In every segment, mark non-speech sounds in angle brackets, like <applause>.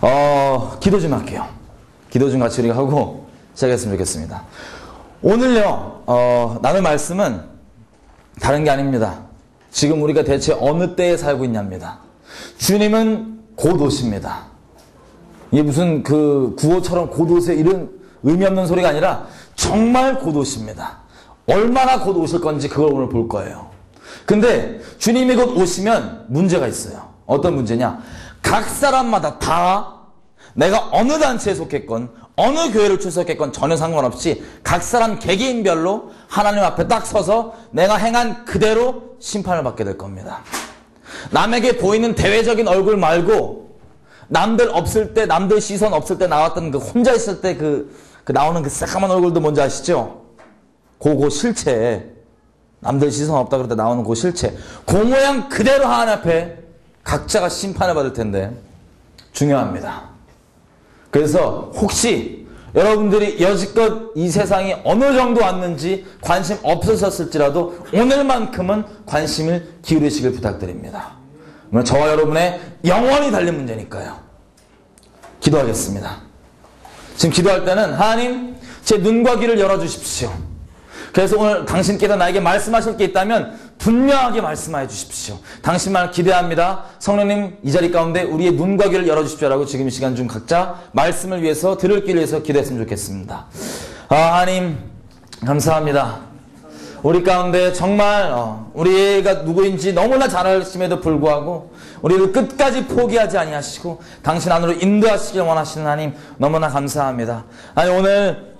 어, 기도 좀 할게요. 기도 좀 같이 우리가 하고 시작했으면 좋겠습니다. 오늘요, 어, 나눌 말씀은 다른 게 아닙니다. 지금 우리가 대체 어느 때에 살고 있냐입니다. 주님은 곧 오십니다. 이게 무슨 그 구호처럼 곧 오세 이런 의미 없는 소리가 아니라 정말 곧 오십니다. 얼마나 곧 오실 건지 그걸 오늘 볼 거예요. 근데 주님이 곧 오시면 문제가 있어요. 어떤 문제냐? 각 사람마다 다 내가 어느 단체에 속했건 어느 교회를 출석했건 전혀 상관없이 각 사람 개개인별로 하나님 앞에 딱 서서 내가 행한 그대로 심판을 받게 될 겁니다. 남에게 보이는 대외적인 얼굴 말고 남들 없을 때 남들 시선 없을 때 나왔던 그 혼자 있을 때그 그 나오는 그 새까만 얼굴도 뭔지 아시죠? 그거 실체 남들 시선 없다 그럴 때 나오는 그 실체 그 모양 그대로 하나님 앞에 각자가 심판을 받을 텐데 중요합니다. 그래서 혹시 여러분들이 여지껏 이 세상이 어느 정도 왔는지 관심 없으셨을지라도 오늘만큼은 관심을 기울이시길 부탁드립니다. 저와 여러분의 영원히 달린 문제니까요. 기도하겠습니다. 지금 기도할 때는 하나님 제 눈과 귀를 열어주십시오. 그래서 오늘 당신께서 나에게 말씀하실 게 있다면 분명하게 말씀해 주십시오. 당신만 기대합니다. 성령님 이 자리 가운데 우리의 눈과 귀를 열어주십시오라고 지금 이 시간 중 각자 말씀을 위해서 들을 길을 위해서 기도했으면 좋겠습니다. 아, 하나님 감사합니다. 우리 가운데 정말 어, 우리가 누구인지 너무나 잘 아심에도 불구하고 우리를 끝까지 포기하지 아니하시고 당신 안으로 인도하시길 원하시는 하나님 너무나 감사합니다. 아니 오늘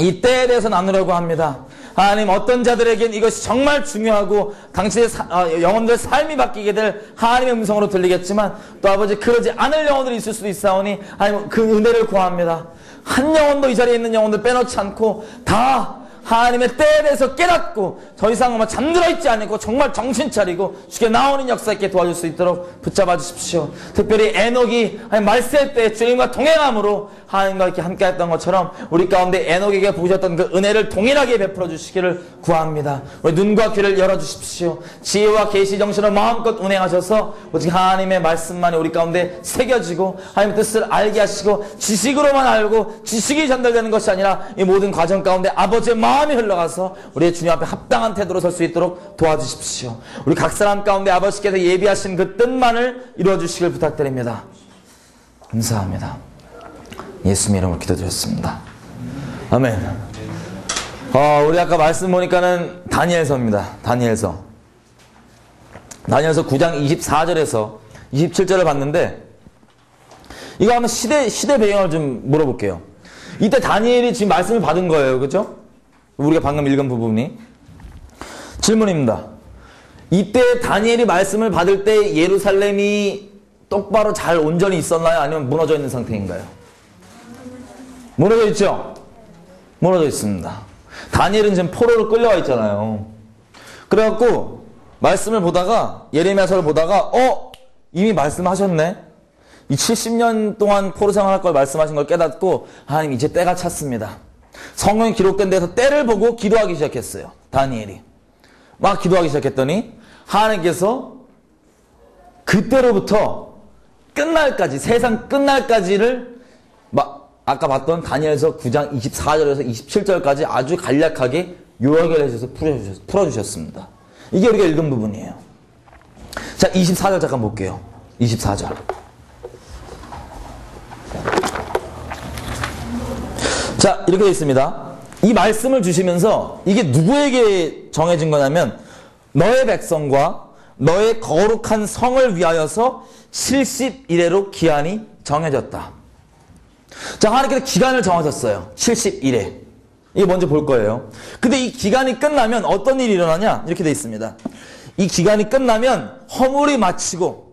이 때에 대해서 나누려고 합니다. 하나님 어떤 자들에겐 이것이 정말 중요하고 당신의 사, 어, 영혼들 삶이 바뀌게 될 하나님의 음성으로 들리겠지만 또 아버지 그러지 않을 영혼들이 있을 수도 있사오니 하나님 그 은혜를 구합니다. 한 영혼도 이 자리에 있는 영혼들 빼놓지 않고 다 하나님의 때에 대해서 깨닫고 더 이상 뭐 잠들어 있지 않고 정말 정신 차리고 주께 나오는 역사 있게 도와줄 수 있도록 붙잡아 주십시오. 특별히 에녹이 말세 때 주님과 동행함으로 하나님과 이렇게 함께했던 것처럼 우리 가운데 에녹에게 부으셨던 그 은혜를 동일하게 베풀어 주시기를 구합니다. 우리 눈과 귀를 열어 주십시오. 지혜와 계시 정신을 마음껏 운행하셔서 오직 하나님의 말씀만이 우리 가운데 새겨지고 하나님의 뜻을 알게 하시고 지식으로만 알고 지식이 전달되는 것이 아니라 이 모든 과정 가운데 아버지의 마음 이 흘러가서 우리의 주님 앞에 합당한 태도로 설 수 있도록 도와주십시오. 우리 각 사람 가운데 아버지께서 예비하신 그 뜻만을 이루어 주시길 부탁드립니다. 감사합니다. 예수님 이름으로 기도드렸습니다. 아멘. 어, 우리 아까 말씀 보니까는 다니엘서입니다. 다니엘서. 다니엘서 9장 24절에서 27절을 봤는데 이거 한번 시대 시대 배경을 좀 물어볼게요. 이때 다니엘이 지금 말씀을 받은 거예요. 그렇죠? 우리가 방금 읽은 부분이 질문입니다. 이때 다니엘이 말씀을 받을 때 예루살렘이 똑바로 잘 온전히 있었나요? 아니면 무너져 있는 상태인가요? 무너져 있죠? 무너져 있습니다. 다니엘은 지금 포로로 끌려와 있잖아요. 그래갖고 말씀을 보다가 예레미야서를 보다가 어 이미 말씀하셨네. 이 70년 동안 포로 생활할 걸 말씀하신 걸 깨닫고 하나님 이제 때가 찼습니다. 성경에 기록된 데서 때를 보고 기도하기 시작했어요. 다니엘이. 막 기도하기 시작했더니 하나님께서 그때로부터 끝날까지 세상 끝날까지를 막 아까 봤던 다니엘서 9장 24절에서 27절까지 아주 간략하게 요약을 해주셔서 풀어주셨, 풀어주셨습니다. 이게 우리가 읽은 부분이에요. 자, 24절 잠깐 볼게요. 24절. 자, 이렇게 되어 있습니다. 이 말씀을 주시면서 이게 누구에게 정해진 거냐면 너의 백성과 너의 거룩한 성을 위하여서 70일에로 기한이 정해졌다. 자, 하나님께서 기간을 정하셨어요. 70일에. 이게 먼저 볼 거예요. 근데 이 기간이 끝나면 어떤 일이 일어나냐? 이렇게 돼 있습니다. 이 기간이 끝나면 허물이 마치고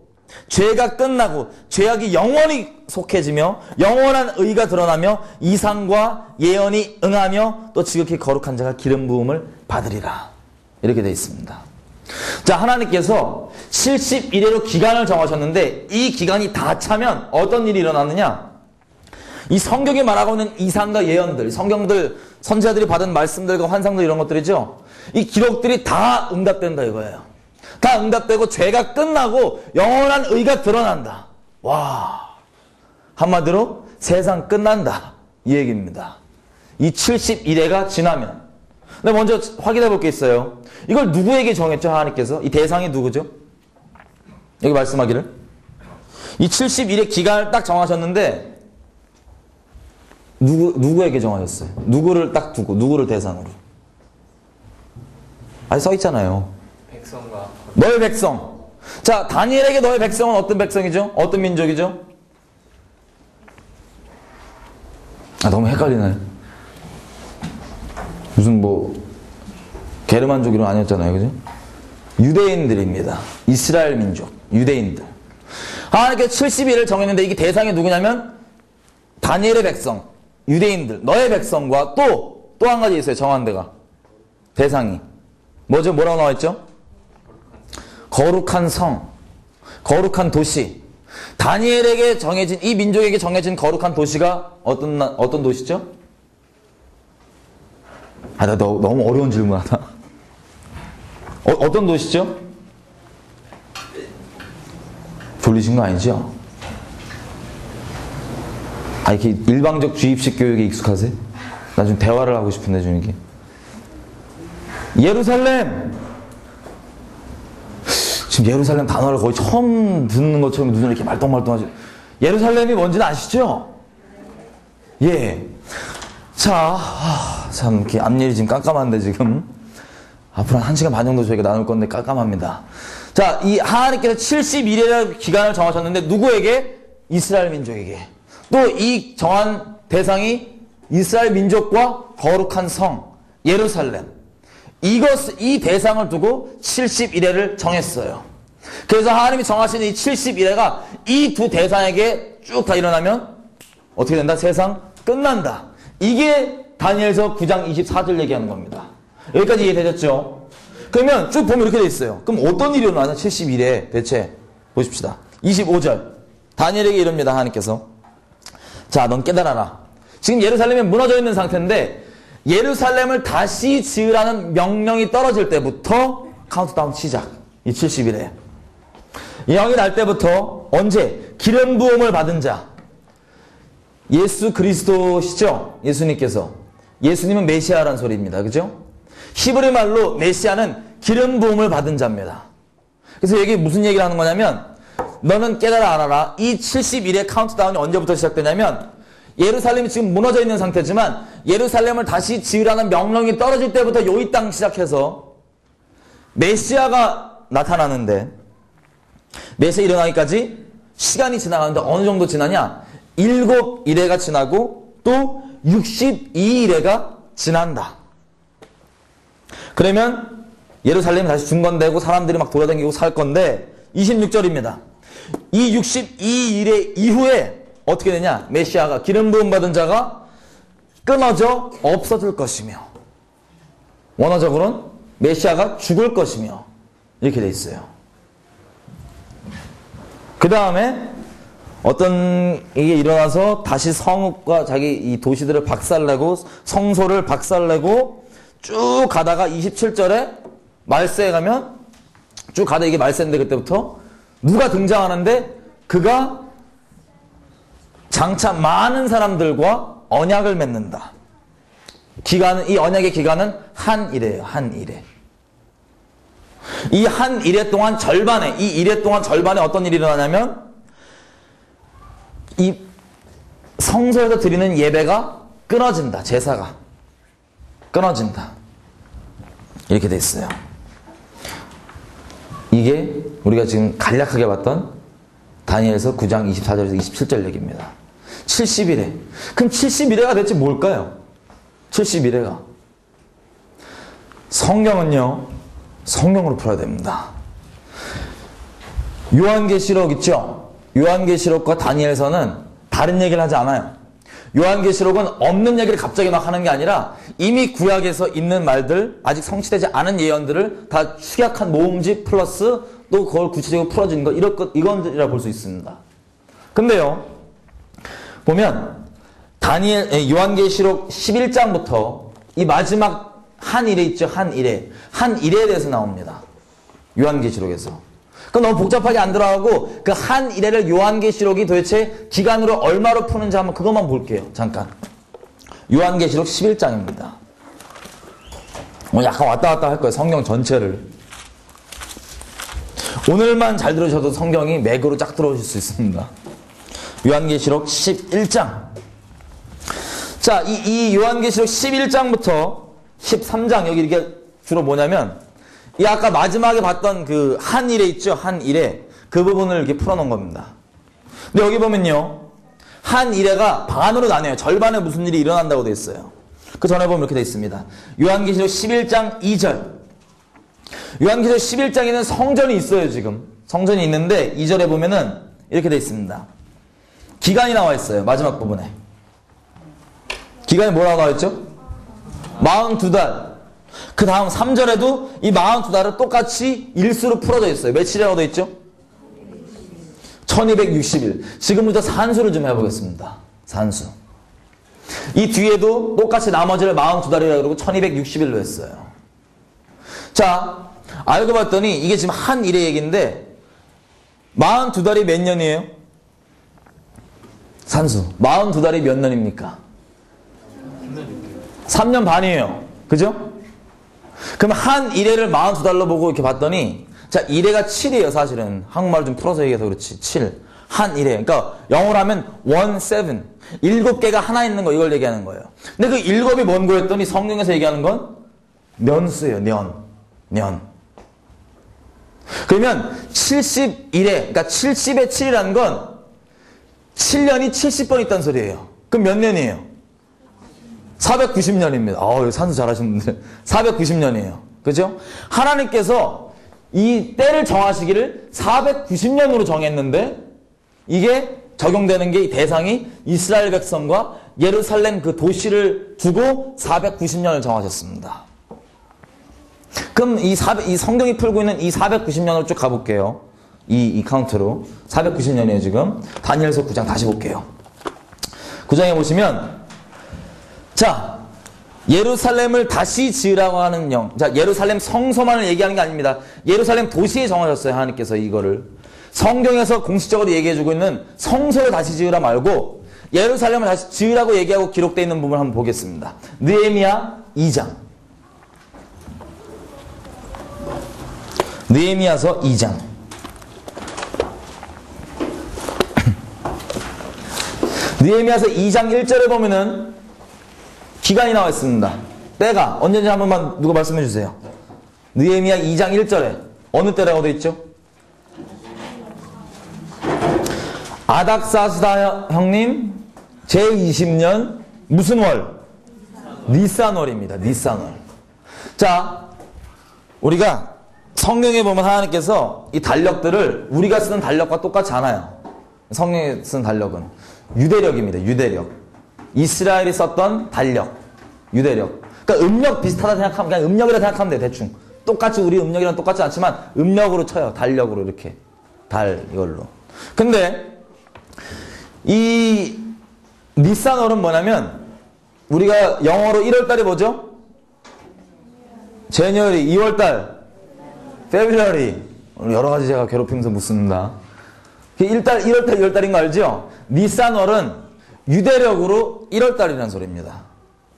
죄가 끝나고 죄악이 영원히 속해지며 영원한 의가 드러나며 이상과 예언이 응하며 또 지극히 거룩한 자가 기름 부음을 받으리라. 이렇게 되어 있습니다. 자, 하나님께서 70일에로 기간을 정하셨는데 이 기간이 다 차면 어떤 일이 일어나느냐? 이 성경이 말하고 있는 이상과 예언들, 성경들, 선지자들이 받은 말씀들과 환상들 이런 것들이죠. 이 기록들이 다 응답된다 이거예요. 다 응답되고 죄가 끝나고 영원한 의가 드러난다. 와. 한마디로 세상 끝난다. 이 얘기입니다. 이 71회가 지나면. 근데 먼저 확인해 볼 게 있어요. 이걸 누구에게 정했죠, 하나님께서? 이 대상이 누구죠? 여기 말씀하기를. 이 71회 기간을 딱 정하셨는데, 누구, 누구에게 정하셨어요? 누구를 딱 두고, 누구를 대상으로? 아니, 써 있잖아요. 백성과 너의 백성. 자, 다니엘에게 너의 백성은 어떤 백성이죠? 어떤 민족이죠? 아, 너무 헷갈리네. 무슨 뭐, 게르만족 거 아니었잖아요. 그죠? 유대인들입니다. 이스라엘 민족. 유대인들. 하나님께 70일을 정했는데 이게 대상이 누구냐면, 다니엘의 백성, 유대인들, 너의 백성과 또, 또 한 가지 있어요. 정한 데가. 대상이. 뭐죠? 뭐라고 나와 있죠? 거룩한 성, 거룩한 도시. 다니엘에게 정해진 이 민족에게 정해진 거룩한 도시가 어떤 나- 어떤 도시죠? 아, 나 너, 너무 어려운 질문하다. 어, 어떤 도시죠? 졸리신 거 아니죠? 아, 이렇게 일방적 주입식 교육에 익숙하세요? 나 좀 대화를 하고 싶은데, 좀 이게. 예루살렘! 지금 예루살렘 단어를 거의 처음 듣는 것처럼 눈을 이렇게 말똥말똥하죠. 예루살렘이 뭔지는 아시죠? 예. 자, 아, 참, 이렇게 앞일이 지금 깜깜한데, 지금. 앞으로 한 시간 반 정도 저희가 나눌 건데 깜깜합니다. 자, 이 하나님께서 71일의 기간을 정하셨는데, 누구에게? 이스라엘 민족에게. 또 이 정한 대상이 이스라엘 민족과 거룩한 성, 예루살렘. 이것, 이 대상을 두고 71회를 정했어요. 그래서 하나님이 정하신 이 71회가 이 두 대상에게 쭉 다 일어나면 어떻게 된다? 세상 끝난다. 이게 다니엘서 9장 24절 얘기하는 겁니다. 여기까지 이해되셨죠? 그러면 쭉 보면 이렇게 돼 있어요. 그럼 어떤 일이 일어나냐? 70이레 대체. 보십시다. 25절. 다니엘에게 이럽니다. 하나님께서. 자, 넌 깨달아라. 지금 예루살렘이 무너져 있는 상태인데 예루살렘을 다시 지으라는 명령이 떨어질 때부터 카운트다운 시작. 이 70이레. 영이 날 때부터 언제 기름 부음을 받은 자 예수 그리스도시죠? 예수님께서. 예수님은 메시아라는 소리입니다. 그죠? 히브리 말로 메시아는 기름 부음을 받은 자입니다. 그래서 여기 무슨 얘기를 하는 거냐면 너는 깨달아 알아라. 이 70이레의 카운트다운이 언제부터 시작되냐면 예루살렘이 지금 무너져 있는 상태지만 예루살렘을 다시 지으라는 명령이 떨어질 때부터 요이 땅 시작해서 메시아가 나타나는데 메시아 일어나기까지 시간이 지나가는데 어느 정도 지나냐? 일곱 일회가 지나고 또 62일회가 지난다. 그러면 예루살렘이 다시 중건되고 사람들이 막 돌아다니고 살 건데 26절입니다. 이 62일의 이후에 어떻게 되냐? 메시아가 기름 부음 받은 자가 끊어져 없어질 것이며 원어적으로는 메시아가 죽을 것이며 이렇게 돼 있어요. 그 다음에 어떤 이게 일어나서 다시 성읍과 자기 이 도시들을 박살내고 성소를 박살내고 쭉 가다가 27절에 말세에 가면 쭉 가다 이게 말세인데 그때부터 누가 등장하는데 그가 장차 많은 사람들과 언약을 맺는다. 기간은 이 언약의 기간은 한 일이에요. 한 일에. 이 한 일회 동안 절반에 이 일회 동안 절반에 어떤 일이 일어나냐면 이 성소에서 드리는 예배가 끊어진다. 제사가 끊어진다. 이렇게 돼 있어요. 이게 우리가 지금 간략하게 봤던 다니엘서 9장 24절에서 27절 얘기입니다. 70일에. 그럼 71회가 대체 뭘까요? 71회가. 성경은요, 성경으로 풀어야 됩니다. 요한계시록 있죠? 요한계시록과 다니엘서는 다른 얘기를 하지 않아요. 요한계시록은 없는 얘기를 갑자기 막 하는 게 아니라 이미 구약에서 있는 말들, 아직 성취되지 않은 예언들을 다 축약한 모음집 플러스 또 그걸 구체적으로 풀어주는 것, 이런 것, 이건이라 볼 수 있습니다. 근데요, 보면 다니엘, 요한계시록 11장부터 이 마지막 한 일에 있죠, 한 일에. 한 일에 대해서 나옵니다. 요한계시록에서. 그럼 너무 복잡하게 안 들어가고 그 한 일회를 요한계시록이 도대체 기간으로 얼마로 푸는지 한번 그것만 볼게요. 잠깐. 요한계시록 11장입니다. 어, 약간 왔다 갔다 할 거예요. 성경 전체를. 오늘만 잘 들으셔도 성경이 맥으로 쫙 들어오실 수 있습니다. 요한계시록 11장. 자, 이, 이 요한계시록 11장부터 13장 여기 이렇게 주로 뭐냐면 이 아까 마지막에 봤던 그 한 일에 있죠. 한 일에 그 부분을 이렇게 풀어놓은 겁니다. 근데 여기 보면요. 한 일회가 반으로 나뉘어요. 절반에 무슨 일이 일어난다고 되어 있어요. 그 전에 보면 이렇게 되어 있습니다. 요한계시록 11장 2절. 요한계시록 11장에는 성전이 있어요, 지금. 성전이 있는데 2절에 보면은 이렇게 되어 있습니다. 기간이 나와 있어요. 마지막 부분에. 기간이 뭐라고 나와 있죠? 42달. 그 다음 3절에도 이 42달을 똑같이 일수로 풀어져 있어요. 며칠이라고 되어 있죠? 1260일. 지금부터 산수를 좀 해보겠습니다. 산수. 이 뒤에도 똑같이 나머지를 42달이라고 그러고 1260일로 했어요. 자, 알고 봤더니 이게 지금 한 일의 얘기인데 42달이 몇 년이에요? 산수. 42달이 몇 년입니까? 3년 반이에요. 그죠? 그럼 한 일회를 42달러 보고 이렇게 봤더니 자, 일회가 7이에요, 사실은. 한국말을 좀 풀어서 얘기해서 그렇지. 7. 한 일회. 그러니까 영어로 하면 one seven. 일곱 개가 하나 있는 거 이걸 얘기하는 거예요. 근데 그 일곱이 뭔 거였더니 성경에서 얘기하는 건 년수예요, 년. 년. 그러면 71회, 그러니까 70의 7이라는 건 7년이 70번 있다는 소리예요. 그럼 몇 년이에요? 490년입니다. 아, 산수 잘하시는데 490년이에요. 그죠? 하나님께서 이 때를 정하시기를 490년으로 정했는데 이게 적용되는 게 대상이 이스라엘 백성과 예루살렘 그 도시를 두고 490년을 정하셨습니다. 그럼 이, 400, 이 성경이 풀고 있는 이 490년을 쭉 가볼게요. 이, 이 카운트로. 490년이에요, 지금. 다니엘서 9장 다시 볼게요. 9장에 보시면, 자, 예루살렘을 다시 지으라고 하는 영. 자, 예루살렘 성소만을 얘기하는 게 아닙니다. 예루살렘 도시에 정하셨어요, 하나님께서 이거를. 성경에서 공식적으로 얘기해주고 있는 성소를 다시 지으라 말고, 예루살렘을 다시 지으라고 얘기하고 기록되어 있는 부분을 한번 보겠습니다. 느에미야 2장. 느에미야서 2장. 느에미야서 2장 1절에 보면은 기간이 나와 있습니다. 때가 언제인지 한 번만 누가 말씀해 주세요. 느에미야 2장 1절에 어느 때라고 되어 있죠? 아닥사스다 형님 제20년 무슨 월? 니산월입니다. 니산월. 자, 우리가 성경에 보면 하나님께서 이 달력들을 우리가 쓰는 달력과 똑같지 않아요. 성경에 쓰는 달력은 유대력입니다. 유대력. 이스라엘이 썼던 달력. 유대력. 그러니까 음력 비슷하다 생각하면 그냥 음력이라 생각하면 돼. 대충. 똑같이 우리 음력이랑 똑같지 않지만 음력으로 쳐요. 달력으로 이렇게. 달 이걸로. 근데 이 니산월은 뭐냐면 우리가 영어로 1월 달이 뭐죠? 제니얼이 2월 달 페브리얼이 여러 가지 제가 괴롭히면서 묻습니다. 1달, 1월달, 2월달인 거 알죠? 니산월은 유대력으로 1월달이라는 소리입니다.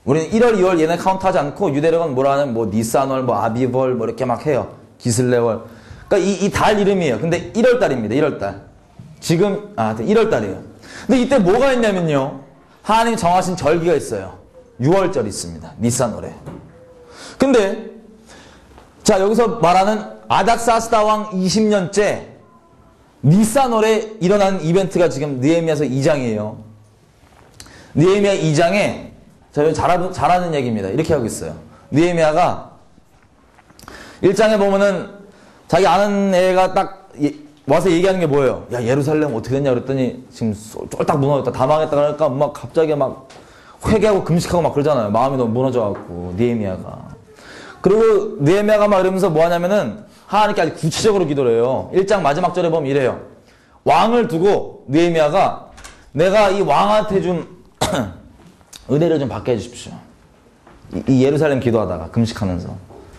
우리는 1월, 2월 얘네 카운트하지 않고 유대력은 뭐라 하는 뭐 니산월, 뭐 아비벌 뭐 이렇게 막 해요. 기슬레월. 그러니까 이이달 이름이에요. 근데 1월달입니다. 1월달. 지금 아 1월달이에요. 근데 이때 뭐가 있냐면요. 하나님 정하신 절기가 있어요. 6월절 있습니다. 니산월에. 근데 자 여기서 말하는 아닥사스다 왕 20년째 니산월에 일어난 이벤트가 지금 느헤미야서 2장이에요. 느헤미야 2장에 저희 잘하는, 잘하는 얘기입니다. 이렇게 하고 있어요. 느헤미야가 1장에 보면은 자기 아는 애가 딱 와서 얘기하는 게 뭐예요? 야 예루살렘 어떻게 됐냐 그랬더니 지금 쫄딱 무너졌다 다 망했다 그러니까 막 갑자기 막 회개하고 금식하고 막 그러잖아요. 마음이 너무 무너져갖고 느헤미야가 그리고 느헤미야가 막 이러면서 뭐 하냐면은 하나님께 아주 구체적으로 기도를 해요. 1장 마지막 절에 보면 이래요. 왕을 두고 느헤미야가 내가 이 왕한테 좀 <clears throat> 은혜를 좀 받게 해주십시오. 이, 이 예루살렘 기도하다가 금식하면서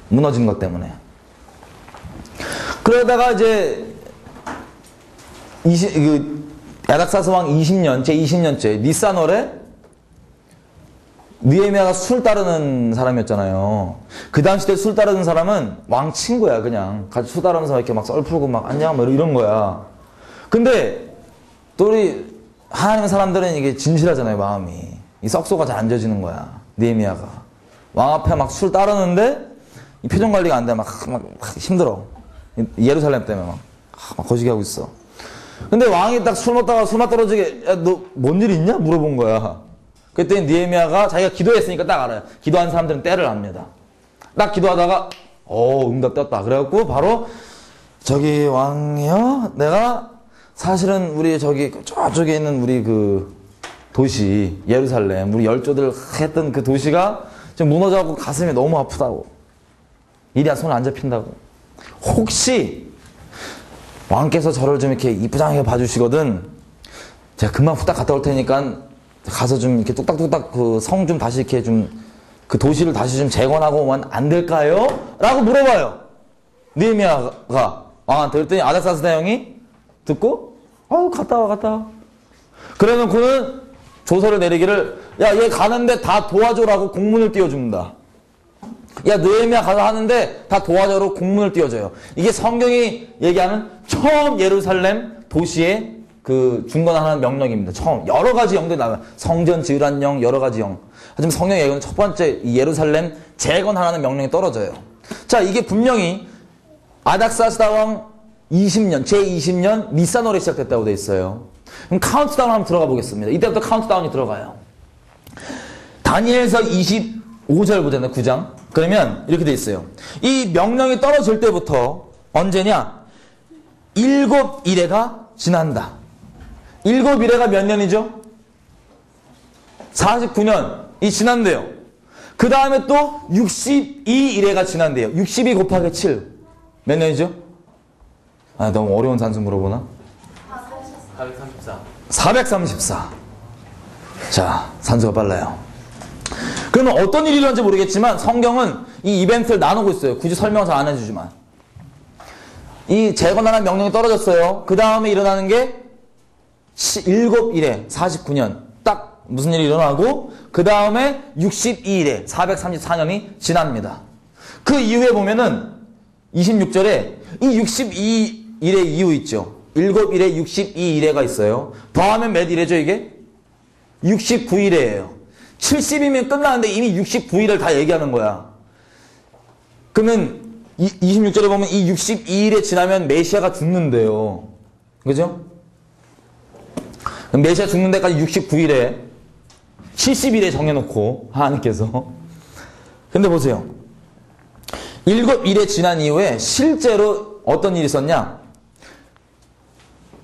무너진 것 때문에. 그러다가 이제 20, 그, 야닥사스 왕 20년, 제 20년째, 니산월에 느헤미야가 술 따르는 사람이었잖아요. 그 당시 때 술 따르는 사람은 왕 친구야, 그냥. 같이 술 따르면서 이렇게 막 썰 풀고 막 안녕, 뭐 이런 거야. 근데 또 우리 하나님 사람들은 이게 진실하잖아요, 마음이. 이 썩소가 잘 안 져지는 거야, 느헤미야가. 왕 앞에 막 술 따르는데 이 표정 관리가 안 돼. 막, 막, 막 힘들어. 예루살렘 때문에 막, 막 거시기 하고 있어. 근데 왕이 딱 술 먹다가 술 맛 떨어지게, 야, 너 뭔 일 있냐? 물어본 거야. 그랬더니 니에미아가 자기가 기도했으니까 딱 알아요. 기도한 사람들은 때를 압니다. 딱 기도하다가 어 응답 떴다. 그래갖고 바로 저기 왕이요, 내가 사실은 우리 저기 저쪽에 있는 우리 그 도시 예루살렘 우리 열조들 했던 그 도시가 지금 무너져갖고 가슴이 너무 아프다고 이리야 손 안 잡힌다고 혹시 왕께서 저를 좀 이렇게 이쁘장하게 봐주시거든 제가 금방 후딱 갔다 올 테니까 가서 좀 이렇게 뚝딱뚝딱 그 성 좀 다시 이렇게 좀 그 도시를 다시 좀 재건하고 오면 안 될까요? 라고 물어봐요. 니에미아가 왕한테 그랬더니 아닥사스 대왕이 듣고 아우 갔다 와 갔다 와. 그래 놓고는 조서를 내리기를 야 얘 가는데 다 도와줘라고 공문을 띄워줍니다. 야 느헤미야 가서 하는데 다 도와줘로 공문을 띄워줘요. 이게 성경이 얘기하는 처음 예루살렘 도시의 그 중건하는 명령입니다. 처음 여러 가지 영들이 나와요. 성전 지으란 영, 여러 가지 영. 하지만 성경의 예언은 첫 번째 이 예루살렘 재건하라는 명령이 떨어져요. 자 이게 분명히 아닥사스다 왕 20년, 제 20년 니산월에 시작됐다고 돼 있어요. 그럼 카운트다운 한번 들어가 보겠습니다. 이때부터 카운트다운이 들어가요. 다니엘서 25절 보잖아요. 9장. 그러면 이렇게 돼 있어요. 이 명령이 떨어질 때부터 언제냐? 일곱 일회가 지난다. 일곱 일회가 몇 년이죠? 49년 이 지난대요. 그 다음에 또 62일회가 지난대요. 62 곱하기 7. 몇 년이죠? 아, 너무 어려운 산수 물어보나? 434. 434. 자, 산수가 빨라요. 그러면 어떤 일이 일어난지 모르겠지만 성경은 이 이벤트를 나누고 있어요. 굳이 설명을 잘안 해주지만. 이 재건하는 명령이 떨어졌어요. 그 다음에 일어나는 게 7일에 49년. 딱 무슨 일이 일어나고 그 다음에 62일에 434년이 지납니다. 그 이후에 보면은 26절에 이 62일의 이유 있죠. 7일에 62일에가 있어요. 더하면 몇 일이죠 이게? 69일이에요. 70이면 끝나는데 이미 69일을 다 얘기하는 거야. 그러면 26절에 보면 이 62일에 지나면 메시아가 죽는데요. 그죠? 메시아 죽는 데까지 69일에 70일에 정해놓고 하나님께서 근데 보세요. 일곱 일에 지난 이후에 실제로 어떤 일이 있었냐?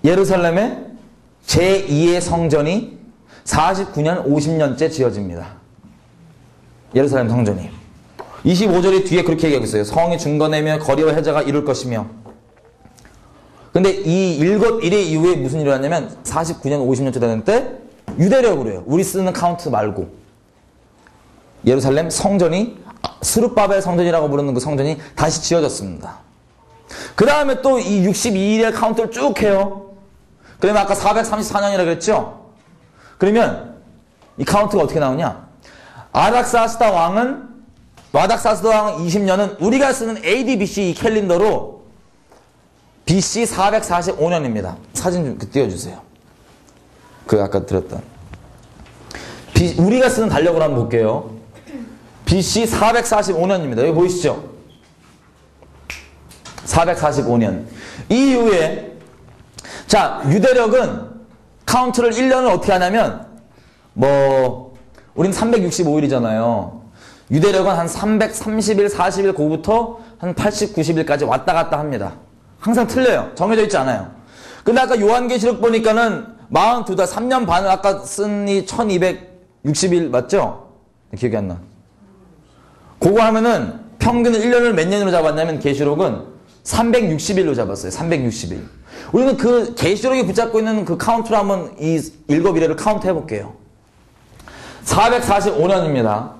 예루살렘에 제2의 성전이 49년 50년째 지어집니다. 예루살렘 성전이. 25절이 뒤에 그렇게 얘기하고 있어요. 성이 중건하며 거리와 해자가 이룰 것이며. 근데 이 일곱 이레 이후에 무슨 일이 일어났냐면 49년 50년째 되는 때 유대력으로 해요. 우리 쓰는 카운트 말고. 예루살렘 성전이 스룹바벨 성전이라고 부르는 그 성전이 다시 지어졌습니다. 그 다음에 또 이 62이레 카운트를 쭉 해요. 그러면 아까 434년이라고 그랬죠? 그러면 이 카운트가 어떻게 나오냐? 아닥사스다 왕은 와닥사스다 왕 20년은 우리가 쓰는 ADBC 이 캘린더로 BC 445년입니다. 사진 좀 띄워주세요. 그 아까. 비, 우리가 쓰는 달력으로 한번 볼게요. BC 445년입니다. 여기 보이시죠? 445년. 이 이후에 자 유대력은 카운트를 1년을 어떻게 하냐면 뭐 우린 365일이잖아요. 유대력은 한 330일, 40일 고부터 한 80, 90일까지 왔다 갔다 합니다. 항상 틀려요. 정해져 있지 않아요. 근데 아까 요한계시록 보니까는 42달, 3년 반을 아까 쓴 이 1260일 맞죠? 기억이 안 나. 그거 하면은 평균을 1년을 몇 년으로 잡았냐면 계시록은 360일로 잡았어요. 360일. 우리는 그 계시록이 붙잡고 있는 그 카운트로 한번 이 일곱 이레를 카운트 해볼게요. 445년입니다.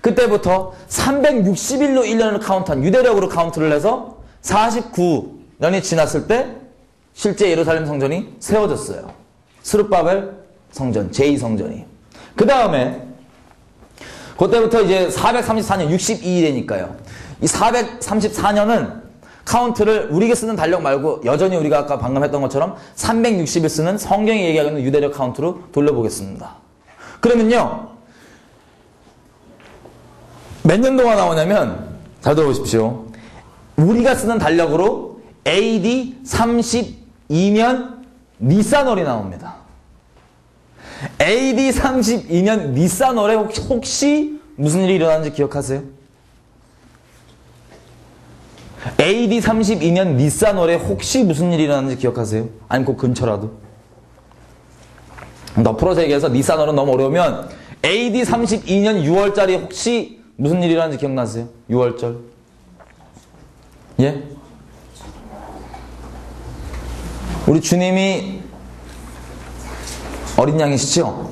그때부터 360일로 1년을 카운트한 유대력으로 카운트를 해서 49 년이 지났을 때 실제 예루살렘 성전이 세워졌어요. 스룹바벨 성전, 제2성전이. 그 다음에 그때부터 이제 434년 62이레니까요. 이 434년은 카운트를 우리가 쓰는 달력 말고 여전히 우리가 아까 방금 했던 것처럼 360일 쓰는 성경이 얘기하고 있는 유대력 카운트로 돌려보겠습니다. 그러면요. 몇년 동안 나오냐면 잘 들어보십시오. 우리가 쓰는 달력으로 AD 32년 니산월이 나옵니다. AD 32년 니산월에 혹시, 혹시 무슨 일이 일어났는지 기억하세요? AD 32년 니산월에 혹시 무슨 일이 일어났는지 기억하세요? 아니면 그 근처라도? 너 풀어서 얘기해서 니산월은 너무 어려우면 AD 32년 6월짜리 혹시 무슨 일이 일어났는지 기억나세요? 6월절? 예? 우리 주님이 어린 양이시죠?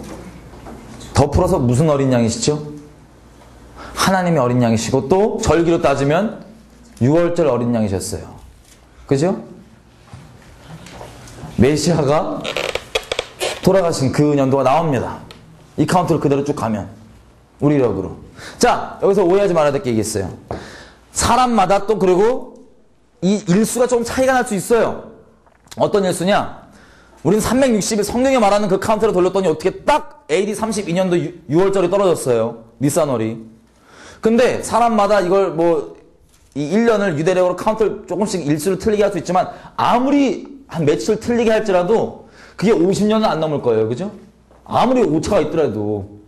더 풀어서 무슨 어린 양이시죠? 하나님의 어린 양이시고 또 절기로 따지면 유월절 어린 양이셨어요. 그죠? 메시아가 돌아가신 그 연도가 나옵니다. 이 카운트를 그대로 쭉 가면 우리 력으로. 자 여기서 오해하지 말아야 될 게 있어요. 사람마다 또 그리고 이 일수가 좀 차이가 날 수 있어요. 어떤 일수냐? 우리는 360일 성경에 말하는 그 카운트를 돌렸더니 어떻게 딱 AD 32년도 유월절이 떨어졌어요. 니산월이. 근데 사람마다 이걸 뭐 이 1년을 유대력으로 카운트를 조금씩 일수를 틀리게 할 수 있지만 아무리 한 며칠 틀리게 할지라도 그게 50년은 안 넘을 거예요. 그죠? 아무리 오차가 있더라도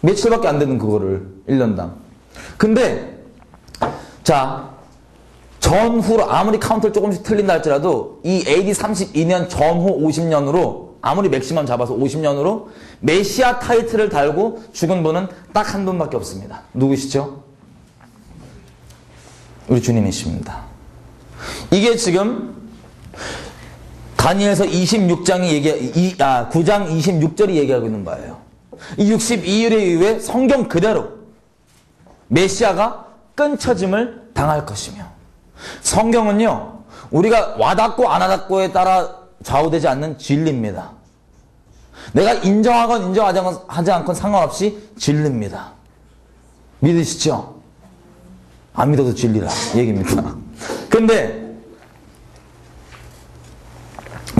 며칠밖에 안 되는 그거를 1년당. 근데 자 전후로 아무리 카운트를 조금씩 틀린다 할지라도 이 AD 32년 전후 50년으로 아무리 maximum 잡아서 50년으로 메시아 타이틀을 달고 죽은 분은 딱 한 분밖에 없습니다. 누구시죠? 우리 주님이십니다. 이게 지금 다니엘서 26장이 얘기 이, 아 9장 26절이 얘기하고 있는 바예요. 이 62일에 의해 성경 그대로 메시아가 끊쳐짐을 당할 것이며 성경은요 우리가 와닿고 안 와닿고에 따라 좌우되지 않는 진리입니다. 내가 인정하건 인정하지 않건 상관없이 진리입니다. 믿으시죠? 안 믿어도 진리라 얘기입니다. <laughs> 근데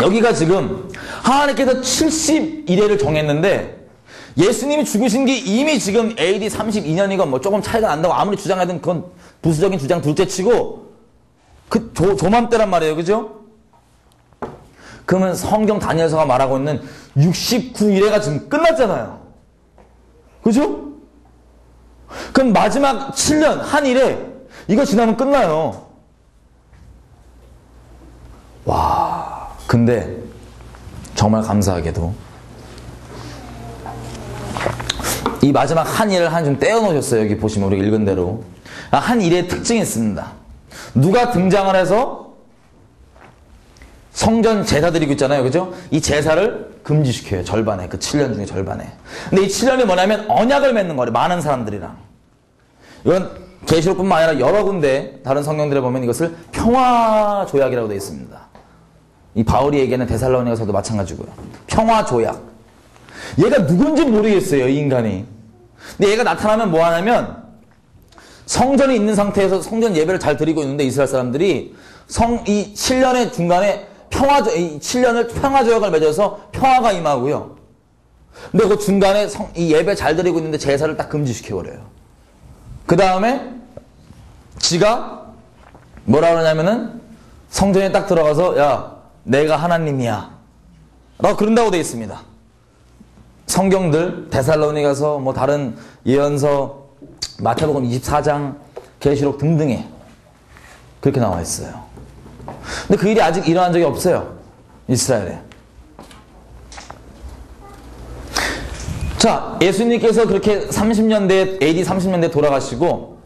여기가 지금 하나님께서 70일회를 정했는데 예수님이 죽으신 게 이미 지금 AD 32년이건 뭐 조금 차이가 난다고 아무리 주장하든 그건 부수적인 주장 둘째 치고 그 조, 조맘때란 말이에요. 그죠? 그러면 성경 다니엘서가 말하고 있는 69일회가 지금 끝났잖아요. 그죠? 그럼 마지막 7년 한 일에 이거 지나면 끝나요. 와, 근데 정말 감사하게도 이 마지막 한 일을 한 좀 떼어놓으셨어요. 여기 보시면 우리 읽은 대로 아, 한 일의 특징이 있습니다. 누가 등장을 해서 성전 제사 드리고 있잖아요. 그죠? 이 제사를 금지시켜요. 절반에. 그 7년 중에 절반에. 근데 이 7년이 뭐냐면 언약을 맺는 거래. 많은 사람들이랑. 이건 계시록뿐만 아니라 여러 군데 다른 성경들에 보면 이것을 평화 조약이라고 되어 있습니다. 이 바울이 얘기하는 데살로니가서도 마찬가지고요. 평화 조약. 얘가 누군지 모르겠어요. 이 인간이. 근데 얘가 나타나면 뭐 하냐면 성전이 있는 상태에서 성전 예배를 잘 드리고 있는데 이스라엘 사람들이 성 이 7년의 중간에 평화 이 7년을 평화 조약을 맺어서 평화가 임하고요. 근데 그 중간에 성, 이 예배 잘 드리고 있는데 제사를 딱 금지시켜 버려요. 그 다음에 지가 뭐라 그러냐면은 성전에 딱 들어가서 야 내가 하나님이야 라고 그런다고 되어 있습니다. 성경들 데살로니가서 뭐 다른 예언서 마태복음 24장 계시록 등등에 그렇게 나와 있어요. 근데 그 일이 아직 일어난 적이 없어요. 이스라엘에. 자, 예수님께서 그렇게 30년대, AD 30년대 돌아가시고,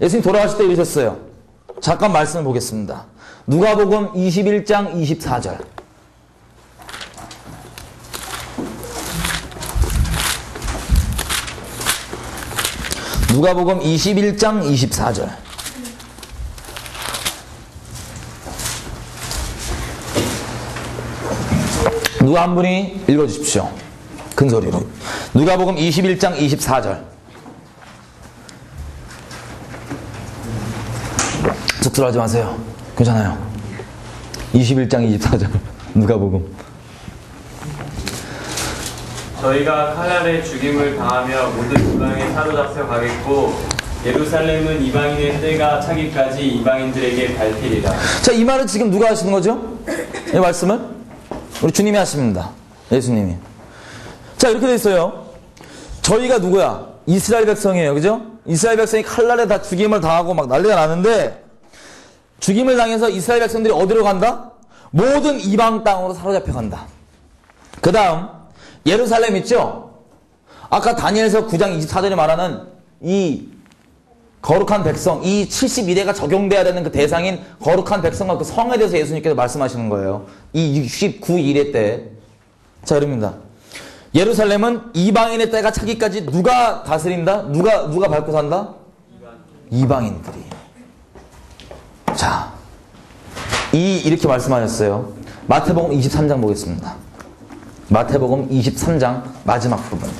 예수님 돌아가실 때 이러셨어요. 잠깐 말씀을 보겠습니다. 누가복음 21장 24절. 누가복음 21장 24절. 누가 한 분이 읽어 주십시오. 큰 소리로. 누가복음 21장 24절. 적들하지 마세요. 괜찮아요. 21장 24절. <laughs> 누가복음. 저희가 칼날의 죽임을 당하며 모든 이방에 사로잡혀 가겠고 예루살렘은 이방인의 때가 차기까지 이방인들에게 밟히리라. 자, 이 말을 지금 누가 하시는 거죠? 이 말씀을? 우리 주님이 하십니다. 예수님이. 자, 이렇게 돼 있어요. 저희가 누구야? 이스라엘 백성이에요. 그죠? 이스라엘 백성이 칼날에 다 죽임을 당하고 막 난리가 나는데 죽임을 당해서 이스라엘 백성들이 어디로 간다? 모든 이방 땅으로 사로잡혀 간다. 그 다음, 예루살렘 있죠? 아까 다니엘서 9장 24절에 말하는 이 거룩한 백성, 이 72대가 적용돼야 되는 그 대상인 거룩한 백성과 그 성에 대해서 예수님께서 말씀하시는 거예요. 이 69일의 때. 자, 이럽니다. 예루살렘은 이방인의 때가 차기까지 누가 다스린다? 누가, 누가 밟고 산다? 이방인들이. 자, 이, 이렇게 말씀하셨어요. 마태복음 23장 보겠습니다. 마태복음 23장 마지막 부분.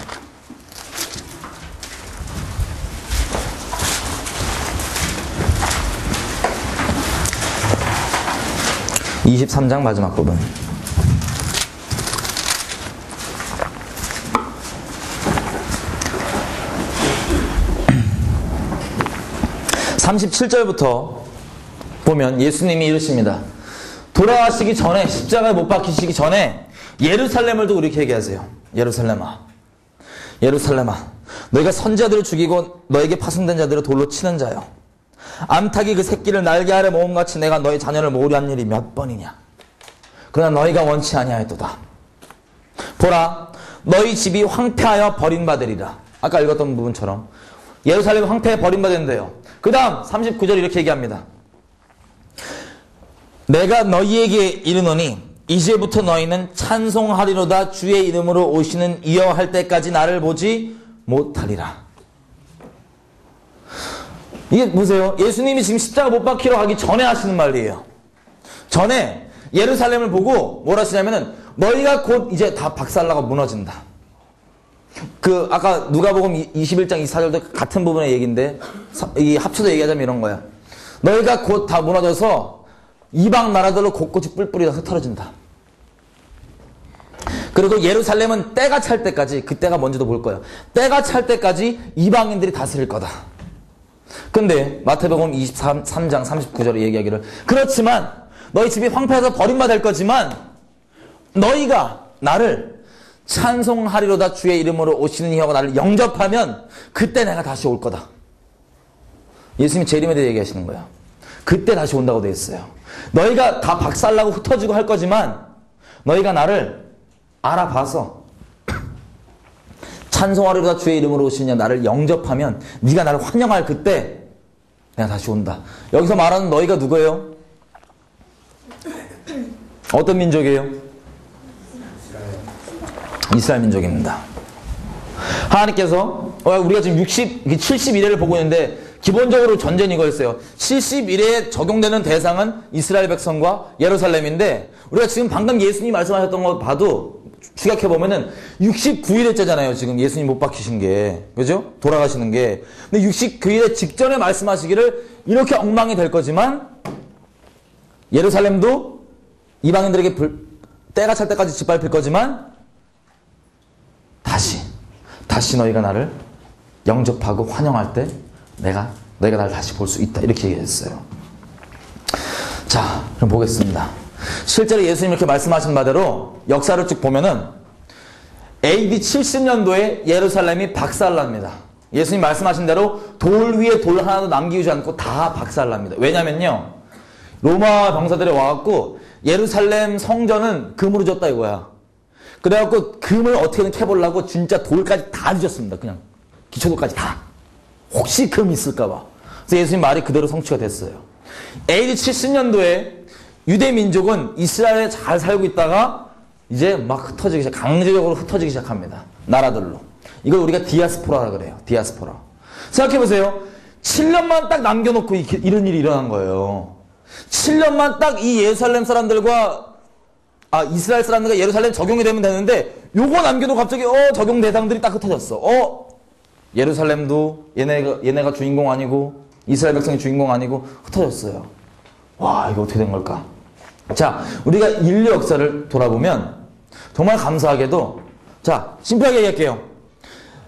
23장 마지막 부분. (37절부터) 보면 예수님이 이러십니다 돌아가시기 전에 십자가에 못 박히시기 전에 예루살렘을 두고 이렇게 얘기하세요. 예루살렘아. 예루살렘아. 너희가 선자들을 죽이고 너에게 파송된 자들을 돌로 치는 자여. 암탉이 그 새끼를 날개 아래 모음같이 내가 너희 자녀를 모으려 한 일이 몇 번이냐? 그러나 너희가 원치 아니하였도다. 보라 너희 집이 황폐하여 버림받으리라. 아까 읽었던 부분처럼. 예루살렘이 황폐해 버림받은데요. 그 다음 39절 이렇게 얘기합니다. 내가 너희에게 이르노니 이제부터 너희는 찬송하리로다 주의 이름으로 오시는 이어 할 때까지 나를 보지 못하리라 이게 보세요. 예수님이 지금 십자가 못 박히러 가기 전에 하시는 말이에요. 전에 예루살렘을 보고 뭐라 하시냐면은 너희가 곧 이제 다 박살나고 무너진다. 그 아까 누가복음 21장 24절도 같은 부분의 얘기인데 이 합쳐서 얘기하자면 이런 거야. 너희가 곧 다 무너져서 이방 나라들로 곳곳이 뿔뿔이 다 흩어진다. 그리고 예루살렘은 때가 찰 때까지 그때가 뭔지도 볼 거예요. 때가 찰 때까지 이방인들이 다스릴 거다. 근데 마태복음 23장 39절에 얘기하기를 그렇지만 너희 집이 황폐해서 버림받을 거지만 너희가 나를 찬송하리로다 주의 이름으로 오시는 이하고 나를 영접하면 그때 내가 다시 올 거다. 예수님이 재림에 대해 얘기하시는 거야. 그때 다시 온다고 되어 있어요. 너희가 다 박살나고 흩어지고 할 거지만 너희가 나를 알아봐서 <clears throat> 찬송하리로다 주의 이름으로 오시냐 나를 영접하면 네가 나를 환영할 그때 내가 다시 온다. 여기서 말하는 너희가 누구예요? <clears throat> 어떤 민족이에요? 이스라엘 민족입니다. 하나님께서 어, 우리가 지금 60, 71회를 보고 있는데 기본적으로 전제는 이거였어요. 71회에 적용되는 대상은 이스라엘 백성과 예루살렘인데 우리가 지금 방금 예수님 말씀하셨던 거 봐도 추격해 보면은 69일째잖아요. 지금 예수님 못 박히신 게. 그죠? 돌아가시는 게. 근데 69일에 직전에 말씀하시기를 이렇게 엉망이 될 거지만 예루살렘도 이방인들에게 불, 때가 찰 때까지 짓밟힐 거지만 다시 다시 너희가 나를 영접하고 환영할 때 내가 너희가 나를 다시 볼 수 있다. 이렇게 얘기했어요. 자, 그럼 보겠습니다. 실제로 예수님 이렇게 말씀하신 바대로 역사를 쭉 보면은 AD 70년도에 예루살렘이 박살납니다. 예수님 말씀하신 대로 돌 위에 돌 하나도 남기지 않고 다 박살납니다. 왜냐면요. 로마 병사들이 와갖고 예루살렘 성전은 금으로 졌다 이거야. 그래갖고 금을 어떻게든 캐보려고 진짜 돌까지 다 뒤졌습니다. 그냥 기초돌까지 다. 혹시 금 있을까봐. 그래서 예수님 말이 그대로 성취가 됐어요. AD 70년도에 유대 민족은 이스라엘에 잘 살고 있다가 이제 막 흩어지기 시작, 강제적으로 흩어지기 시작합니다. 나라들로. 이걸 우리가 디아스포라라 그래요. 디아스포라. 생각해보세요. 7년만 딱 남겨놓고 이런 일이 일어난 거예요. 7년만 딱 이 예루살렘 사람들과 아 이스라엘 사람들과 예루살렘 적용이 되면 되는데 요거 남겨도 갑자기 어 적용 대상들이 딱 흩어졌어. 어 예루살렘도 얘네가 얘네가 주인공 아니고 이스라엘 백성이 주인공 아니고 흩어졌어요. 와 이거 어떻게 된 걸까? 자 우리가 인류 역사를 돌아보면 정말 감사하게도 자 심플하게 얘기할게요.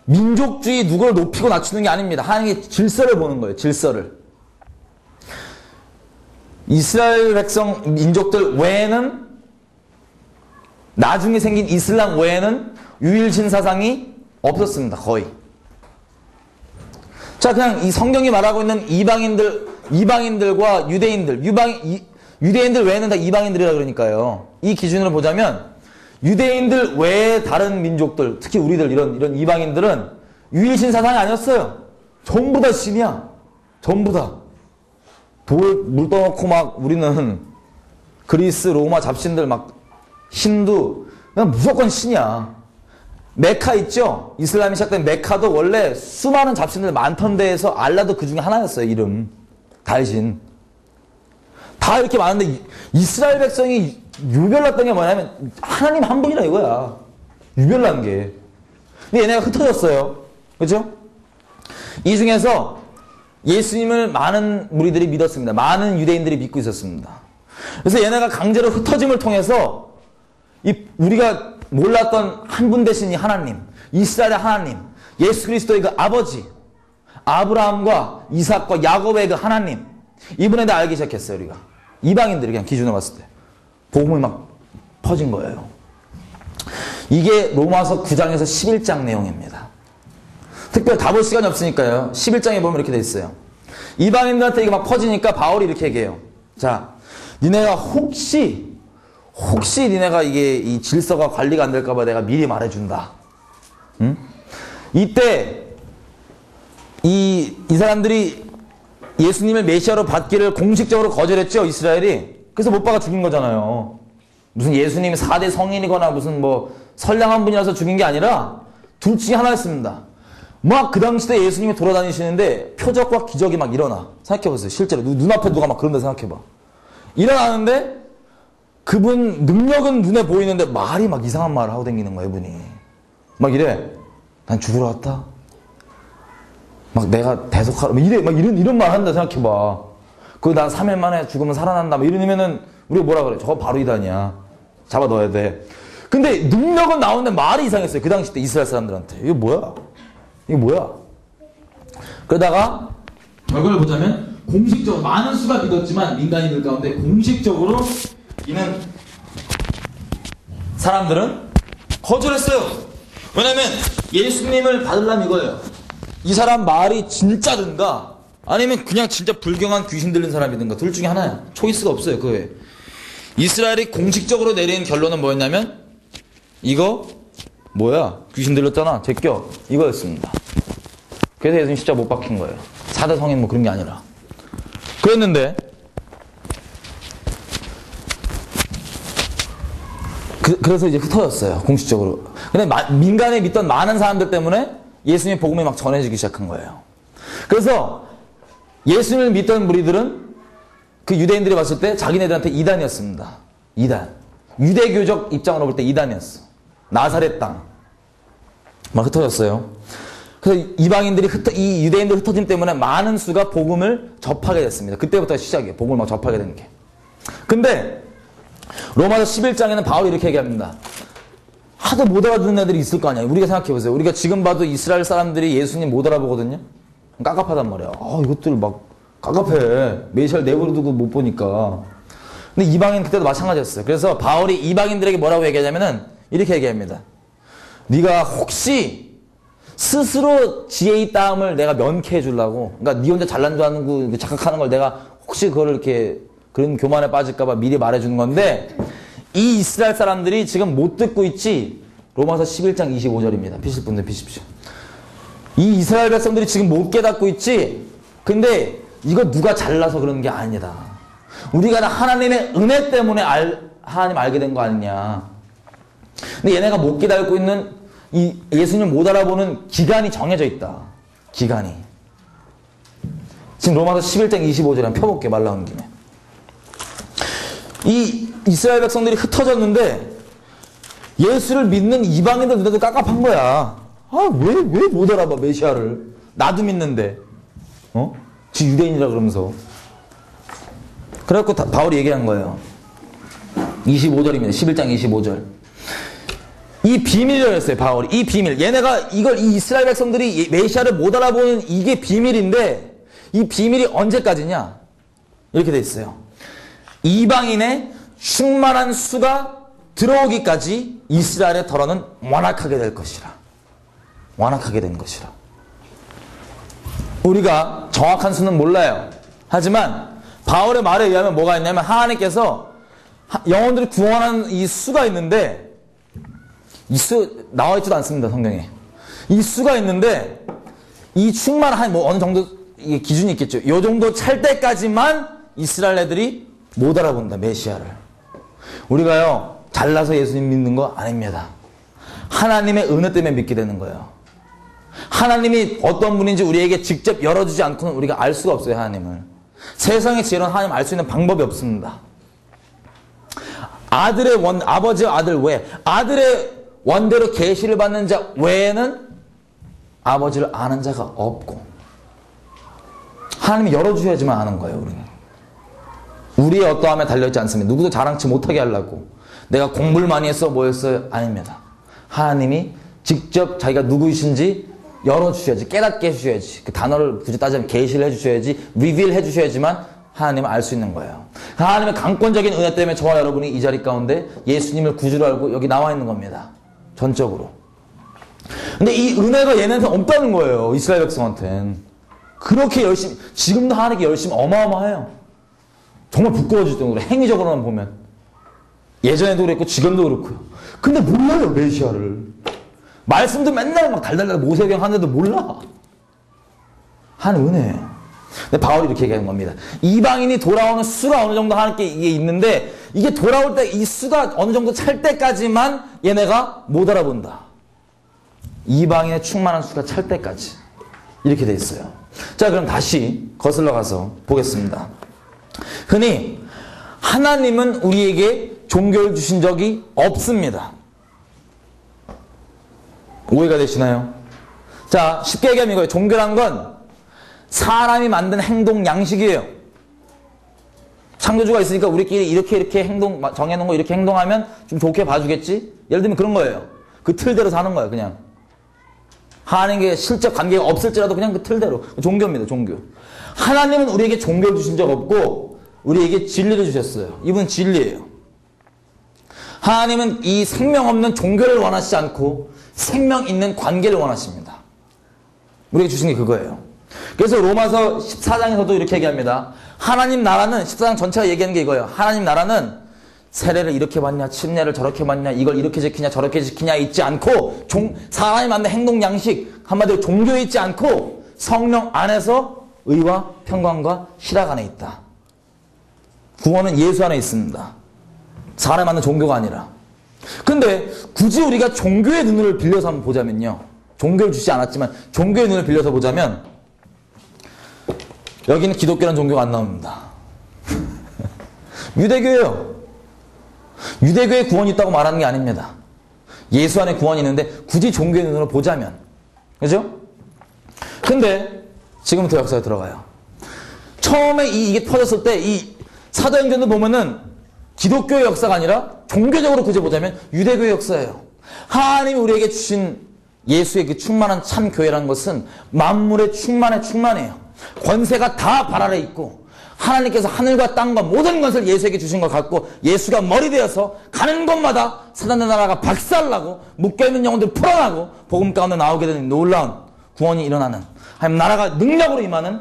민족주의 누구를 높이고 낮추는 게 아닙니다. 하나님의 질서를 보는 거예요. 질서를. 이스라엘 백성 민족들 외에는 나중에 생긴 이슬람 외에는 유일신 사상이 없었습니다. 거의. 자, 그냥 이 성경이 말하고 있는 이방인들, 이방인들과 유대인들, 유방, 이, 유대인들 외에는 다 이방인들이라 그러니까요. 이 기준으로 보자면 유대인들 외에 다른 민족들, 특히 우리들 이런 이런 이방인들은 유일신 사상이 아니었어요. 전부 다 신이야. 전부 다. 돌물 떠놓고 막 우리는 그리스 로마 잡신들 막 힌두 무조건 신이야. 메카 있죠? 이슬람이 시작된 메카도 원래 수많은 잡신들 많던 데에서 알라도 그 중에 하나였어요. 이름 달신. 다 이렇게 많은데 이- 이스라엘 백성이 유별났던 게 뭐냐면 하나님 한 분이라 이거야. 유별난 게. 근데 얘네가 흩어졌어요. 그죠? 이 중에서 예수님을 많은 무리들이 믿었습니다. 많은 유대인들이 믿고 있었습니다. 그래서 얘네가 강제로 흩어짐을 통해서 이 우리가 몰랐던 한 분 대신 이 하나님, 이스라엘의 하나님, 예수 그리스도의 그 아버지, 아브라함과 이삭과 야곱의 그 하나님, 이분에 대해 알기 시작했어요, 우리가. 이방인들이 그냥 기준으로 봤을 때. 복음이 막 퍼진 거예요. 이게 로마서 9장에서 11장 내용입니다. 특별히 다 볼 시간이 없으니까요. 11장에 보면 이렇게 돼 있어요. 이방인들한테 이게 막 퍼지니까 바울이 이렇게 얘기해요. 자, 니네가 혹시 혹시 니네가 이게 이 질서가 관리가 안 될까봐 내가 미리 말해준다. 응? 이때 이, 이 사람들이 예수님을 메시아로 받기를 공식적으로 거절했죠, 이스라엘이. 그래서 못 박아 죽인 거잖아요. 무슨 예수님이 4대 성인이거나 무슨 뭐 선량한 분이라서 죽인 게 아니라 둘 중에 하나였습니다. 막 그 당시 때 예수님이 돌아다니시는데 표적과 기적이 막 일어나. 생각해보세요. 실제로. 눈- 눈앞에 누가 막 그런다 생각해봐. 일어나는데 그분 능력은 눈에 보이는데 말이 막 이상한 말을 하고 다니는 거야, 이분이. 막 이래. 난 죽으러 왔다. 막 내가 대속하라. 막 이래. 막 이런, 이런 말 한다 생각해봐. 그 난 3일 만에 죽으면 살아난다. 막 이러면은 우리가 뭐라 그래. 저거 바로 이단이야. 잡아 넣어야 돼. 근데 능력은 나오는데 말이 이상했어요. 그 당시 때 이스라엘 사람들한테. 이거 뭐야? 이거 뭐야? 그러다가 결과를 보자면 공식적으로 많은 수가 믿었지만 민간인들 가운데 공식적으로 이는 사람들은 거절했어요. 왜냐면 예수님을 받으려면 이거예요. 이 사람 말이 진짜든가 아니면 그냥 진짜 불경한 귀신 들린 사람이든가 둘 중에 하나야. 초이스가 없어요. 그 외에. 이스라엘이 공식적으로 내린 결론은 뭐였냐면 이거 뭐야 귀신 들렸잖아 제껴 이거였습니다. 그래서 예수님 십자 못 박힌 거예요. 사대 성인 뭐 그런 게 아니라. 그랬는데 그, 래서 이제 흩어졌어요 공식적으로. 근데 마- 민간에 믿던 많은 사람들 때문에 예수님의 복음이 막 전해지기 시작한 거예요. 그래서 예수님을 믿던 무리들은 그 유대인들이 봤을 때 자기네들한테 이단이었습니다. 이단. 유대교적 입장으로 볼 때 이단이었어. 나사렛 땅. 막 흩어졌어요. 그래서 이방인들이 흩어, 이 유대인들 흩어짐 때문에 많은 수가 복음을 접하게 됐습니다. 그때부터 시작이에요. 복음을 막 접하게 된 게. 근데 로마서 11장에는 바울이 이렇게 얘기합니다. 하도 못 알아듣는 애들이 있을 거 아니야. 우리가 생각해 보세요. 우리가 지금 봐도 이스라엘 사람들이 예수님 못 알아보거든요. 깝깝하단 말이야. 아, 이것들 막 깝깝해. 메시아를 내버려두고 못 보니까. 근데 이방인 그때도 마찬가지였어요. 그래서 바울이 이방인들에게 뭐라고 얘기하냐면은 이렇게 얘기합니다. 네가 혹시 스스로 지혜 있다함을 내가 면케해 주려고 그러니까 네 혼자 잘난 줄 아는 거 착각하는 걸 내가 혹시 그걸 이렇게 그런 교만에 빠질까봐 미리 말해주는 건데 이 이스라엘 사람들이 지금 못 듣고 있지 로마서 11장 25절입니다. 피실 분들 피십시오. 이 이스라엘 백성들이 지금 못 깨닫고 있지 근데 이거 누가 잘나서 그런 게 아니다. 우리가 하나님의 은혜 때문에 알, 하나님 알게 된 거 아니냐. 근데 얘네가 못 깨닫고 있는 이 예수님 못 알아보는 기간이 정해져 있다. 기간이. 지금 로마서 11장 25절에 펴볼게 말 나온 김에. 이 이스라엘 백성들이 흩어졌는데 예수를 믿는 이방인들 눈에도 깝깝한 거야. 아, 왜, 왜 못 알아봐, 메시아를. 나도 믿는데. 어? 지 유대인이라 그러면서. 그래갖고 다- 바울이 얘기한 거예요. 25절입니다. 11장 25절. 이 비밀을 했어요, 바울이. 이 비밀. 얘네가 이걸, 이 이스라엘 백성들이 이 메시아를 못 알아보는 이게 비밀인데, 이 비밀이 언제까지냐? 이렇게 돼 있어요. 이방인의 충만한 수가 들어오기까지 이스라엘의 덜어는 완악하게 될 것이라. 완악하게 된 것이라. 우리가 정확한 수는 몰라요. 하지만 바울의 말에 의하면 뭐가 있냐면 하나님께서 하- 영혼들을 구원하는 이 수가 있는데 이 수 나와 있지도 않습니다 성경에 이 수가 있는데 이 충만한 뭐 어느 정도 기준이 있겠죠. 요 정도 찰 때까지만 이스라엘 애들이 못 알아본다 메시아를. 우리가요 잘나서 예수님 믿는 거 아닙니다. 하나님의 은혜 때문에 믿게 되는 거예요. 하나님이 어떤 분인지 우리에게 직접 열어주지 않고는 우리가 알 수가 없어요 하나님을. 세상의 지혜로는 하나님 알 수 있는 방법이 없습니다. 아들의 원 아버지와 아들 외 아들의 원대로 계시를 받는 자 외에는 아버지를 아는 자가 없고 하나님이 열어주셔야지만 아는 거예요 우리는. 우리의 어떠함에 달려있지 않습니다. 누구도 자랑치 못하게 하려고. 내가 공부를 많이 했어, 뭐 했어요? 아닙니다. 하나님이 직접 자기가 누구이신지 열어주셔야지, 깨닫게 해주셔야지. 그 단어를 굳이 따지면 계시를 해주셔야지, 리빌 해주셔야지만 하나님을 알 수 있는 거예요. 하나님의 강권적인 은혜 때문에 저와 여러분이 이 자리 가운데 예수님을 구주로 알고 여기 나와 있는 겁니다. 전적으로. 근데 이 은혜가 얘네한테 없다는 거예요. 이스라엘 백성한테는. 그렇게 열심히, 지금도 하나님께 열심히 어마어마해요. 정말 부끄러워질 정도로 행위적으로만 보면 예전에도 그랬고 지금도 그렇고요. 근데 몰라요 메시아를. 말씀도 맨날 막 달달달 모세경 하는데도 몰라. 한 은혜예요. 근데 바울이 이렇게 얘기하는 겁니다. 이방인이 돌아오는 수가 어느 정도 하나님께 이게 있는데 이게 돌아올 때 이 수가 어느 정도 찰 때까지만 얘네가 못 알아본다. 이방인의 충만한 수가 찰 때까지 이렇게 돼 있어요. 자 그럼 다시 거슬러 가서 보겠습니다. 흔히 하나님은 우리에게 종교를 주신 적이 없습니다. 오해가 되시나요? 자, 쉽게 얘기하면 이거예요. 종교란 건 사람이 만든 행동 양식이에요. 창조주가 있으니까 우리끼리 이렇게 이렇게 행동 정해놓은 거 이렇게 행동하면 좀 좋게 봐주겠지? 예를 들면 그런 거예요. 그 틀대로 사는 거예요, 그냥. 하나님께 실제 관계가 없을지라도 그냥 그 틀대로. 종교입니다, 종교. 하나님은 우리에게 종교를 주신 적 없고, 우리에게 진리를 주셨어요. 이분 진리예요. 하나님은 이 생명 없는 종교를 원하시지 않고, 생명 있는 관계를 원하십니다. 우리에게 주신 게 그거예요. 그래서 로마서 14장에서도 이렇게 얘기합니다. 하나님 나라는, 14장 전체가 얘기하는 게 이거예요. 하나님 나라는 세례를 이렇게 받냐, 침례를 저렇게 받냐, 이걸 이렇게 지키냐, 저렇게 지키냐 있지 않고, 종, 사람이 만든 행동 양식, 한마디로 종교에 있지 않고, 성령 안에서 의와 평강과 희락 안에 있다. 구원은 예수 안에 있습니다. 사람이 만든 종교가 아니라. 근데 굳이 우리가 종교의 눈을 빌려서 한번 보자면요. 종교를 주지 않았지만 종교의 눈을 빌려서 보자면 여기는 기독교라는 종교가 안 나옵니다. <laughs> 유대교예요. 유대교에 구원이 있다고 말하는 게 아닙니다. 예수 안에 구원이 있는데 굳이 종교의 눈으로 보자면. 그죠? 근데 지금부터 역사에 들어가요. 처음에 이, 이게 터졌을 때 이 사도행전을 보면은 기독교의 역사가 아니라 종교적으로 그저 보자면 유대교의 역사예요. 하나님이 우리에게 주신 예수의 그 충만한 참 교회라는 것은 만물의 충만에 충만해요. 권세가 다 발 아래 있고 하나님께서 하늘과 땅과 모든 것을 예수에게 주신 것 같고 예수가 머리 되어서 가는 곳마다 사단의 나라가 박살나고 묶여있는 영혼들 풀어나고 복음 가운데 나오게 되는 놀라운 구원이 일어나는 하나님 나라가 능력으로 임하는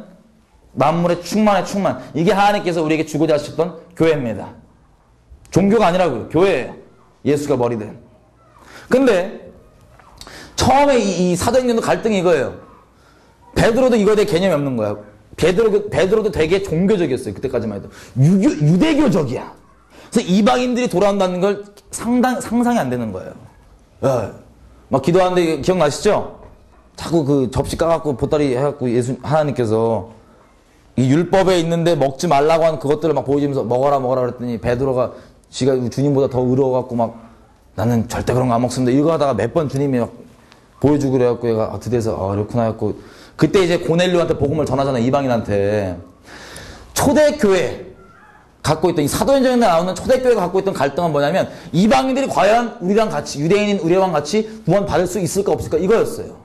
만물의 충만에 충만 이게 하나님께서 우리에게 주고자 하셨던 교회입니다. 종교가 아니라고요. 교회예요. 예수가 머리 된. 근데 처음에 이, 이 사도행전도 갈등이 이거예요. 베드로도 이거에 대해 개념이 없는 거야. 베드로, 베드로도 되게 종교적이었어요. 그때까지만 해도. 유교, 유대교적이야. 그래서 이방인들이 돌아온다는 걸 상당, 상상이 안 되는 거예요. 예. 막 기도하는데 기억나시죠? 자꾸 그 접시 까갖고 보따리 해갖고 예수, 하나님께서 이 율법에 있는데 먹지 말라고 한 그것들을 막 보여주면서 먹어라 먹어라 그랬더니 베드로가 지가 주님보다 더 의로워갖고 막 나는 절대 그런 거 안 먹습니다. 이거 하다가 몇 번 주님이 막 보여주고 그래갖고 얘가 어떻게 돼서 아 그렇구나 해갖고 그때 이제 고넬료한테 복음을 전하잖아 이방인한테 초대교회 갖고 있던 이 사도행전에 나오는 초대교회가 갖고 있던 갈등은 뭐냐면 이방인들이 과연 우리랑 같이 유대인인 우리랑 같이 구원 받을 수 있을까 없을까 이거였어요.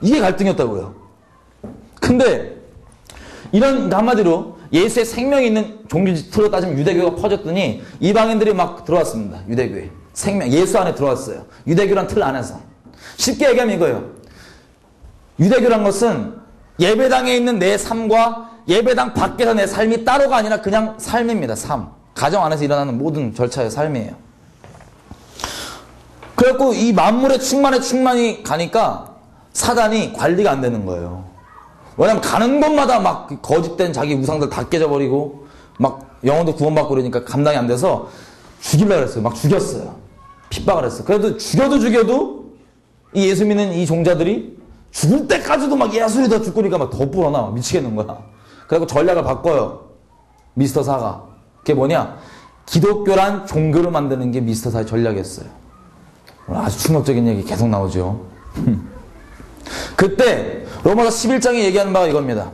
이게 갈등이었다고요. 근데 이런 한마디로 예수의 생명이 있는 종교로 따지면 유대교가 퍼졌더니 이방인들이 막 들어왔습니다. 유대교에. 생명, 예수 안에 들어왔어요. 유대교란 틀 안에서. 쉽게 얘기하면 이거예요. 유대교란 것은 예배당에 있는 내 삶과 예배당 밖에서 내 삶이 따로가 아니라 그냥 삶입니다. 삶. 가정 안에서 일어나는 모든 절차의 삶이에요. 그래갖고 이 만물의 충만에 충만이 가니까 사단이 관리가 안 되는 거예요. 왜냐면 가는 곳마다 막 거짓된 자기 우상들 다 깨져버리고 막 영혼도 구원받고 그러니까 감당이 안 돼서 죽이려고 그랬어요. 막 죽였어요. 핍박을 했어요. 그래도 죽여도 죽여도 이 예수 믿는 이 종자들이 죽을 때까지도 막 예수를 더 죽으니까 막 더 불어나 막 미치겠는 거야. 그래고 전략을 바꿔요. 미스터 사가. 그게 뭐냐? 기독교란 종교를 만드는 게 미스터 사의 전략이었어요. 아주 충격적인 얘기 계속 나오죠. <laughs> 그때 로마서 11장에 얘기하는 바가 이겁니다.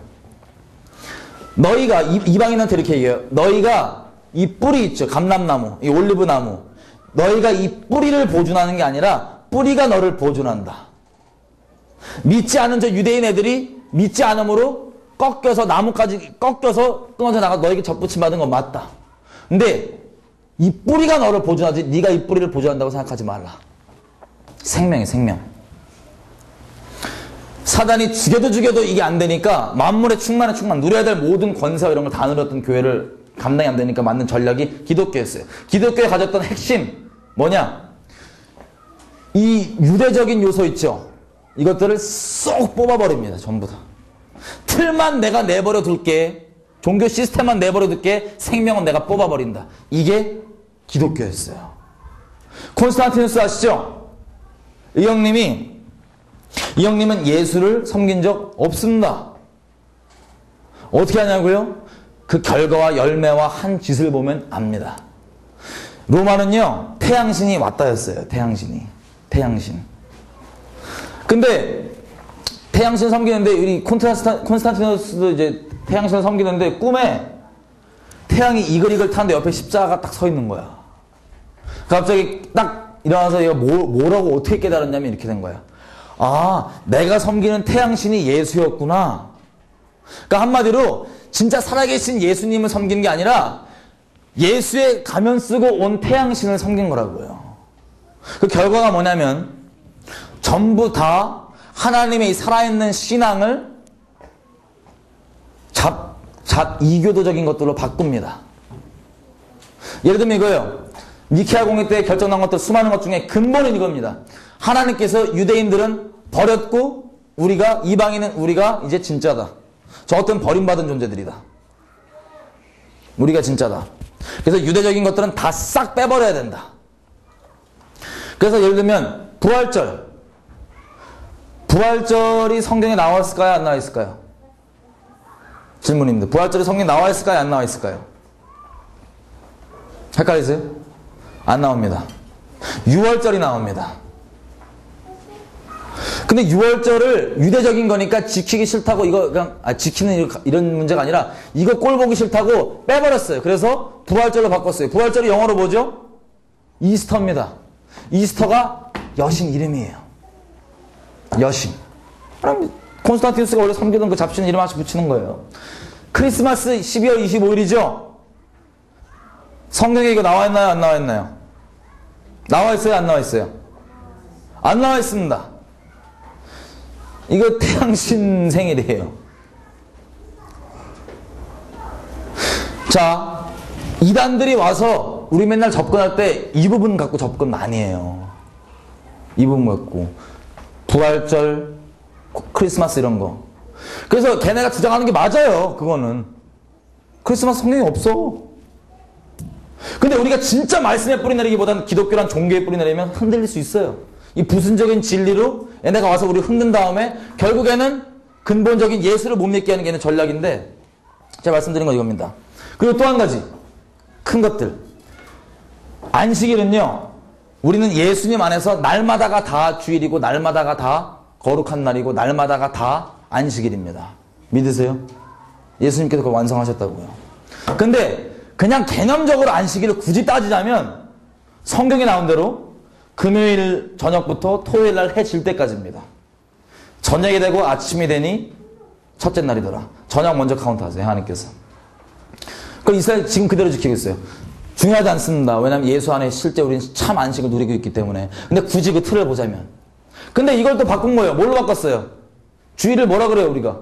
너희가 이- 이방인한테 이렇게 얘기해요. 너희가 이 뿌리 있죠. 감람나무, 이 올리브나무. 너희가 이 뿌리를 보존하는 게 아니라 뿌리가 너를 보존한다. 믿지 않은 저 유대인 애들이 믿지 않음으로 꺾여서 나무까지 꺾여서 끊어져 나가 너에게 접붙임 받은 건 맞다. 근데 이 뿌리가 너를 보존하지 네가 이 뿌리를 보존한다고 생각하지 말라. 생명이 생명. 사단이 죽여도 죽여도 이게 안 되니까 만물의 충만에 충만 누려야 될 모든 권세와 이런 걸 다 누렸던 교회를 감당이 안 되니까 맞는 전략이 기독교였어요. 기독교에 가졌던 핵심 뭐냐? 이 유대적인 요소 있죠. 이것들을 쏙 뽑아버립니다. 전부 다. 틀만 내가 내버려 둘게. 종교 시스템만 내버려 둘게. 생명은 내가 뽑아버린다. 이게 기독교였어요. 콘스탄티누스 아시죠? 이 형님이 이 형님은 예수를 섬긴 적 없습니다. 어떻게 하냐고요? 그 결과와 열매와 한 짓을 보면 압니다. 로마는요, 태양신이 왔다였어요. 태양신이. 태양신. 근데, 태양신 섬기는데, 우리 콘스탄, 콘스탄티노스도 이제 태양신을 섬기는데, 꿈에 태양이 이글이글 타는데 옆에 십자가가 딱서 있는 거야. 갑자기 딱 일어나서 얘가 뭐, 뭐라고 어떻게 깨달았냐면 이렇게 된 거야. 아, 내가 섬기는 태양신이 예수였구나. 그러니까 한마디로 진짜 살아계신 예수님을 섬기는 게 아니라 예수의 가면 쓰고 온 태양신을 섬긴 거라고요. 그 결과가 뭐냐면 전부 다 하나님의 이 살아있는 신앙을 잡, 잡, 이교도적인 것들로 바꿉니다. 예를 들면 이거예요. 니케아 공회 때 결정난 것들 수많은 것 중에 근본은 이겁니다. 하나님께서 유대인들은 버렸고 우리가 이방인은 우리가 이제 진짜다. 저 어떤 버림받은 존재들이다. 우리가 진짜다. 그래서 유대적인 것들은 다 싹 빼버려야 된다. 그래서 예를 들면 부활절. 부활절이 성경에 나와 있을까요? 안 나와 있을까요? 질문입니다. 부활절이 성경에 나와 있을까요? 안 나와 있을까요? 헷갈리세요? 안 나옵니다. 6월절이 나옵니다. 근데 6월절을 유대적인 거니까 지키기 싫다고 이거 그냥 아, 지키는 이런- 문제가 아니라 이거 꼴 보기 싫다고 빼버렸어요. 그래서 부활절로 바꿨어요. 부활절이 영어로 뭐죠? 이스터입니다. 이스터가 여신 이름이에요. 여신. 그럼 콘스탄티누스가 원래 섬기던 그 잡신 이름 하나씩 붙이는 거예요. 크리스마스 12월 25일이죠? 성경에 이거 나와 있나요? 안 나와 있나요? 나와 있어요? 안 나와 있어요? 안 나와 있습니다. 이거 태양신 생일이에요. 자, 이단들이 와서 우리 맨날 접근할 때 이 부분 갖고 접근 많이 해요. 이 부분 갖고. 부활절, 크리스마스 이런 거. 그래서 걔네가 주장하는 게 맞아요. 그거는. 크리스마스 성경이 없어. 근데 우리가 진짜 말씀에 뿌리 내리기보다는 기독교란 종교에 뿌리 내리면 흔들릴 수 있어요. 이 부순적인 진리로 얘네가 와서 우리 흔든 다음에 결국에는 근본적인 예수를 못 믿게 하는 게 전략인데 제가 말씀드린 건 이겁니다. 그리고 또 한 가지 큰 것들 안식일은요, 우리는 예수님 안에서 날마다가 다 주일이고, 날마다가 다 거룩한 날이고, 날마다가 다 안식일입니다. 믿으세요? 예수님께서 그걸 완성하셨다고요. 근데 그냥 개념적으로 안식일을 굳이 따지자면 성경에 나온 대로 금요일 저녁부터 토요일 날 해 질 때까지입니다. 저녁이 되고 아침이 되니 첫째 날이더라. 저녁 먼저 카운트 하세요, 하나님께서. 그 이스라엘 지금 그대로 지키고 있어요. 중요하지 않습니다. 왜냐하면 예수 안에 실제 우리는 참 안식을 누리고 있기 때문에. 근데 굳이 그 틀을 보자면. 근데 이걸 또 바꾼 거예요. 뭘로 바꿨어요? 주일을 뭐라 그래요, 우리가?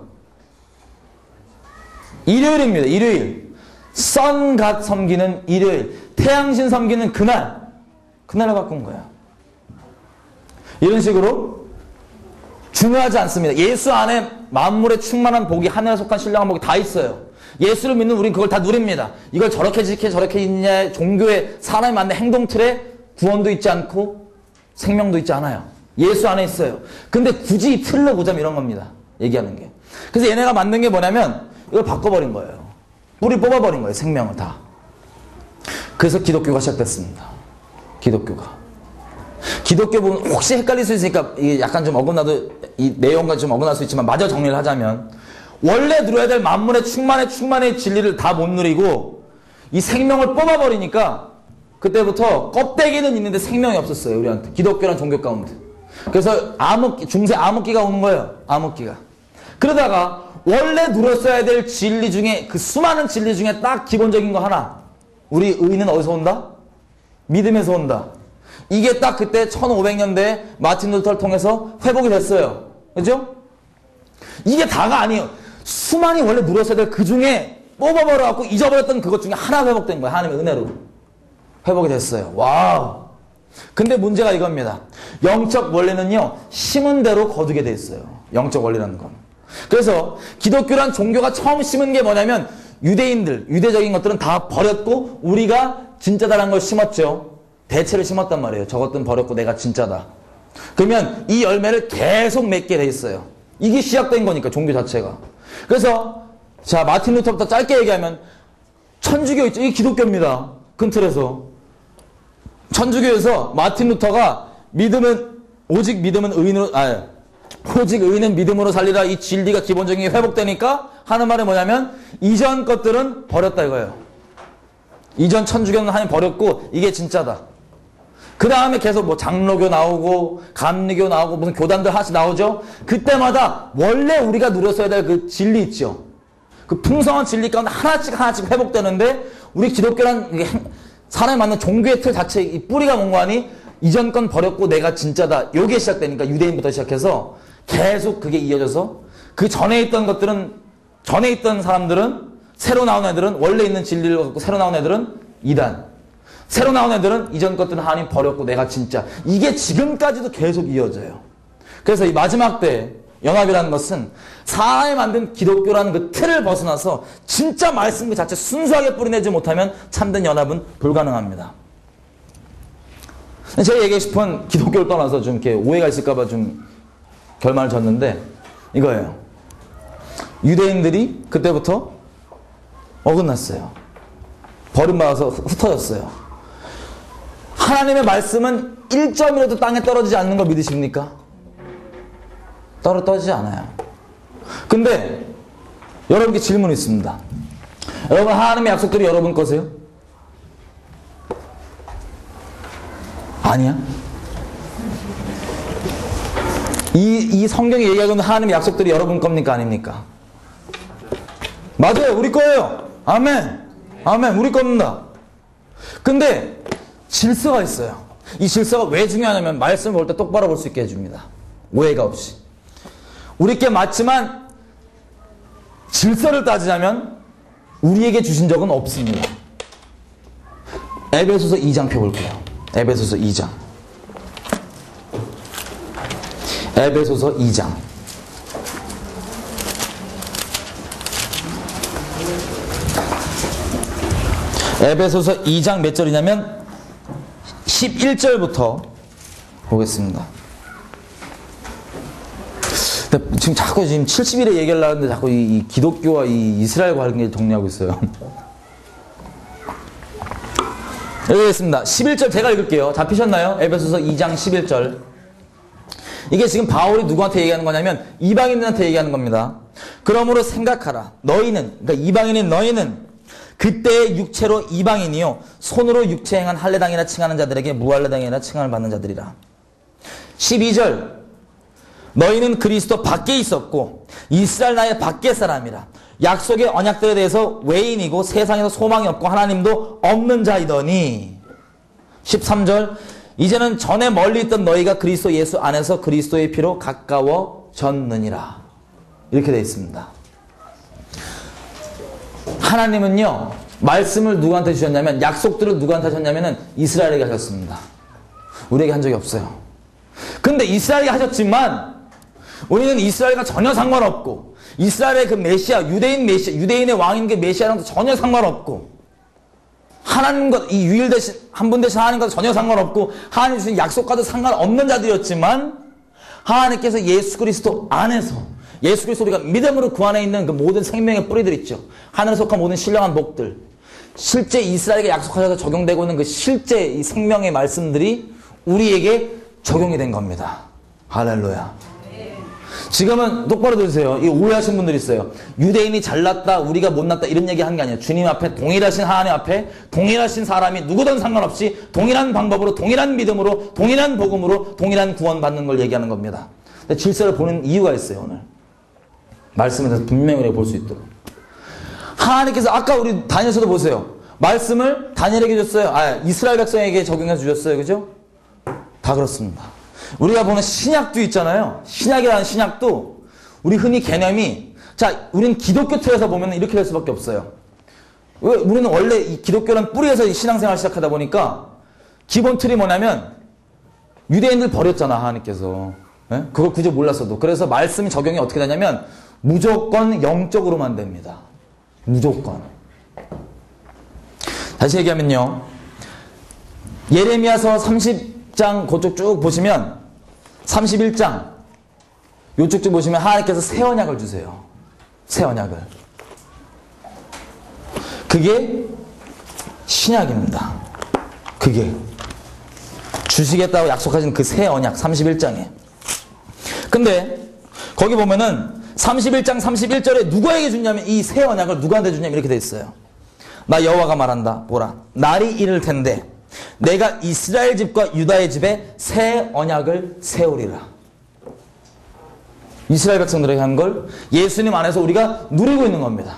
일요일입니다. 일요일. Sun God 섬기는 일요일. 태양신 섬기는 그날. 그날을 바꾼 거예요. 이런 식으로 중요하지 않습니다. 예수 안에 만물에 충만한 복이 하늘에 속한 신령한 복이 다 있어요. 예수를 믿는 우린 그걸 다 누립니다. 이걸 저렇게 지켜 저렇게 있냐 종교에 사람이 만든 행동 틀에 구원도 있지 않고 생명도 있지 않아요. 예수 안에 있어요. 근데 굳이 틀로 보자면 이런 겁니다. 얘기하는 게. 그래서 얘네가 만든 게 뭐냐면 이걸 바꿔버린 거예요. 뿌리 뽑아버린 거예요. 생명을 다. 그래서 기독교가 시작됐습니다. 기독교가. 기독교 부분 혹시 헷갈릴 수 있으니까 약간 좀 어긋나도 이 내용과 좀 어긋날 수 있지만 마저 정리를 하자면 원래 누려야 될 만물의 충만의 충만의 진리를 다 못 누리고 이 생명을 뽑아버리니까 그때부터 껍데기는 있는데 생명이 없었어요 우리한테. 기독교란 종교 가운데. 그래서 암흑 중세 암흑기가 오는 거예요 암흑기가. 그러다가 원래 누렸어야 될 진리 중에 그 수많은 진리 중에 딱 기본적인 거 하나. 우리 의는 어디서 온다? 믿음에서 온다 이게 딱 그때 1500년대 마틴 루터를 통해서 회복이 됐어요. 그죠? 이게 다가 아니에요. 수많이 원래 누렸어야 될 그 중에 뽑아버려갖고 잊어버렸던 그것 중에 하나 회복된 거예요. 하나님의 은혜로. 회복이 됐어요. Wow. 근데 문제가 이겁니다. 영적 원리는요, 심은 대로 거두게 돼 있어요. 영적 원리라는 건. 그래서 기독교란 종교가 처음 심은 게 뭐냐면 유대인들, 유대적인 것들은 다 버렸고 우리가 진짜다라는 걸 심었죠. 대체를 심었단 말이에요. 저것들은 버렸고 내가 진짜다. 그러면 이 열매를 계속 맺게 돼 있어요. 이게 시작된 거니까 종교 자체가. 그래서 자 마틴 루터부터 짧게 얘기하면 천주교 있죠. 이게 기독교입니다. 큰 틀에서 천주교에서 마틴 루터가 믿음은 오직 믿음은 의인으로 아 오직 의인은 믿음으로 살리라 이 진리가 기본적인 게 회복되니까 하는 말이 뭐냐면 이전 것들은 버렸다 이거예요. 이전 천주교는 하나님 버렸고 이게 진짜다. 그 다음에 계속 뭐 장로교 나오고 감리교 나오고 무슨 교단들 하나씩 나오죠. 그때마다 원래 우리가 누렸어야 될 그 진리 있죠. 그 풍성한 진리 가운데 하나씩 하나씩 회복되는데 우리 기독교란 사람이 만든 종교의 틀 자체 이 뿌리가 뭔가 하니 이전 건 버렸고 내가 진짜다. 요게 시작되니까 유대인부터 시작해서 계속 그게 이어져서 그 전에 있던 것들은 전에 있던 사람들은 새로 나온 애들은 원래 있는 진리를 갖고 새로 나온 애들은 이단. 새로 나온 애들은 이전 것들은 하나님 버렸고 내가 진짜. 이게 지금까지도 계속 이어져요. 그래서 이 마지막 때 연합이라는 것은 사람이 만든 기독교라는 그 틀을 벗어나서 진짜 말씀 그 자체 순수하게 뿌리내지 못하면 참된 연합은 불가능합니다. 제가 얘기하고 싶은 기독교를 떠나서 좀 이렇게 오해가 있을까봐 좀 결말을 졌는데 이거예요. 유대인들이 그때부터 어긋났어요. 버림받아서 흩어졌어요. 하나님의 말씀은 1점이라도 땅에 떨어지지 않는 거 믿으십니까? 떨어 떨어지지 않아요. 근데 여러분께 질문이 있습니다. 여러분 하나님의 약속들이 여러분 거세요? 아니야. 이, 이 성경이 얘기하고 있는 하나님의 약속들이 여러분 겁니까? 아닙니까? 맞아요. 우리 거예요. 아멘. 아멘. 우리 겁니다. 근데 질서가 있어요. 이 질서가 왜 중요하냐면 말씀을 볼 때 똑바로 볼 수 있게 해줍니다. 오해가 없이. 우리께 맞지만 질서를 따지자면 우리에게 주신 적은 없습니다. 에베소서 2장 펴볼게요. 에베소서 2장. 에베소서 2장. 에베소서 2장 몇 절이냐면 11절부터 보겠습니다. 지금 자꾸 지금 70일에 얘기하려고 하는데 자꾸 이, 이 기독교와 이 이스라엘 관계 정리하고 있어요. <laughs> 여기 있습니다. 11절 제가 읽을게요. 잡히셨나요? 에베소서 2장 11절. 이게 지금 바울이 누구한테 얘기하는 거냐면 이방인들한테 얘기하는 겁니다. 그러므로 생각하라. 너희는 그러니까 이방인인 너희는 그때의 육체로 이방인이요. 손으로 육체 행한 할례당이라 칭하는 자들에게 무할례당이라 칭함을 받는 자들이라. 12절. 너희는 그리스도 밖에 있었고 이스라엘 나의 밖의 사람이라. 약속의 언약들에 대해서 외인이고 세상에서 소망이 없고 하나님도 없는 자이더니. 13절. 이제는 전에 멀리 있던 너희가 그리스도 예수 안에서 그리스도의 피로 가까워졌느니라. 이렇게 되어 있습니다 하나님은요 말씀을 누구한테 주셨냐면 약속들을 누구한테 하셨냐면 이스라엘에게 하셨습니다. 우리에게 한 적이 없어요. 근데 이스라엘이 하셨지만 우리는 이스라엘과 전혀 상관없고 이스라엘의 그 메시아 유대인 메시아 유대인의 왕인 그 메시아랑도 전혀 상관없고 하나님과 이 유일 대신 한 분 대신 하나님과 전혀 상관없고 하나님 주신 약속과도 상관없는 자들이었지만 하나님께서 예수 그리스도 안에서 예수 그리스도 우리가 믿음으로 그 안에 있는 그 모든 생명의 뿌리들 있죠 하늘에 속한 모든 신령한 복들 실제 이스라엘에게 약속하셔서 적용되고 있는 그 실제 이 생명의 말씀들이 우리에게 적용이 된 겁니다 할렐루야 지금은 똑바로 들으세요. 이 오해하신 분들 있어요. 유대인이 잘났다, 우리가 못났다 이런 얘기 하는 게 아니에요. 주님 앞에 동일하신 하나님 앞에 동일하신 사람이 누구든 상관없이 동일한 방법으로 동일한 믿음으로 동일한 복음으로 동일한 구원 받는 걸 얘기하는 겁니다. 근데 질서를 보는 이유가 있어요, 오늘. 말씀에서 분명히 우리가 볼 수 있도록. 하나님께서 아까 우리 다니엘서도 보세요. 말씀을 다니엘에게 줬어요. 아, 이스라엘 백성에게 적용해 주셨어요. 그죠? 다 그렇습니다. 우리가 보는 신약도 있잖아요. 신약이라는 신약도 우리 흔히 개념이 자, 우리는 기독교 틀에서 보면 이렇게 될 수밖에 없어요. 왜? 우리는 원래 이 기독교는 뿌리에서 신앙생활 시작하다 보니까 기본 틀이 뭐냐면 유대인들 버렸잖아 하나님께서. 예? 그걸 굳이 몰랐어도. 그래서 말씀이 적용이 어떻게 되냐면 무조건 영적으로만 됩니다. 무조건. 다시 얘기하면요. 예레미야서 30장 그쪽 쭉 보시면 31장 요쪽 좀 보시면 하나님께서 새 언약을 주세요. 새 언약을. 그게 신약입니다. 그게 주시겠다고 약속하신 그 새 언약 31장에. 근데 거기 보면은 31장 31절에 누구에게 주냐면 이 새 언약을 누구한테 주냐면 이렇게 돼 있어요. 나 여호와가 말한다. 보라. 날이 이를 텐데 내가 이스라엘 집과 유다의 집에 새 언약을 세우리라. 이스라엘 백성들에게 한 걸 예수님 안에서 우리가 누리고 있는 겁니다.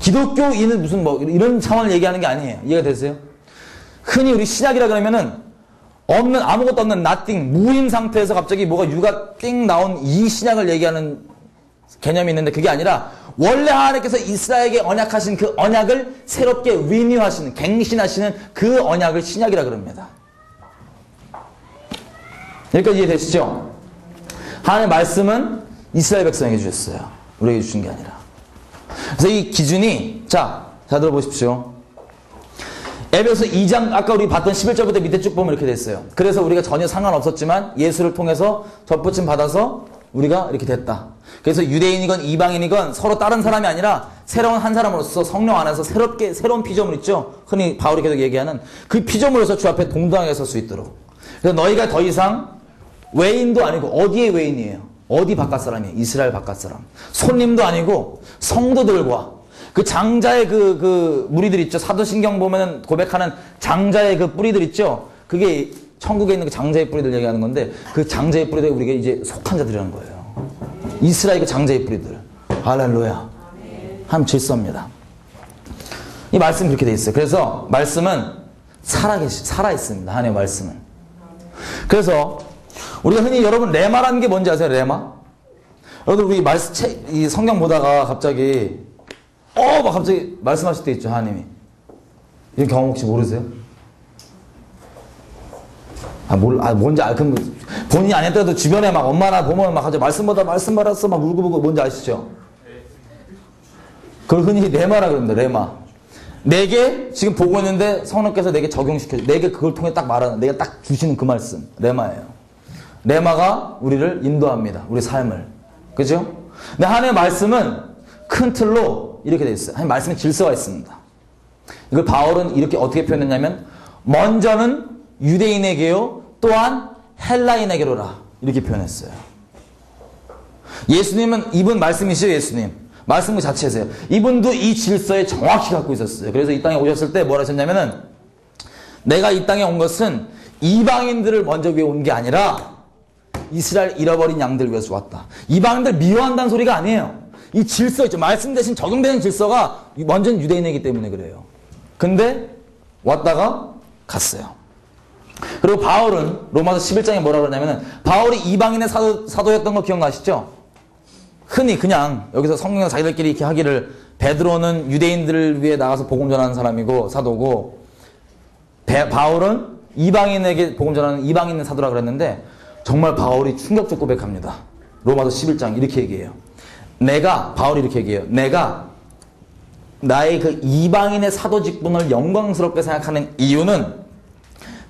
기독교인은 무슨 뭐 이런 차원을 얘기하는 게 아니에요. 이해가 되세요? 흔히 우리 신약이라 그러면은 없는 아무것도 없는 나띵 무인 상태에서 갑자기 뭐가 유가 띵 나온 이 신약을 얘기하는 개념이 있는데 그게 아니라 원래 하나님께서 이스라엘에게 언약하신 그 언약을 새롭게 리뉴하시는 갱신하시는 그 언약을 신약이라 그럽니다. 여기까지 이해되시죠? 하나님의 말씀은 이스라엘 백성에게 주셨어요. 우리에게 주신 게 아니라. 그래서 이 기준이 자, 자 들어보십시오. 에베소 2장 아까 우리 봤던 11절부터 밑에 쭉 보면 이렇게 됐어요. 그래서 우리가 전혀 상관없었지만 예수를 통해서 접붙임 받아서 우리가 이렇게 됐다. 그래서 유대인이건 이방인이건 서로 다른 사람이 아니라 새로운 한 사람으로서 성령 안에서 새롭게 새로운 피조물 있죠. 흔히 바울이 계속 얘기하는 그 피조물로서 주 앞에 동등하게 설 수 있도록. 그래서 너희가 더 이상 외인도 아니고 어디의 외인이에요? 어디 바깥 사람이에요? 이스라엘 바깥 사람. 손님도 아니고 성도들과 그 장자의 그, 그 무리들 있죠. 사도신경 보면은 고백하는 장자의 그 뿌리들 있죠. 그게 천국에 있는 그 장자의 뿌리들 얘기하는 건데 그 장자의 뿌리들이 우리가 이제 속한 자들이라는 거예요. 이스라엘 그 장자의 뿌리들. 할렐루야. 한 질서입니다. 이 말씀 그렇게 돼 있어요. 그래서 말씀은 살아계시, 살아있습니다. 하나님의 말씀은. 그래서 우리가 흔히 여러분 레마라는 게 뭔지 아세요? 레마? 여러분 우리 말씀, 책, 이 성경 보다가 갑자기 어! 막 갑자기 말씀하실 때 있죠, 하나님이. 이런 경험 혹시 모르세요? 아, 몰, 아, 뭔지, 아, 그럼 본인이 안 했더라도 주변에 막 엄마나 보면 막 하죠. 말씀 받아, 말씀 받았어. 막 울고불고 뭔지 아시죠? 그걸 흔히 레마라 그럽니다, 레마. 내게 지금 보고 있는데 성령께서 내게 적용시켜, 내게 그걸 통해 딱 말하는, 내가 딱 주시는 그 말씀. 레마예요. 레마가 우리를 인도합니다. 우리 삶을. 그죠? 근데 하나님의 말씀은 큰 틀로 이렇게 되어 있어요. 하나님 말씀에 질서가 있습니다. 이걸 바울은 이렇게 어떻게 표현했냐면 먼저는 유대인에게요 또한 헬라인에게로라 이렇게 표현했어요. 예수님은 이분 말씀이시죠 예수님 말씀 그 자체세요. 이분도 이 질서에 정확히 갖고 있었어요. 그래서 이 땅에 오셨을 때 뭐라 하셨냐면은 내가 이 땅에 온 것은 이방인들을 먼저 위해 온 게 아니라 이스라엘 잃어버린 양들 위해서 왔다. 이방인들 미워한다는 소리가 아니에요. 이 질서 있죠. 말씀 대신 적용되는 질서가 먼저는 유대인이기 때문에 그래요. 근데 왔다가 갔어요. 그리고 바울은 로마서 11장에 뭐라 그러냐면은 바울이 이방인의 사도, 사도였던 거 기억나시죠? 흔히 그냥 여기서 성경에서 자기들끼리 이렇게 하기를 베드로는 유대인들을 위해 나가서 복음 전하는 사람이고 사도고 배- 바울은 이방인에게 복음 전하는 이방인의 사도라 그랬는데 정말 바울이 충격적 고백합니다. 로마서 11장 이렇게 얘기해요. 내가 바울이 이렇게 얘기해요. 내가 나의 그 이방인의 사도 직분을 영광스럽게 생각하는 이유는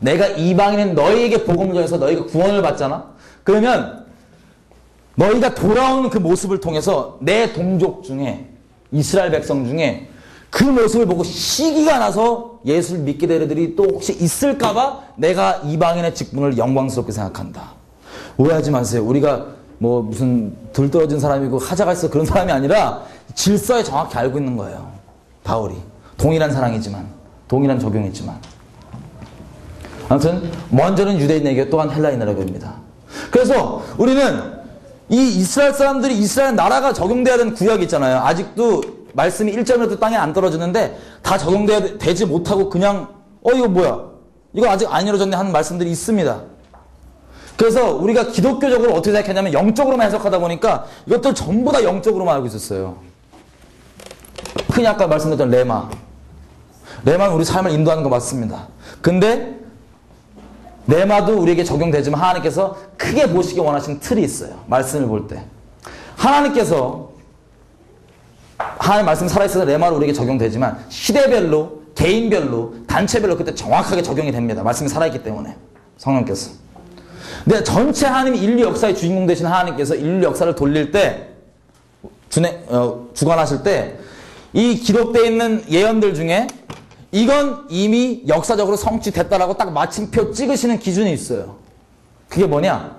내가 이방인은 너희에게 복음을 전해서 너희가 구원을 받잖아. 그러면 너희가 돌아오는 그 모습을 통해서 내 동족 중에 이스라엘 백성 중에 그 모습을 보고 시기가 나서 예수를 믿게 될 애들이 또 혹시 있을까봐 내가 이방인의 직분을 영광스럽게 생각한다. 오해하지 마세요. 우리가 뭐 무슨 들떨어진 사람이고 하자가 있어 그런 사람이 아니라 질서에 정확히 알고 있는 거예요. 바울이. 동일한 사랑이지만, 동일한 적용이지만. 아무튼 먼저는 유대인에게 또한 헬라인이라고 합니다. 그래서 우리는 이 이스라엘 사람들이 이스라엘 나라가 적용돼야 되는 구약이 있잖아요. 아직도 말씀이 1점이라도 땅에 안 떨어지는데 다 적용돼야 되지 못하고 그냥 어 이거 뭐야? 이거 아직 안 이루어졌네 하는 말씀들이 있습니다. 그래서 우리가 기독교적으로 어떻게 생각했냐면 영적으로만 해석하다 보니까 이것들 전부 다 영적으로만 알고 있었어요. 흔히 아까 말씀드렸던 레마. 레마는 우리 삶을 인도하는 거 맞습니다. 근데 레마도 우리에게 적용되지만 하나님께서 크게 보시기 원하시는 틀이 있어요. 말씀을 볼 때. 하나님께서 하나님 말씀 살아있어서 레마로 우리에게 적용되지만 시대별로 개인별로 단체별로 그때 정확하게 적용이 됩니다. 말씀이 살아있기 때문에 성령께서. 근데 전체 하나님 인류 역사의 주인공 되신 하나님께서 인류 역사를 돌릴 때 어, 주관하실 때 이 기록되어 있는 예언들 중에 이건 이미 역사적으로 성취됐다라고 딱 마침표 찍으시는 기준이 있어요. 그게 뭐냐?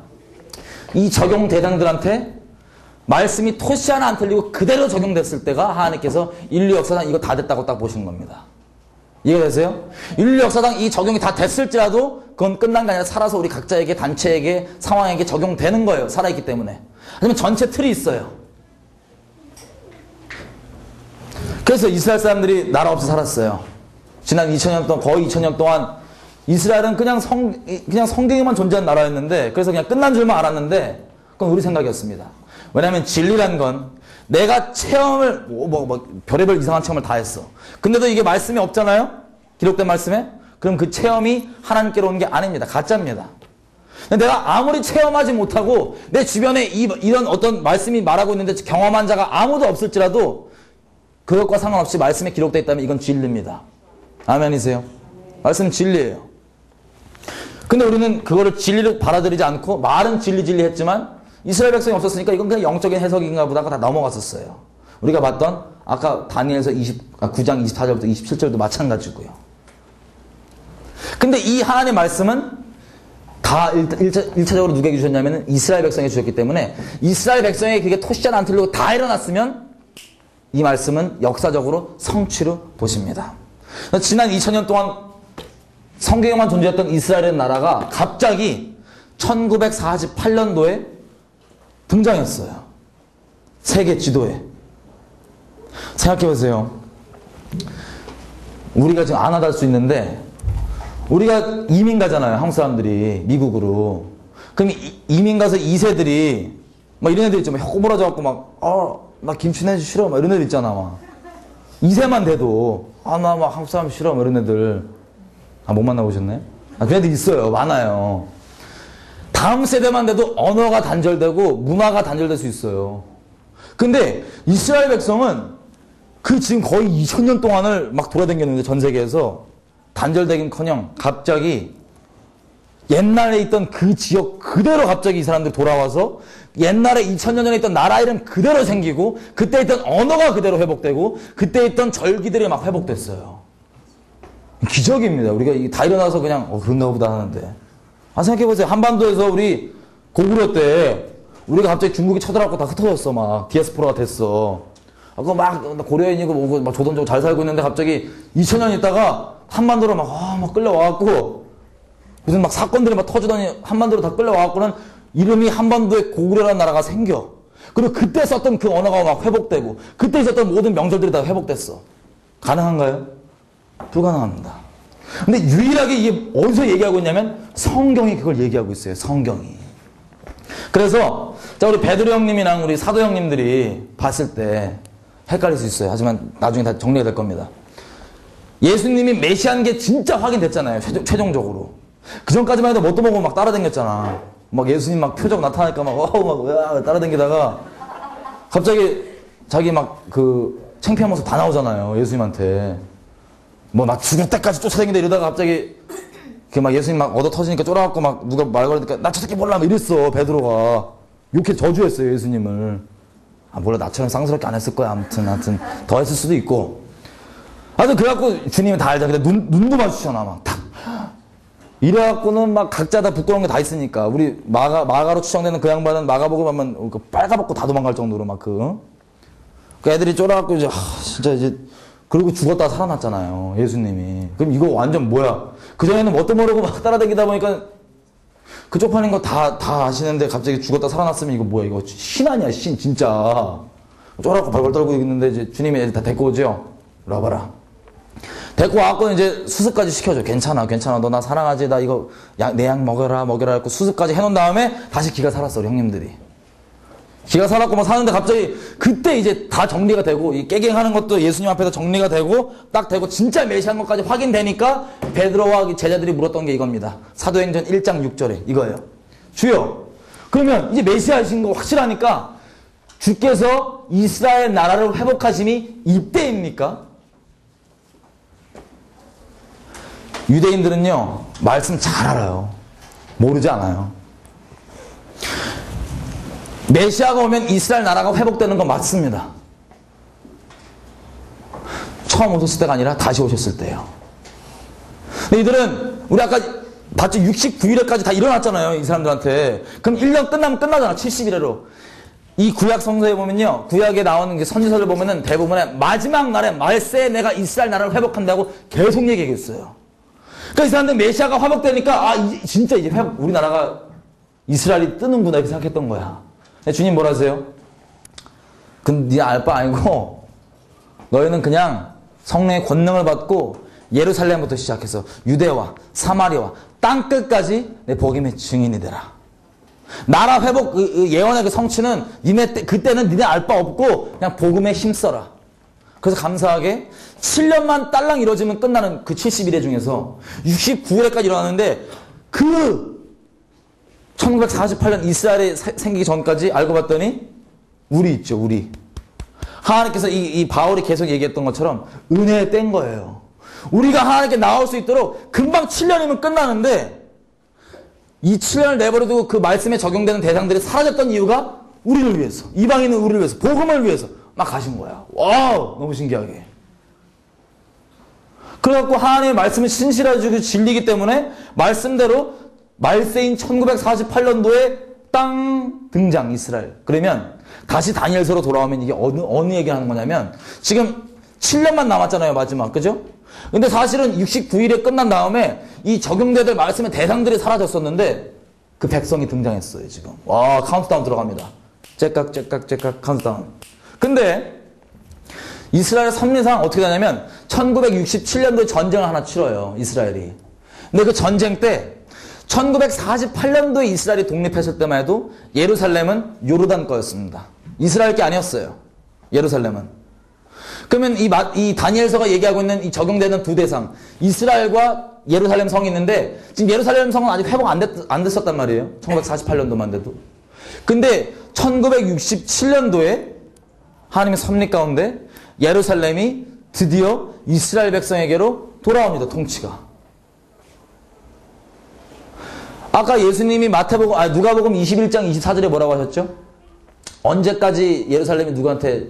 이 적용 대상들한테 말씀이 토시 하나 안 틀리고 그대로 적용됐을 때가 하나님께서 인류 역사상 이거 다 됐다고 딱 보시는 겁니다. 이해되세요? 인류 역사상 이 적용이 다 됐을지라도 그건 끝난 게 아니라 살아서 우리 각자에게 단체에게 상황에게 적용되는 거예요. 살아있기 때문에. 하지만 전체 틀이 있어요. 그래서 이스라엘 사람들이 나라 없이 살았어요. 지난 2000년 동안 거의 2000년 동안 이스라엘은 그냥 성 그냥 성경에만 존재한 나라였는데 그래서 그냥 끝난 줄만 알았는데 그건 우리 생각이었습니다. 왜냐하면 진리란 건 내가 체험을 뭐, 뭐, 뭐 별의별 이상한 체험을 다 했어. 근데도 이게 말씀이 없잖아요. 기록된 말씀에 그럼 그 체험이 하나님께로 온 게 아닙니다. 가짜입니다. 내가 아무리 체험하지 못하고 내 주변에 이, 이런 어떤 말씀이 말하고 있는데 경험한 자가 아무도 없을지라도 그것과 상관없이 말씀에 기록되어 있다면 이건 진리입니다. 아멘이세요? 말씀은 진리예요. 근데 우리는 그거를 진리를 받아들이지 않고 말은 진리 진리 했지만 이스라엘 백성이 없었으니까 이건 그냥 영적인 해석인가 보다가 다 넘어갔었어요. 우리가 봤던 아까 다니엘서 20, 아, 9장 24절부터 27절도 마찬가지고요. 근데 이 하나님의 말씀은 다 1차, 1차적으로 누구에게 주셨냐면 이스라엘 백성에게 주셨기 때문에 이스라엘 백성에게 그게 토시자 안 틀리고 다 일어났으면 이 말씀은 역사적으로 성취로 보십니다. 지난 2000년 동안 성경에만 존재했던 이스라엘 나라가 갑자기 1948년도에 등장했어요. 세계 지도에. 생각해보세요. 우리가 지금 안 와닿을 수 있는데, 우리가 이민 가잖아요. 한국 사람들이. 미국으로. 그럼 이, 민 가서 2세들이, 막 이런 애들 있죠. 막 혀꼬부러져갖고 막, 어, 나 김치 내지 싫어. 막 이런 애들 있잖아. 막. 2세만 돼도, 아, 나 막 한국 사람 싫어. 막 이런 애들. 아, 못 만나보셨나요? 아, 그 애들 있어요. 많아요. 다음 세대만 돼도 언어가 단절되고 문화가 단절될 수 있어요. 근데 이스라엘 백성은 그 지금 거의 2000년 동안을 막 돌아다녔는데 전 세계에서 단절되긴 커녕 갑자기 옛날에 있던 그 지역 그대로 갑자기 이 사람들이 돌아와서 옛날에 2000년 전에 있던 나라 이름 그대로 생기고 그때 있던 언어가 그대로 회복되고 그때 있던 절기들이 막 회복됐어요. 기적입니다. 우리가 이다 일어나서 그냥 어 그런가 보다 하는데. 아 생각해 보세요. 한반도에서 우리 고구려 때 우리가 갑자기 중국이 쳐들어갖고 다 흩어졌어 막 디아스포라가 됐어. 아까 막 고려인이고 뭐고 막 조선족 잘 살고 있는데 갑자기 2000년 있다가 한반도로 막, 아, 막 끌려와갖고 무슨 막 사건들이 막 터지더니 한반도로 다 끌려와갖고는 이름이 한반도에 고구려라는 나라가 생겨. 그리고 그때 썼던 그 언어가 막 회복되고 그때 있었던 모든 명절들이 다 회복됐어. 가능한가요? 불가능합니다. 근데 유일하게 이게 어디서 얘기하고 있냐면 성경이 그걸 얘기하고 있어요. 성경이. 그래서 자 우리 베드로 형님이랑 우리 사도 형님들이 봤을 때 헷갈릴 수 있어요. 하지만 나중에 다 정리가 될 겁니다. 예수님이 메시아인 게 진짜 확인됐잖아요. 최종, 최종적으로. 그 전까지만 해도 뭣도 먹고 막 따라다녔잖아. 막 예수님 막 표정 나타나니까 막, 어우, 막, 따라다니다가 갑자기 자기 막 그 창피한 모습 다 나오잖아요. 예수님한테. 뭐막 죽을 때까지 쫓아다니는데 이러다가 갑자기 그막 예수님 막 얻어 터지니까 쫄아갖고 막 누가 말 걸으니까 나 저 새끼 몰라 막 이랬어 베드로가. 욕해 저주했어요 예수님을. 아 몰라 나처럼 쌍스럽게 안 했을 거야. 아무튼 아무튼 더 했을 수도 있고. 하여튼 그래갖고 주님이 다 알자 근데 눈, 눈도 마주치잖아 막 탁 이래갖고는 막 각자 다 부끄러운 게 다 있으니까. 우리 마가 마가로 추정되는 그 양반은 마가복음 하면 그 빨가벗고 다 도망갈 정도로 막그. 그 애들이 쫄아갖고 이제 아, 진짜 이제 그리고 죽었다 살아났잖아요 예수님이. 그럼 이거 완전 뭐야? 그 전에는 뭣도 모르고 막 <laughs> 따라다니다 보니까 그쪽 판인 거 다 다 아시는데 갑자기 죽었다 살아났으면 이거 뭐야? 이거 신 아니야 신 진짜. 쫄아갖고 발발 떨고 있는데 이제 주님이 애들 다 데리고 오죠? 와봐라 데리고 와갖고 이제 수습까지 시켜줘 괜찮아 괜찮아 너 나 사랑하지 나 이거 내 약 먹여라 먹여라 했고 수습까지 해놓은 다음에 다시 기가 살았어 우리 형님들이 기가 살았고 막 사는데 갑자기 그때 이제 다 정리가 되고 이 깨갱하는 것도 예수님 앞에서 정리가 되고 딱 되고 진짜 메시한 것까지 확인되니까 베드로와 제자들이 물었던 게 이겁니다. 사도행전 1장 6절에 이거예요. 주여 그러면 이제 메시아이신 거 확실하니까 주께서 이스라엘 나라를 회복하심이 이때입니까? 유대인들은요 말씀 잘 알아요. 모르지 않아요. 메시아가 오면 이스라엘 나라가 회복되는 건 맞습니다. 처음 오셨을 때가 아니라 다시 오셨을 때예요. 근데 이들은 우리 아까 봤죠? 69일에까지 다 일어났잖아요. 이 사람들한테. 그럼 1년 끝나면 끝나잖아. 70일에로. 이 구약 성서에 보면요. 구약에 나오는 게 선지서를 보면은 대부분의 마지막 날에 말세에 내가 이스라엘 나라를 회복한다고 계속 얘기했어요. 그러니까 이 사람들 메시아가 회복되니까 아 이제 진짜 이제 회복, 우리나라가 이스라엘이 뜨는구나 이렇게 생각했던 거야. 주님 뭐라 하세요? 근데 네 알바 아니고 너희는 그냥 성령의 권능을 받고 예루살렘부터 시작해서 유대와 사마리아와 땅 끝까지 내 복임의 증인이 되라. 나라 회복 그, 그 예언의 그 성취는 니네 때, 그때는 니네 알 바 없고 그냥 복음에 힘써라. 그래서 감사하게 7년만 딸랑 이루어지면 끝나는 그 70일의 중에서 69일에까지 일어나는데 그 1948년 이스라엘이 생기기 전까지 알고 봤더니 우리 있죠, 우리. 하나님께서 이, 이 바울이 계속 얘기했던 것처럼 은혜에 뗀 거예요. 우리가 하나님께 나올 수 있도록 금방 7년이면 끝나는데 이 7년을 내버려두고 그 말씀에 적용되는 대상들이 사라졌던 이유가 우리를 위해서, 이방인은 우리를 위해서, 복음을 위해서 막 가신 거야. Wow! 너무 신기하게. 그래갖고 하나님의 말씀은 신실하고 진리기 때문에 말씀대로 말세인 1948년도에 땅 등장 이스라엘. 그러면 다시 다니엘서로 돌아오면 이게 어느 어느 얘기 하는 거냐면 지금 7년만 남았잖아요 마지막 그죠? 근데 사실은 69이레 끝난 다음에 이 적용될 말씀의 대상들이 사라졌었는데 그 백성이 등장했어요 지금. 와 카운트다운 들어갑니다. 째깍 째깍 째깍 카운트다운. 근데 이스라엘 섭리상 어떻게 되냐면 1967년도에 전쟁을 하나 치러요 이스라엘이. 근데 그 전쟁 때 1948년도에 이스라엘이 독립했을 때만 해도 예루살렘은 요르단 거였습니다. 이스라엘 게 아니었어요. 예루살렘은. 그러면 이, 이 다니엘서가 얘기하고 있는 이 적용되는 두 대상, 이스라엘과 예루살렘 성이 있는데, 지금 예루살렘 성은 아직 회복 안, 됐, 안 됐었단 말이에요. 1948년도만 돼도. 근데 1967년도에 하나님의 섭리 가운데 예루살렘이 드디어 이스라엘 백성에게로 돌아옵니다. 통치가. 아까 예수님이 마태복음, 아, 누가복음 21장 24절에 뭐라고 하셨죠? 언제까지 예루살렘이 누구한테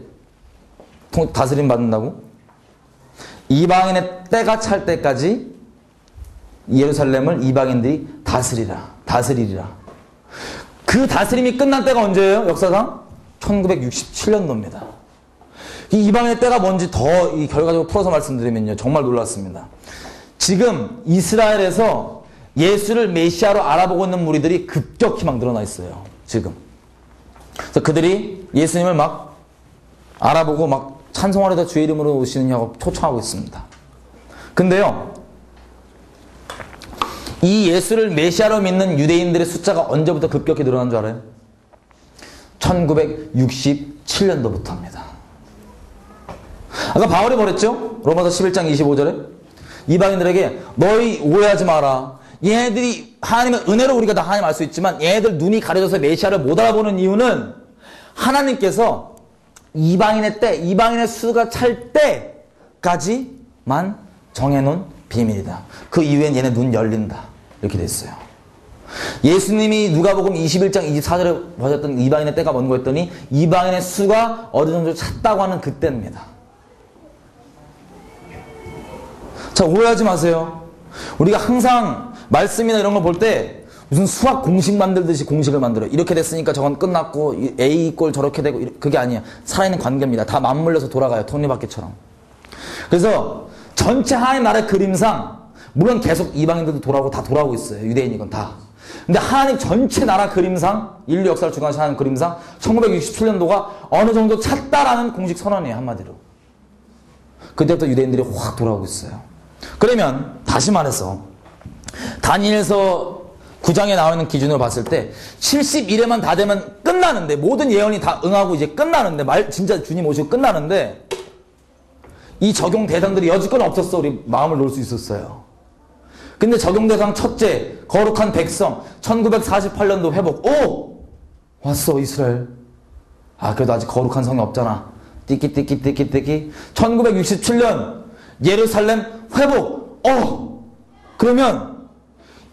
다스림 받는다고? 이방인의 때가 찰 때까지 예루살렘을 이방인들이 다스리라. 다스리리라. 그 다스림이 끝난 때가 언제예요? 역사상? 1967년도입니다. 이 이방인의 때가 뭔지 더 이 결과적으로 풀어서 말씀드리면요. 정말 놀랐습니다. 지금 이스라엘에서 예수를 메시아로 알아보고 있는 무리들이 급격히 막 늘어나 있어요. 지금. 그래서 그들이 예수님을 막 알아보고 막 찬송하려다 주의 이름으로 오시느냐고 초청하고 있습니다. 근데요. 이 예수를 메시아로 믿는 유대인들의 숫자가 언제부터 급격히 늘어난 줄 알아요? 1967년도부터입니다. 아까 바울이 뭐랬죠? 로마서 11장 25절에 이방인들에게 너희 오해하지 마라. 얘네들이 하나님의 은혜로 우리가 다 하나님 알 수 있지만 얘네들 눈이 가려져서 메시아를 못 알아보는 이유는 하나님께서 이방인의 때, 이방인의 수가 찰 때까지만 정해놓은 비밀이다. 그 이후엔 얘네 눈 열린다. 이렇게 됐어요. 예수님이 누가복음 21장 24절에 보셨던 이방인의 때가 뭔고 했더니 이방인의 수가 어느 정도 찼다고 하는 그때입니다. 자, 오해하지 마세요. 우리가 항상 말씀이나 이런 걸 볼 때 무슨 수학 공식 만들듯이 공식을 만들어요. 이렇게 됐으니까 저건 끝났고 A 이꼴 저렇게 되고 그게 아니야. 살아있는 관계입니다. 다 맞물려서 돌아가요. 톱니바퀴처럼. 그래서 전체 하나님 나라의 그림상 물론 계속 이방인들도 돌아오고 다 돌아오고 있어요. 유대인이건 다. 근데 하나님 전체 나라 그림상 인류 역사를 주관하는 그림상 1967년도가 어느 정도 찼다라는 공식 선언이에요. 한마디로. 그때부터 유대인들이 확 돌아오고 있어요. 그러면 다시 말해서 다니엘서 9장에 나와 있는 기준으로 봤을 때 71회만 다 되면 끝나는데 모든 예언이 다 응하고 이제 끝나는데 말 진짜 주님 오시고 끝나는데 이 적용 대상들이 여지껏 없었어. 우리 마음을 놓을 수 있었어요. 근데 적용 대상 첫째 거룩한 백성 1948년도 회복. 오! 왔어 이스라엘. 아 그래도 아직 거룩한 성이 없잖아. 띠끼 띠끼 띠끼 띠끼. 1967년 예루살렘 회복 어 그러면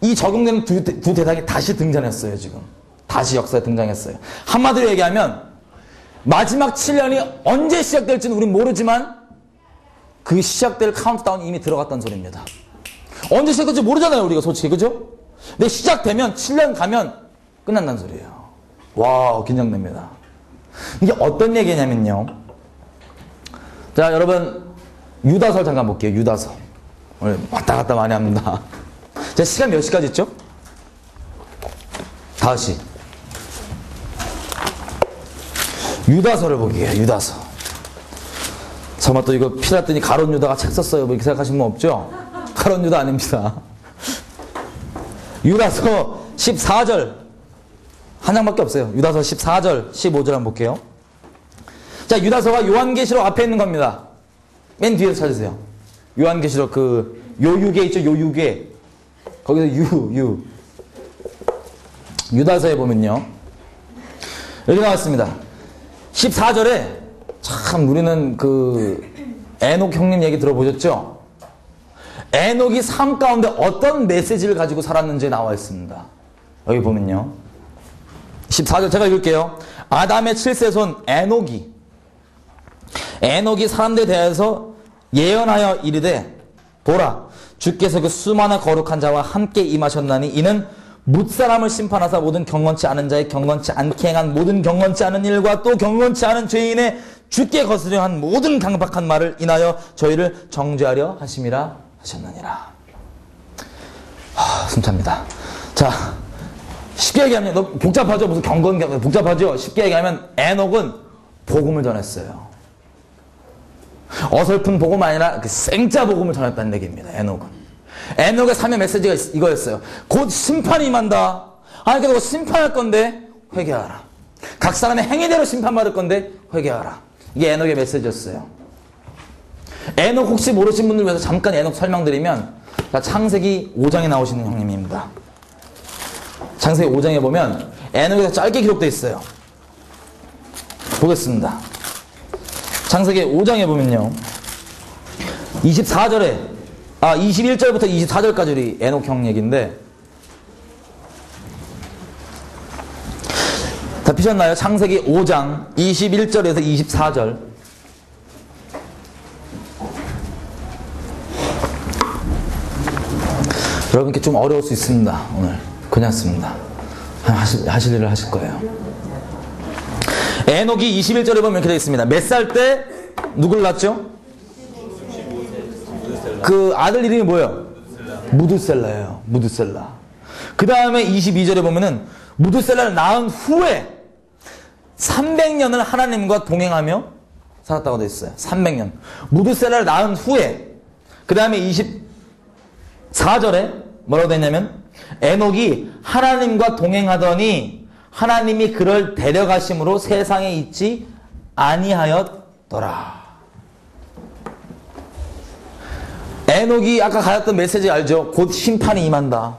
이 적용되는 두, 두 대상이 다시 등장했어요, 지금. 다시 역사에 등장했어요. 한마디로 얘기하면, 마지막 7년이 언제 시작될지는 우린 모르지만, 그 시작될 카운트다운이 이미 들어갔다는 소리입니다. 언제 시작될지 모르잖아요, 우리가 솔직히, 그죠? 근데 시작되면 7년 가면 끝난다는 소리예요. 와, 긴장됩니다. 이게 어떤 얘기냐면요. 자, 여러분, 유다설 잠깐 볼게요, 유다서. 오늘 왔다 갔다 많이 합니다. 자, 시간 몇 시까지 있죠? 5시. 유다서를 보기에 유다서. 설마 또 이거 피났더니 가론 유다가 책 썼어요. 뭐 이렇게 생각하시는 분 없죠? 가론 유다 아닙니다. 유다서 14절. 한 장밖에 없어요. 유다서 14절, 15절 한번 볼게요. 자, 유다서가 요한계시록 앞에 있는 겁니다. 맨 뒤에서 찾으세요. 요한계시록 그 요유계 있죠? 요유계. 거기서 유, 유. 유다서에 보면요. 여기 나왔습니다. 14절에 참 우리는 그 에녹 형님 얘기 들어보셨죠? 에녹이 삶 가운데 어떤 메시지를 가지고 살았는지 나와 있습니다. 여기 보면요. 14절 제가 읽을게요. 아담의 7세손 에녹이 에녹이 사람들에 대해서 예언하여 이르되 보라 주께서 그 수많은 거룩한 자와 함께 임하셨나니 이는 묻사람을 심판하사 모든 경건치 않은 자의 경건치 않게 행한 모든 경건치 않은 일과 또 경건치 않은 죄인의 주께 거스려 한 모든 강박한 말을 인하여 저희를 정죄하려 하심이라 하셨느니라. 하, 숨찹니다. 자, 쉽게 얘기하면 너 복잡하죠? 무슨 경건 복잡하죠? 쉽게 얘기하면 에녹은 복음을 전했어요. 어설픈 복음 아니라 그 생짜 복음을 전했다는 얘기입니다. 에녹은. 에녹의 삶의 메시지가 이거였어요. 곧 심판이 임한다. 아니 그래도 심판할 건데 회개하라. 각 사람의 행위대로 심판받을 건데 회개하라. 이게 에녹의 메시지였어요. 에녹 혹시 모르신 분들 위해서 잠깐 에녹 설명드리면 자, 창세기 5장에 나오시는 형님입니다. 창세기 5장에 보면 에녹에서 짧게 기록되어 있어요. 보겠습니다. 창세기 5장에 보면요. 24절에 아 21절부터 24절까지 우리 에녹 형 얘기인데 다 피셨나요? 창세기 5장 21절에서 24절 여러분께 좀 어려울 수 있습니다. 오늘 그냥 씁니다. 하실, 하실 일을 하실 거예요. 에녹이 21절에 보면 이렇게 되어 있습니다. 몇 살 때 누굴 낳았죠? 그 아들 이름이 뭐예요? 무드셀라예요. 무드셀라. 그 다음에 22절에 보면은 무드셀라를 낳은 후에 300년을 하나님과 동행하며 살았다고 되어 있어요. 300년. 무드셀라를 낳은 후에 그 다음에 24절에 뭐라고 되냐면 에녹이 하나님과 동행하더니 하나님이 그를 데려가심으로 세상에 있지 아니하였더라. 에녹이 아까 가졌던 메시지 알죠? 곧 심판이 임한다.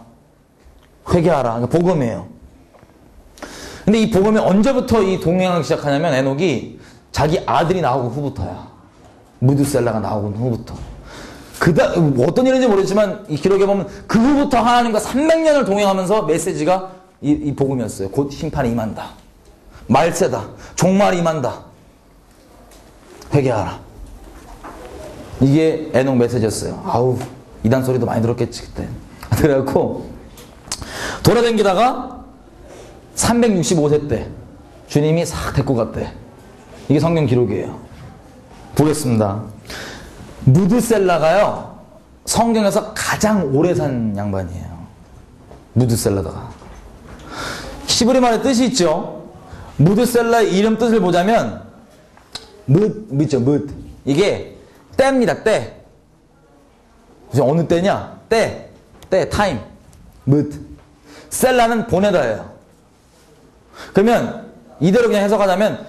회개하라. 그러니까 복음이에요. 근데 이 복음이 언제부터 이 동행하기 시작하냐면 에녹이 자기 아들이 나오고 후부터야. 무드셀라가 나오고 후부터. 그다 어떤 일인지 모르지만 이 기록에 보면 그 후부터 하나님과 300년을 동행하면서 메시지가 이, 이 복음이었어요. 곧 심판이 임한다. 말세다. 종말이 임한다. 회개하라. 이게 에녹 메시지였어요. 아우 이단 소리도 많이 들었겠지 그때. <laughs> 그래갖고 돌아다니다가 365세 때 주님이 싹 데리고 갔대. 이게 성경 기록이에요. 보겠습니다. 무드셀라가요 성경에서 가장 오래 산 양반이에요. 무드셀라다가 히브리 말의 뜻이 있죠. 무드셀라의 이름 뜻을 보자면 뭇, 묻죠, 뭇. 이게 때입니다, 때. 그래서 어느 때냐? 때, 때, 타임. 뭇. 셀라는 보내다예요. 그러면 이대로 그냥 해석하자면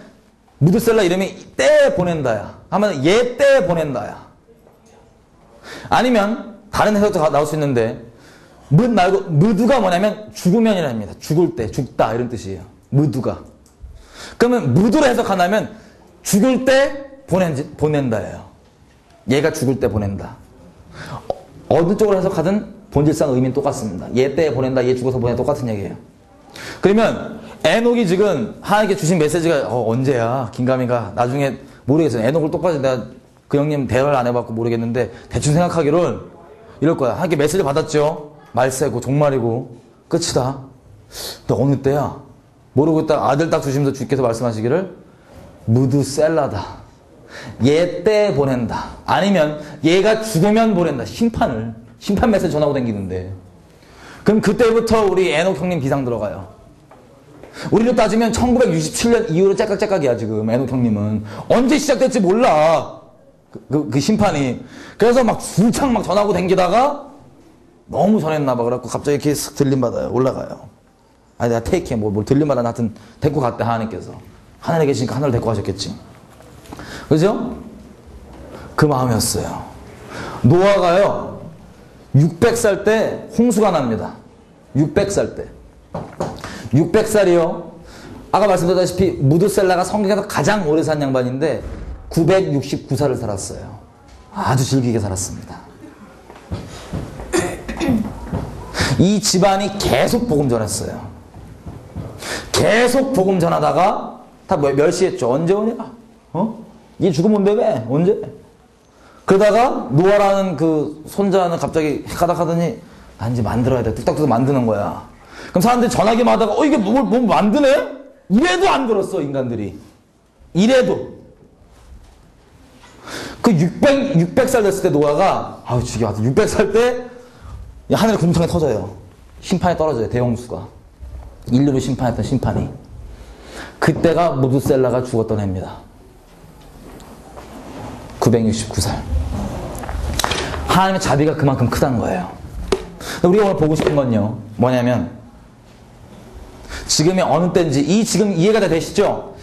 무드셀라 이름이 때 보낸다야. 하면 얘 때 보낸다야. 아니면 다른 해석도 나올 수 있는데 뭇 말고 무두가 뭐냐면 죽으면이랍니다. 죽을 때, 죽다 이런 뜻이에요. 무두가. 그러면 무두로 해석한다면 죽을 때 보낸, 보낸다예요. 얘가 죽을 때 보낸다. 어, 어느 쪽으로 해석하든 본질상 의미는 똑같습니다. 얘 때 보낸다, 얘 죽어서 보낸다 똑같은 얘기예요. 그러면 에녹이 지금 하나님께 주신 메시지가 어, 언제야? 긴가민가 나중에 모르겠어요. 에녹을 똑같이 내가 그 형님 대화를 안 해봤고 모르겠는데 대충 생각하기를 이럴 거야. 하나님께 메시지 받았죠. 말세고 종말이고 끝이다. 근데 어느 때야? 모르고 있다 아들 딱 주시면서 주께서 말씀하시기를 무드셀라다. 얘 때 보낸다. 아니면 얘가 죽으면 보낸다. 심판을. 심판 메시지 전하고 다니는데. 그럼 그때부터 우리 에녹 형님 비상 들어가요. 우리로 따지면 1967년 이후로 째깍째깍이야 지금 에녹 형님은. 언제 시작될지 몰라. 그, 그, 그 심판이. 그래서 막 줄창 막 전하고 댕기다가 너무 전했나 봐. 그래갖고 갑자기 쓱 들림받아요. 올라가요. 아니 내가 테이크에 뭐, 뭘 들림받아 하여튼 데리고 갔대 하나님께서. 하늘에 계시니까 하늘을 데리고 가셨겠지. 그죠? 그 마음이었어요. 노아가요, 600살 때 홍수가 납니다. 600살 때. 600살이요. 아까 말씀드렸다시피 무드셀라가 성경에서 가장 오래 산 양반인데 969살을 살았어요. 아주 즐기게 살았습니다. 이 집안이 계속 복음 전했어요. 계속 복음 전하다가 다 멸시했죠. 언제 오냐? 어? 얘 죽으면 온대 왜? 언제? 그러다가 노아라는 그 손자는 갑자기 가닥 하더니 난 이제 만들어야 돼. 뚝딱뚝딱 만드는 거야. 그럼 사람들이 전화기만 하다가 어 이게 뭘, 뭘 만드네? 이래도 안 들었어 인간들이. 이래도. 그 600, 600살 됐을 때 노아가 아우 죽여 600살 때 하늘에 궁창에 터져요. 심판이 떨어져요. 대홍수가. 인류를 심판했던 심판이. 그때가 무드셀라가 죽었던 해입니다. 969살. 하나님의 자비가 그만큼 크다는 거예요. 우리가 오늘 보고 싶은 건요, 뭐냐면, 지금이 어느 때인지, 이 지금 이해가 다 되시죠?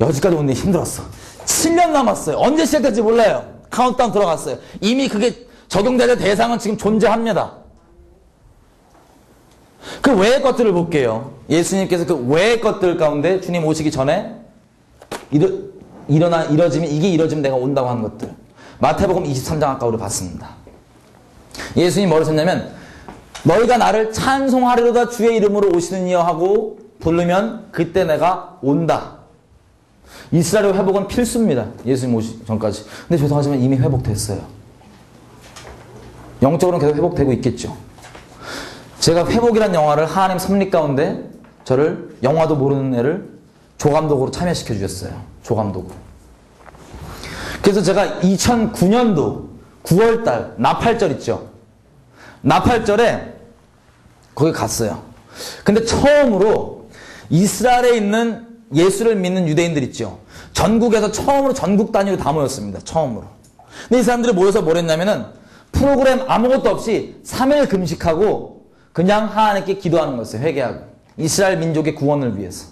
여기까지 오는데 힘들었어. 7년 남았어요. 언제 시작될지 몰라요. 카운트다운 들어갔어요. 이미 그게 적용될 대상은 지금 존재합니다. 그 외의 것들을 볼게요. 예수님께서 그 외의 것들 가운데 주님 오시기 전에 이러, 일어나 이뤄지면 이게 이뤄지면 내가 온다고 하는 것들. 마태복음 23장 아까 우리 봤습니다. 예수님이 뭐를 했냐면 너희가 나를 찬송하리로다 주의 이름으로 오시는 이여 하고 부르면 그때 내가 온다. 이스라엘 회복은 필수입니다. 예수님 오시 전까지. 근데 죄송하지만 이미 회복됐어요. 영적으로는 계속 회복되고 있겠죠. 제가 회복이란 영화를 하나님 섭리 가운데 저를 영화도 모르는 애를 조감독으로 참여시켜 주셨어요. 조감독으로. 그래서 제가 2009년도 9월달 나팔절 있죠. 나팔절에 거기 갔어요. 근데 처음으로 이스라엘에 있는 예수를 믿는 유대인들 있죠. 전국에서 처음으로 전국 단위로 다 모였습니다. 처음으로. 근데 이 사람들이 모여서 뭘 했냐면은 프로그램 아무것도 없이 3일 금식하고 그냥 하나님께 기도하는 거였어요. 회개하고. 이스라엘 민족의 구원을 위해서.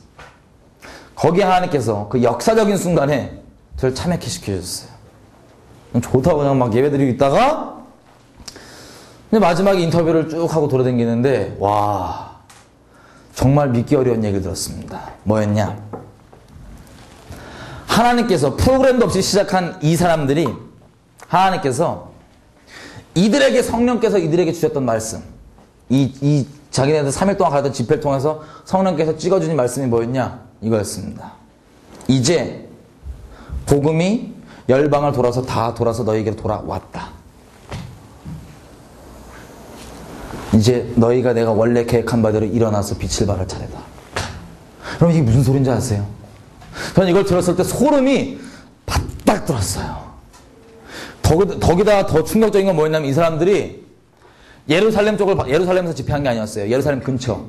거기에 하나님께서 그 역사적인 순간에 저를 참여케 시켜주셨어요. 좋다고 그냥 막 예배 드리고 있다가 근데 마지막에 인터뷰를 쭉 하고 돌아다니는데 와 정말 믿기 어려운 얘기를 들었습니다. 뭐였냐? 하나님께서 프로그램도 없이 시작한 이 사람들이 하나님께서 이들에게 성령께서 이들에게 주셨던 말씀 이, 이 자기네들 3일 동안 가던 집회를 통해서 성령께서 찍어주신 말씀이 뭐였냐? 이거였습니다. 이제 복음이 열방을 돌아서 다 돌아서 너희에게로 돌아왔다. 이제 너희가 내가 원래 계획한 바대로 일어나서 빛을 발할 차례다. 그럼 이게 무슨 소린지 아세요? 저는 이걸 들었을 때 소름이 바닥 들었어요. 덕이, 덕이다 더 충격적인 건 뭐였냐면 이 사람들이 예루살렘 쪽을 예루살렘에서 집회한 게 아니었어요. 예루살렘 근처.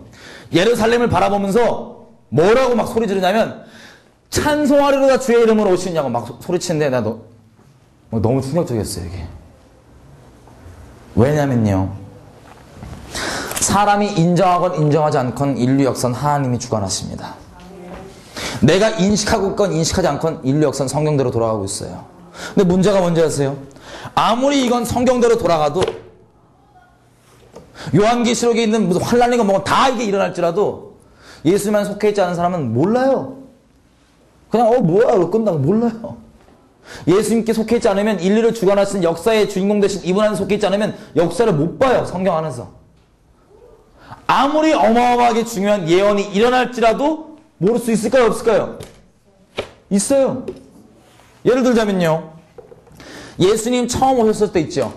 예루살렘을 바라보면서 뭐라고 막 소리 지르냐면 찬송하리로다 주의 이름으로 오시냐고 막 소리치는데 나 너, 뭐 너무 충격적이었어요 이게. 왜냐면요. 사람이 인정하건 인정하지 않건 인류 역사는 하나님이 주관하십니다. 내가 인식하고 있건 인식하지 않건 인류 역사는 성경대로 돌아가고 있어요. 근데 문제가 뭔지 아세요? 아무리 이건 성경대로 돌아가도 요한계시록에 있는 무슨 환란이가 뭐가 다 이게 일어날지라도 예수만 속해 있지 않은 사람은 몰라요. 그냥 어 뭐야 그러고 끝나고 몰라요. 예수님께 속해 있지 않으면 인류를 주관하신 역사의 주인공 되신 이분 안에 속해 있지 않으면 역사를 못 봐요. 성경 안에서. 아무리 어마어마하게 중요한 예언이 일어날지라도 모를 수 있을까요? 없을까요? 있어요. 예를 들자면요. 예수님 처음 오셨을 때 있죠.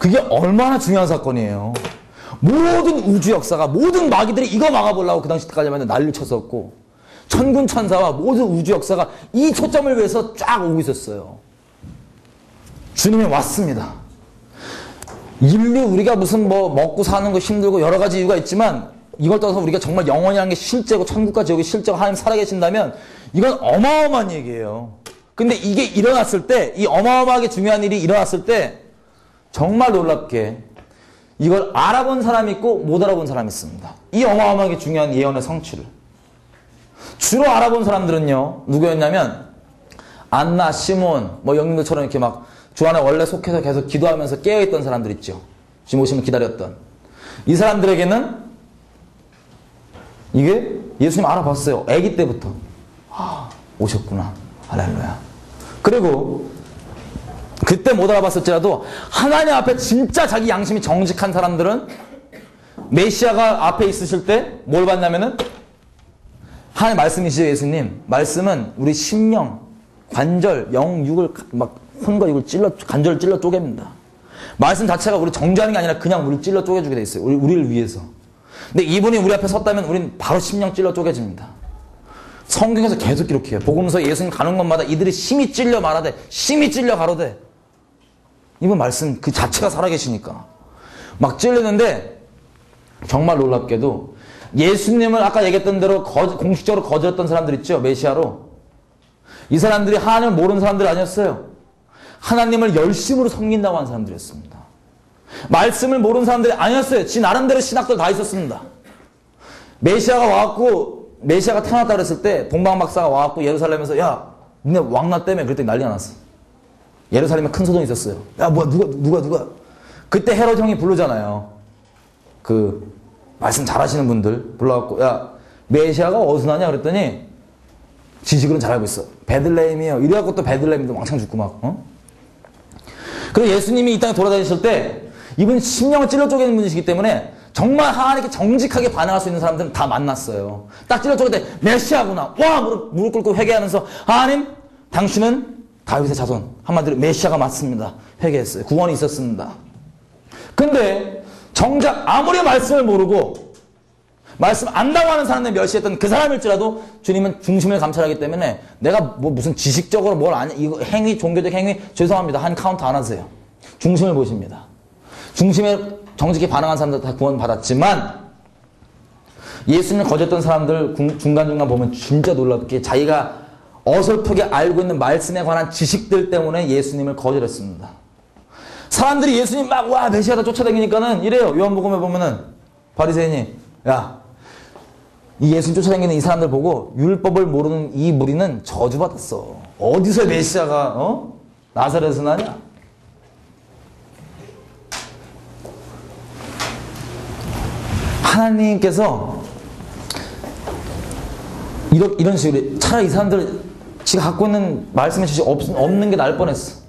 그게 얼마나 중요한 사건이에요. 모든 우주 역사가 모든 마귀들이 이거 막아보려고 그 당시 때까지만 난리를 쳤었고 천군 천사와 모든 우주 역사가 이 초점을 위해서 쫙 오고 있었어요. 주님이 왔습니다. 인류 우리가 무슨 뭐 먹고 사는 거 힘들고 여러 가지 이유가 있지만 이걸 떠나서 우리가 정말 영원이라는 게 실제고 천국과 지옥이 실제고 하나님 살아계신다면 이건 어마어마한 얘기예요. 근데 이게 일어났을 때 이 어마어마하게 중요한 일이 일어났을 때 정말 놀랍게 이걸 알아본 사람이 있고 못 알아본 사람이 있습니다. 이 어마어마하게 중요한 예언의 성취를. 주로 알아본 사람들은요, 누구였냐면, 안나, 시몬, 뭐 영님들처럼 이렇게 막 주 안에 원래 속해서 계속 기도하면서 깨어있던 사람들 있죠. 지금 오시면 기다렸던. 이 사람들에게는 이게 예수님 알아봤어요. 아기 때부터. 아, 오셨구나. 할렐루야. 그리고 그때 못 알아봤을지라도 하나님 앞에 진짜 자기 양심이 정직한 사람들은 메시아가 앞에 있으실 때 뭘 봤냐면은 하나님 말씀이시죠 예수님? 말씀은 우리 심령 관절 영 육을 막 혼과 육을 찔러 관절을 찔러 쪼갭니다. 말씀 자체가 우리 정죄하는 게 아니라 그냥 우리 찔러 쪼개주게 돼 있어요. 우리, 우리를 위해서. 근데 이분이 우리 앞에 섰다면 우린 바로 심령 찔러 쪼개집니다. 성경에서 계속 기록해요. 복음서 예수님 가는 곳마다 이들이 심히 찔려 말하되 심히 찔려 가로되 이분 말씀 그 자체가 살아계시니까. 막 찔리는데 정말 놀랍게도 예수님을 아까 얘기했던 대로 거, 공식적으로 거절했던 사람들 있죠? 메시아로. 이 사람들이 하나님을 모르는 사람들 아니었어요. 하나님을 열심으로 섬긴다고 하는 사람들이었습니다. 말씀을 모르는 사람들이 아니었어요. 지 나름대로 신학들 다 있었습니다. 메시아가 와갖고 메시아가 태어났다 그랬을 때 동방박사가 와갖고 예루살렘에서 야 니네 왕나 때문에 그랬더니 난리 가 났어 예루살렘에 큰 소동이 있었어요. 야, 뭐야, 누가, 누가, 누가. 그때 헤롯 형이 부르잖아요. 그, 말씀 잘 하시는 분들 불러갖고, 야, 메시아가 어디서 나냐? 그랬더니, 지식으로는 잘 알고 있어. 베들레헴이에요. 이래갖고 또 베들레헴도 왕창 죽고 막, 어? 그리고 예수님이 이 땅에 돌아다니실 때, 이분 심령을 찔러 쪼개는 분이시기 때문에, 정말 하나님께 정직하게 반응할 수 있는 사람들은 다 만났어요. 딱 찔러 쪼갤 때, 메시아구나. 와! 무릎, 무릎 꿇고 회개하면서, 하나님, 당신은 다윗의 자손 한마디로 메시아가 맞습니다. 회개했어요. 구원이 있었습니다. 근데 정작 아무리 말씀을 모르고 말씀 안다고 하는 사람들 멸시했던 그 사람일지라도 주님은 중심을 감찰하기 때문에 내가 뭐 무슨 지식적으로 뭘 아냐 이거 행위 종교적 행위 죄송합니다 한 카운트 안 하세요 중심을 보십니다 중심에 정직히 반응한 사람들 다 구원 받았지만 예수님을 거졌던 사람들 중- 중간중간 보면 진짜 놀랍게 자기가 어설프게 알고 있는 말씀에 관한 지식들 때문에 예수님을 거절했습니다. 사람들이 예수님 막 와 메시아다 쫓아다니니까는 이래요. 요한복음에 보면은 바리새인이 야, 이 예수님 쫓아다니는 이 사람들 보고 율법을 모르는 이 무리는 저주받았어. 어디서 메시아가 어? 나사렛에서 나냐? 하나님께서 이런, 이런 식으로 차라리 이 사람들 지가 갖고 있는 말씀의 지식 없, 없는 게 나을 뻔했어.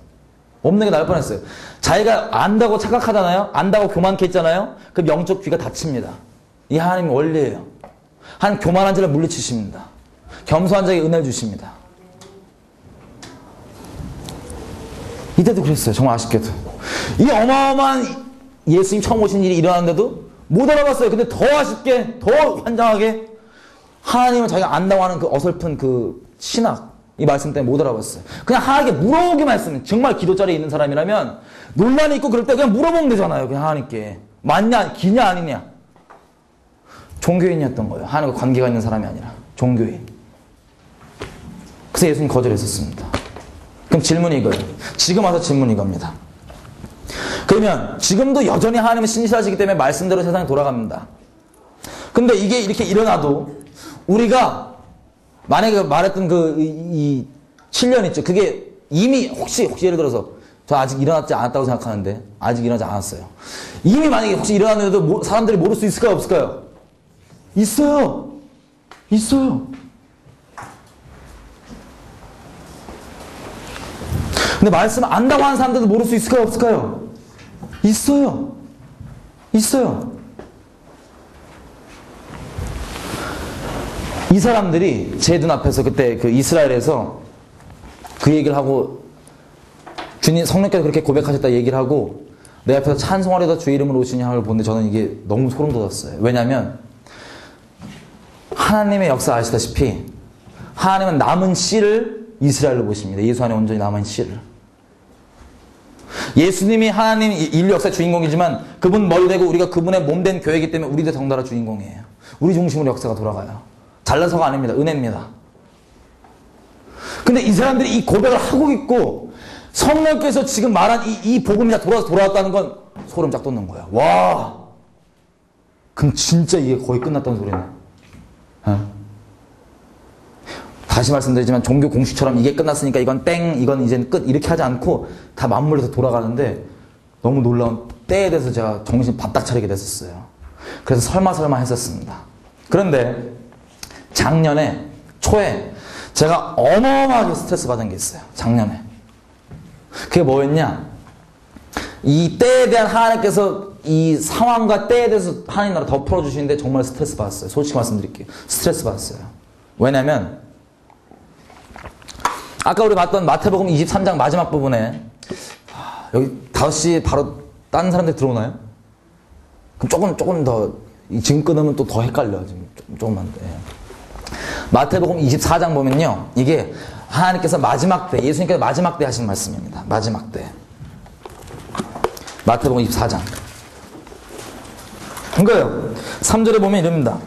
없는 게 나을 뻔했어요. 자기가 안다고 착각하잖아요. 안다고 교만케 했잖아요. 그럼 영적 귀가 닫힙니다. 이 하나님의 원리예요. 한 교만한 자를 물리치십니다. 겸손한 자에게 은혜를 주십니다. 이때도 그랬어요. 정말 아쉽게도. 이 어마어마한 예수님 처음 오신 일이 일어났는데도 못 알아봤어요. 근데 더 아쉽게, 더 환장하게 하나님을 자기가 안다고 하는 그 어설픈 그 신학, 이 말씀 때문에 못 알아봤어요. 그냥 하나님께 물어보기만 했으면, 정말 기도 자리에 있는 사람이라면 논란이 있고 그럴 때 그냥 물어보면 되잖아요. 그냥 하나님께. 맞냐, 기냐, 아니냐. 종교인이었던 거예요. 하나님과 관계가 있는 사람이 아니라. 종교인. 그래서 예수님 거절했었습니다. 그럼 질문이 이거예요. 지금 와서 질문이 이겁니다. 그러면 지금도 여전히 하나님은 신실하시기 때문에 말씀대로 세상이 돌아갑니다. 근데 이게 이렇게 일어나도 우리가 만약에 말했던 그, 이, 이 7년 있죠. 그게 이미 혹시, 혹시 예를 들어서 저 아직 일어났지 않았다고 생각하는데 아직 일어나지 않았어요. 이미 만약에 혹시 일어났는데도 모- 사람들이 모를 수 있을까요? 없을까요? 있어요. 있어요. 근데 말씀 안다고 하는 사람들도 모를 수 있을까요? 없을까요? 있어요. 있어요. 이 사람들이 제 눈앞에서 그때 그 이스라엘에서 그 얘기를 하고 주님 성령께서 그렇게 고백하셨다 얘기를 하고 내 앞에서 찬송하려다 주의 이름으로 오시냐 하를 보는데 저는 이게 너무 소름 돋았어요. 왜냐하면 하나님의 역사 아시다시피 하나님은 남은 씨를 이스라엘로 보십니다. 예수 안에 온전히 남은 씨를. 예수님이 하나님 인류 역사의 주인공이지만 그분 머리 되고 우리가 그분의 몸 된 교회이기 때문에 우리도 덩달아 주인공이에요. 우리 중심으로 역사가 돌아가요. 잘나서가 아닙니다. 은혜입니다. 근데 이 사람들이 이 고백을 하고 있고 성령께서 지금 말한 이, 이 복음이 다 돌아서 돌아왔다는 건 소름 쫙 돋는 거야. 와. 그럼 진짜 이게 거의 끝났다는 소리네. 어? 다시 말씀드리지만 종교 공식처럼 이게 끝났으니까 이건 땡, 이건 이제 끝 이렇게 하지 않고 다 맞물려서 돌아가는데 너무 놀라운 때에 대해서 제가 정신 바짝 차리게 됐었어요. 그래서 설마 설마 했었습니다. 그런데 작년에 초에 제가 어마어마하게 스트레스 받은 게 있어요. 작년에. 그게 뭐였냐? 이 때에 대한 하나님께서 이 상황과 때에 대해서 하나님 나라 더 풀어주시는데 정말 스트레스 받았어요. 솔직히 말씀드릴게요. 스트레스 받았어요. 왜냐면 아까 우리 봤던 마태복음 23장 마지막 부분에 아, 여기 5시 바로 다른 사람들 들어오나요? 그럼 조금 조금 더 지금 끊으면 또 더 헷갈려 지금 조금, 조금만 더. 예. 마태복음 24장 보면요 이게 하나님께서 마지막 때 예수님께서 마지막 때 하신 말씀입니다. 마지막 때 마태복음 24장 그거예요. 3절에 보면 이럽니다.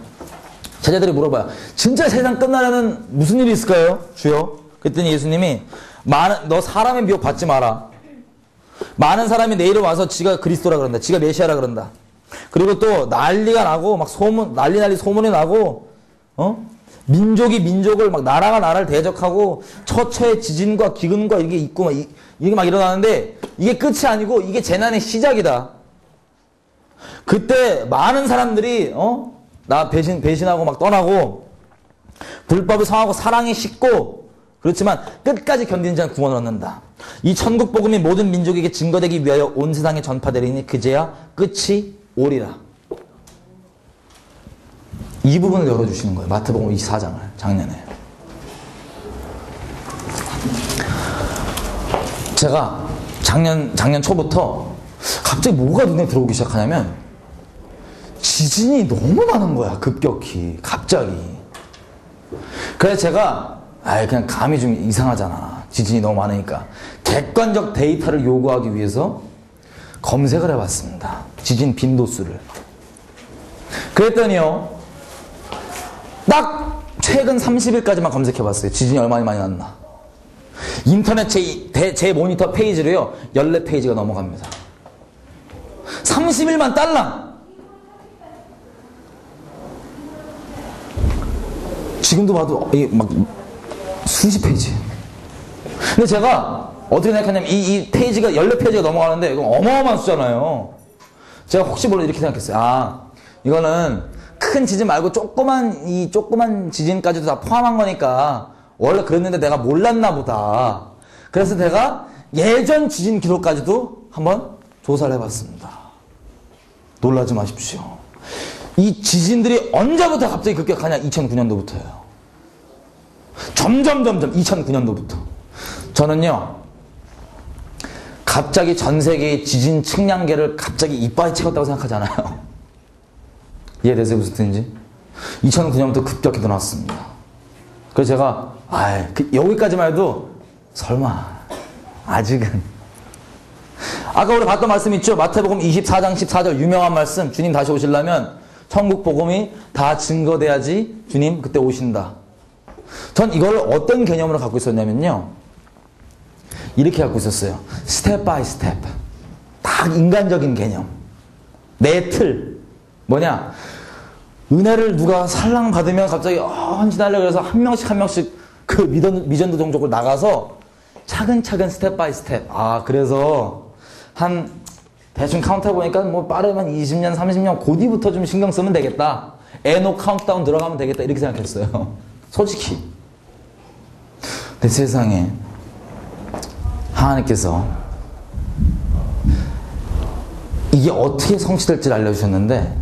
제자들이 물어봐요. 진짜 세상 끝나려면 무슨 일이 있을까요? 주여. 그랬더니 예수님이 많은 너 사람의 미혹 받지 마라. 많은 사람이 내일에 와서 지가 그리스도라 그런다. 지가 메시아라 그런다. 그리고 또 난리가 나고 막 소문 난리 난리 소문이 나고 어? 민족이 민족을 막 나라가 나라를 대적하고 처처의 지진과 기근과 이게 있고 막 이, 이게 막 일어나는데 이게 끝이 아니고 이게 재난의 시작이다. 그때 많은 사람들이 어? 나 배신 배신하고 막 떠나고 불법을 성하고 사랑이 식고 그렇지만 끝까지 견디는 자는 구원을 얻는다. 이 천국 복음이 모든 민족에게 증거되기 위하여 온 세상에 전파되리니 그제야 끝이 오리라. 이 부분을 열어주시는 거예요. 마태복음 24장을 작년에. 제가 작년 작년 초부터 갑자기 뭐가 눈에 들어오기 시작하냐면 지진이 너무 많은 거야, 급격히. 갑자기. 그래서 제가, 아이, 그냥 감이 좀 이상하잖아. 지진이 너무 많으니까. 객관적 데이터를 요구하기 위해서 검색을 해봤습니다. 지진 빈도수를. 그랬더니요, 딱 최근 30일까지만 검색해봤어요. 지진이 얼마나 많이 났나. 인터넷 제, 대- 제 모니터 페이지로요, 14페이지가 넘어갑니다. 30일만 딸랑! 지금도 봐도 이막 수십 페이지. 근데 제가 어떻게 생각하냐면 이, 이 페이지가 14페이지가 넘어가는데 이거 어마어마한 수잖아요. 제가 혹시 몰라 이렇게 생각했어요. 아, 이거는 큰 지진 말고 조그만, 이 조그만 지진까지도 다 포함한 거니까 원래 그랬는데 내가 몰랐나 보다. 그래서 제가 예전 지진 기록까지도 한번 조사를 해봤습니다. 놀라지 마십시오. 이 지진들이 언제부터 갑자기 급격하냐? 2009년도부터예요. 점점 점점 2009년도부터. 저는요. 갑자기 전 세계의 지진 측량계를 갑자기 이빨에 채웠다고 생각하잖아요. 이해되세요? 무슨 뜻인지? 2009년부터 급격히 늘어났습니다. 그래서 제가, 아 여기까지만 해도 설마, 아직은. 아까 우리 봤던 말씀 있죠? 마태복음 24장 14절 유명한 말씀. 주님 다시 오시려면 천국 복음이 다 증거돼야지 주님 그때 오신다. 전 이걸 어떤 개념으로 갖고 있었냐면요. 이렇게 갖고 있었어요. step by step. 딱 인간적인 개념. 내 틀. 뭐냐. 은혜를 누가 살랑 받으면 갑자기 어, 헌신하려고 그래서 한 명씩 한 명씩 그 미전, 미전도 종족을 나가서 차근차근 step by step. 아, 그래서 한 대충 카운트 해보니까 뭐 빠르면 20년, 30년 고 뒤부터 좀 신경 쓰면 되겠다. 에노 카운트다운 들어가면 되겠다. 이렇게 생각했어요. <laughs> 솔직히. 근데 세상에 하나님께서 이게 어떻게 성취될지를 알려주셨는데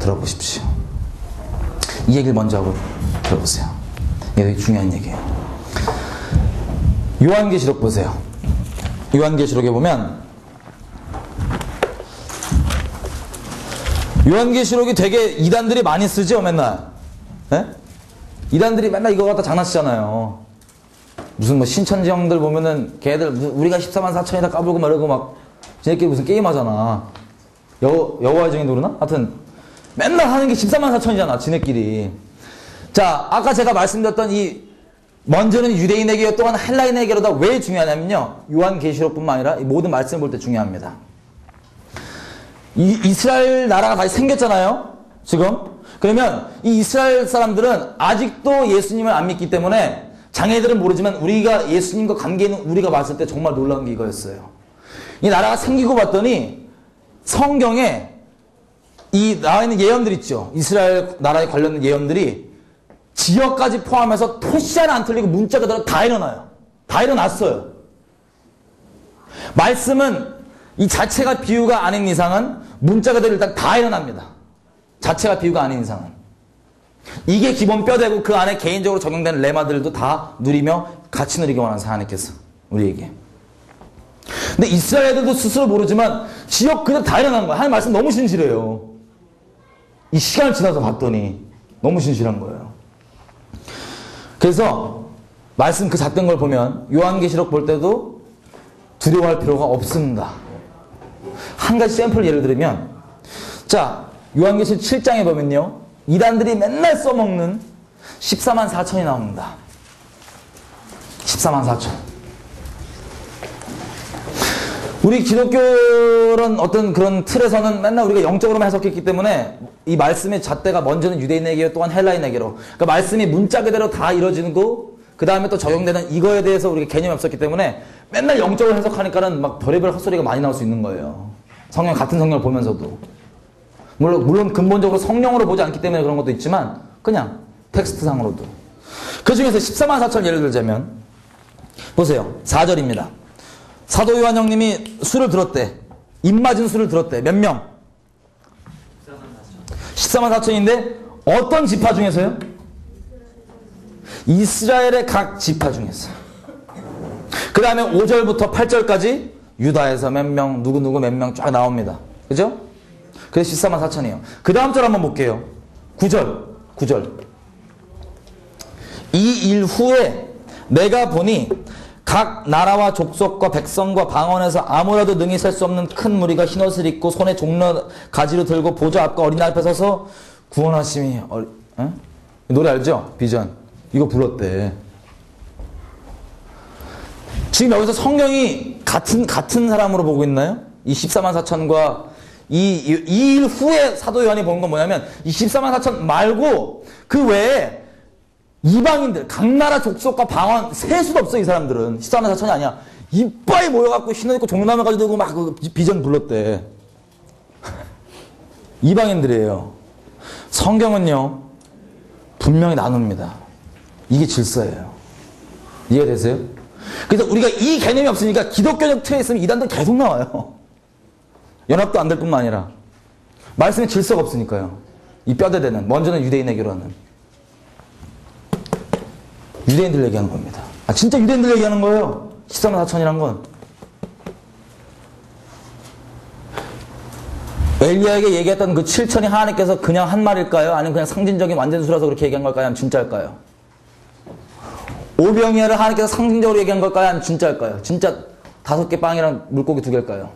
들어보십시오. 이 얘기를 먼저 하고 들어보세요. 이게 되게 중요한 얘기예요. 요한계시록 보세요. 요한계시록에 보면 요한계시록이 되게 이단들이 많이 쓰죠 맨날. 예? 이단들이 맨날 이거 갖다 장난치잖아요. 무슨 뭐 신천지 형들 보면은 걔들 우리가 14만 4천이다 까불고 말고 막 지네끼리 무슨 게임 하잖아. 여, 여호와의 정의 노르나? 하여튼 맨날 하는 게 14만 4천이잖아 지네끼리. 자 아까 제가 말씀드렸던 이 먼저는 유대인에게요 또한 헬라인에게로다 왜 중요하냐면요 요한계시록뿐만 아니라 이 모든 말씀을 볼 때 중요합니다. 이 이스라엘 나라가 다시 생겼잖아요. 지금. 그러면 이 이스라엘 사람들은 아직도 예수님을 안 믿기 때문에 장애들은 모르지만 우리가 예수님과 관계 있는 우리가 봤을 때 정말 놀라운 게 이거였어요. 이 나라가 생기고 봤더니 성경에 이 나와 있는 예언들 있죠. 이스라엘 나라에 관련된 예언들이 지역까지 포함해서 토시 하나 안 틀리고 문자 그대로 다 일어나요. 다 일어났어요. 말씀은 이 자체가 비유가 아닌 이상은 문자 그대로 일단 다 일어납니다. 자체가 비유가 아닌 이상은. 이게 기본 뼈대고 그 안에 개인적으로 적용되는 레마들도 다 누리며 같이 누리기 원하는 하나님께서 우리에게. 근데 이스라엘 애들도 스스로 모르지만 지역 그대로 다 일어난 거야. 하나님 말씀 너무 신실해요. 이 시간을 지나서 봤더니 너무 신실한 거예요. 그래서 말씀 그 잣된 걸 보면 요한계시록 볼 때도 두려워할 필요가 없습니다. 한 가지 샘플 예를 들면 자 요한계시록 7장에 보면요 이단들이 맨날 써먹는 14만 4천이 나옵니다. 14만 4천. 우리 기독교는 어떤 그런 틀에서는 맨날 우리가 영적으로만 해석했기 때문에 이 말씀의 잣대가 먼저는 유대인에게 또한 헬라인에게로 그러니까 말씀이 문자 그대로 다 이루어지는 거그 다음에 또 적용되는 이거에 대해서 우리가 개념이 없었기 때문에 맨날 영적으로 해석하니까는 막 별의별 헛소리가 많이 나올 수 있는 거예요. 성경 같은 성경을 보면서도 물론 물론 근본적으로 성령으로 보지 않기 때문에 그런 것도 있지만 그냥 텍스트상으로도 그 중에서 14만 4천 예를 들자면 보세요 4절입니다. 사도 요한 형님이 술을 들었대. 입 맞은 술을 들었대. 몇 명? 14만 4천인데 어떤 지파 중에서요? 이스라엘의 각 지파 중에서. 그 다음에 5절부터 8절까지 유다에서 몇 명, 누구누구 몇 명 쫙 나옵니다. 그죠? 그래서 14만 4천이에요. 그 다음 절 한번 볼게요. 9절. 9절. 이 일 후에 내가 보니 각 나라와 족속과 백성과 방언에서 아무라도 능히 셀 수 없는 큰 무리가 흰옷을 입고 손에 종려 가지로 들고 보좌 앞과 어린 앞에 서서 구원하심이 어리, 에? 노래 알죠? 비전 이거 불렀대 지금 여기서 성경이 같은 같은 사람으로 보고 있나요? 이 14만 4천과 이 일 후에 사도 요한이 본건 뭐냐면 이 14만 4천 말고 그 외에 이방인들 각 나라 족속과 방언 셀 수도 없어 이 사람들은. 14만 4천이 아니야. 이빨이 모여갖고 신호 입고 종나무 가지고 들고 막 그 비전 불렀대. <laughs> 이방인들이에요. 성경은요 분명히 나눕니다. 이게 질서예요. 이해가 되세요? 그래서 우리가 이 개념이 없으니까 기독교적 틀에 있으면 이단들 계속 나와요. <laughs> 연합도 안 될 뿐만 아니라. 말씀에 질서가 없으니까요. 이 뼈대대는 먼저는 유대인에게로 하는 유대인들 얘기하는 겁니다. 아, 진짜 유대인들 얘기하는 거예요. 14만 4천이란 건. 엘리야에게 얘기했던 그 7천이 하나님께서 그냥 한 말일까요? 아니면 그냥 상징적인 완전수라서 그렇게 얘기한 걸까요? 아니면 진짜일까요? 오병이어를 하나님께서 상징적으로 얘기한 걸까요? 아니면 진짜일까요? 진짜 다섯 개 빵이랑 물고기 두 개일까요?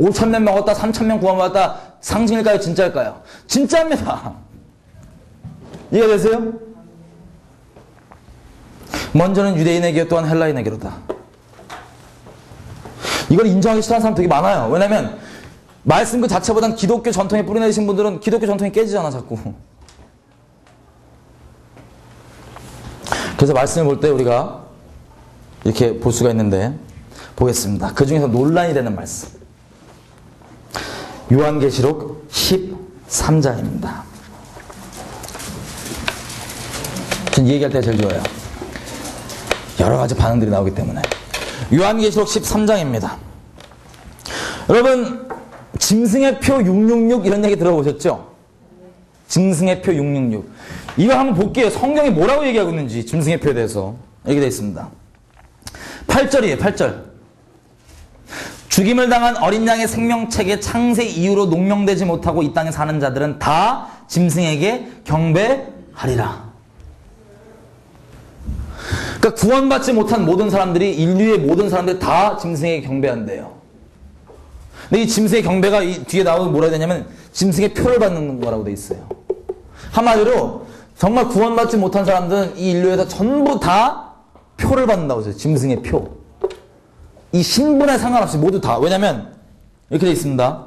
5천 명 먹었다, 3천 명 구원받았다, 상징일까요? 진짜일까요? 진짜입니다. 이해가 되세요? 먼저는 유대인에게 또한 헬라인에게로다. 이걸 인정하기 싫어하는 사람 되게 많아요. 왜냐면 말씀 그 자체보단 기독교 전통에 뿌리내신 분들은 기독교 전통이 깨지잖아 자꾸. 그래서 말씀을 볼 때 우리가 이렇게 볼 수가 있는데 보겠습니다. 그 중에서 논란이 되는 말씀. 요한계시록 13장입니다. 전 이 얘기할 때 제일 좋아요. 여러 가지 반응들이 나오기 때문에. 요한계시록 13장입니다. 여러분, 짐승의 표 666 이런 얘기 들어보셨죠? 짐승의 표 666. 이거 한번 볼게요. 성경이 뭐라고 얘기하고 있는지, 짐승의 표에 대해서. 이렇게 되어 있습니다. 8절이에요, 8절. 죽임을 당한 어린 양의 생명책의 창세 이후로 농명되지 못하고 이 땅에 사는 자들은 다 짐승에게 경배하리라. 그러니까 구원받지 못한 모든 사람들이 인류의 모든 사람들이 다 짐승에게 경배한대요. 근데 이 짐승의 경배가 이 뒤에 나오고 뭐라 해야 되냐면 짐승의 표를 받는 거라고 돼 있어요. 한마디로 정말 구원받지 못한 사람들은 이 인류에서 전부 다 표를 받는다고 했어요. 짐승의 표. 이 신분에 상관없이 모두 다. 왜냐면 이렇게 돼 있습니다.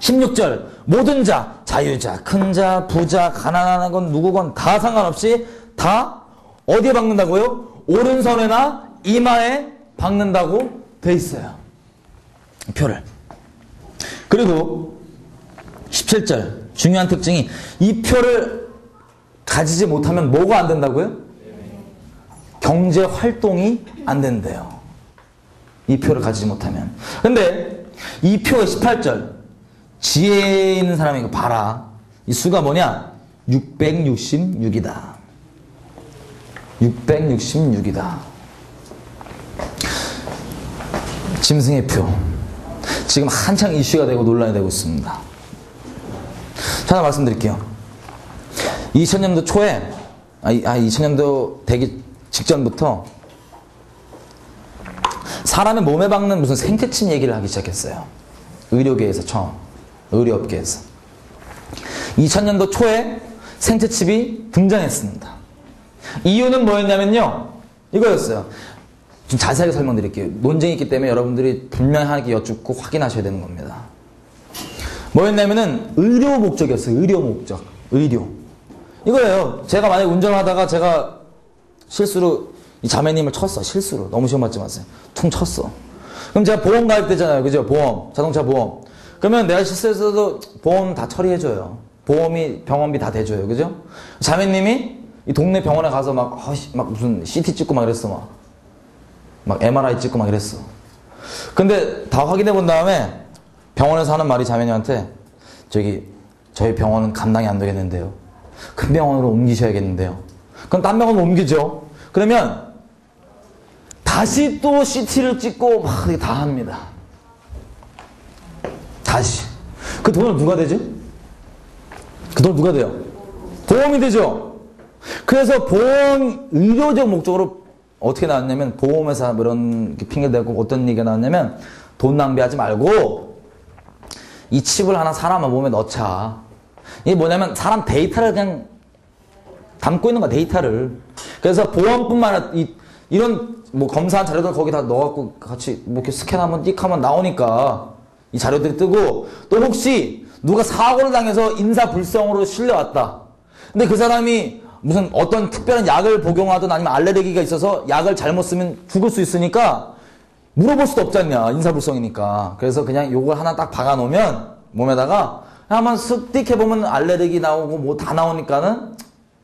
16절 모든 자, 자유자, 큰 자, 부자, 가난한 건 누구건 다 상관없이 다 어디에 박는다고요? 오른손에나 이마에 박는다고 돼 있어요. 표를. 그리고 17절 중요한 특징이 이 표를 가지지 못하면 뭐가 안 된다고요? 경제 활동이 안 된대요. 이 표를 가지지 못하면. 근데 이 표의 18절 지혜 있는 사람이 이거 봐라. 이 수가 뭐냐? 666이다. 666이다. 짐승의 표. 지금 한창 이슈가 되고 논란이 되고 있습니다. 자, 하나 말씀드릴게요. 2000년도 초에, 아, 2000년도 되기 직전부터 사람의 몸에 박는 무슨 생태침 얘기를 하기 시작했어요. 의료계에서 처음. 의료업계에서. 2000년도 초에 생태칩이 등장했습니다. 이유는 뭐였냐면요. 이거였어요. 좀 자세하게 설명드릴게요. 논쟁이 있기 때문에 여러분들이 분명하게 여쭙고 확인하셔야 되는 겁니다. 뭐였냐면은 의료 목적이었어요. 의료 목적. 의료. 이거예요. 제가 만약에 운전하다가 제가 실수로 이 자매님을 쳤어. 실수로. 너무 시험 받지 마세요. 퉁 쳤어. 그럼 제가 보험 가입되잖아요. 그죠? 보험. 자동차 보험. 그러면 내가 실수했어도 보험 다 처리해줘요. 보험이 병원비 다 대줘요. 그죠? 자매님이 이 동네 병원에 가서 막, 어 씨, 막 무슨 CT 찍고 막 이랬어. 막. 막 MRI 찍고 막 이랬어. 근데 다 확인해 본 다음에 병원에서 하는 말이 자매님한테 저기 저희 병원은 감당이 안 되겠는데요. 큰 병원으로 옮기셔야겠는데요. 그럼 딴 병원으로 옮기죠. 그러면 다시 또 CT를 찍고 막 다 합니다. 다시. 그 돈은 누가 되지? 그 돈 누가 돼요? 보험이 되죠? 그래서 보험 의료적 목적으로 어떻게 나왔냐면 보험회사 뭐 이런 핑계 대고 어떤 얘기가 나왔냐면 돈 낭비하지 말고 이 칩을 하나 사람 몸에 넣자. 이게 뭐냐면 사람 데이터를 그냥 담고 있는 거야 데이터를. 그래서 보험뿐만 아니라 이, 이런 뭐 검사한 자료들 거기 다 넣어갖고 같이 뭐 이렇게 스캔하면 띡 하면 나오니까 이 자료들이 뜨고 또 혹시 누가 사고를 당해서 인사불성으로 실려왔다. 근데 그 사람이 무슨 어떤 특별한 약을 복용하든 아니면 알레르기가 있어서 약을 잘못 쓰면 죽을 수 있으니까 물어볼 수도 없지 않냐. 인사불성이니까. 그래서 그냥 요걸 하나 딱 박아 놓으면 몸에다가 한번 쓱띡 해보면 알레르기 나오고 뭐 다 나오니까는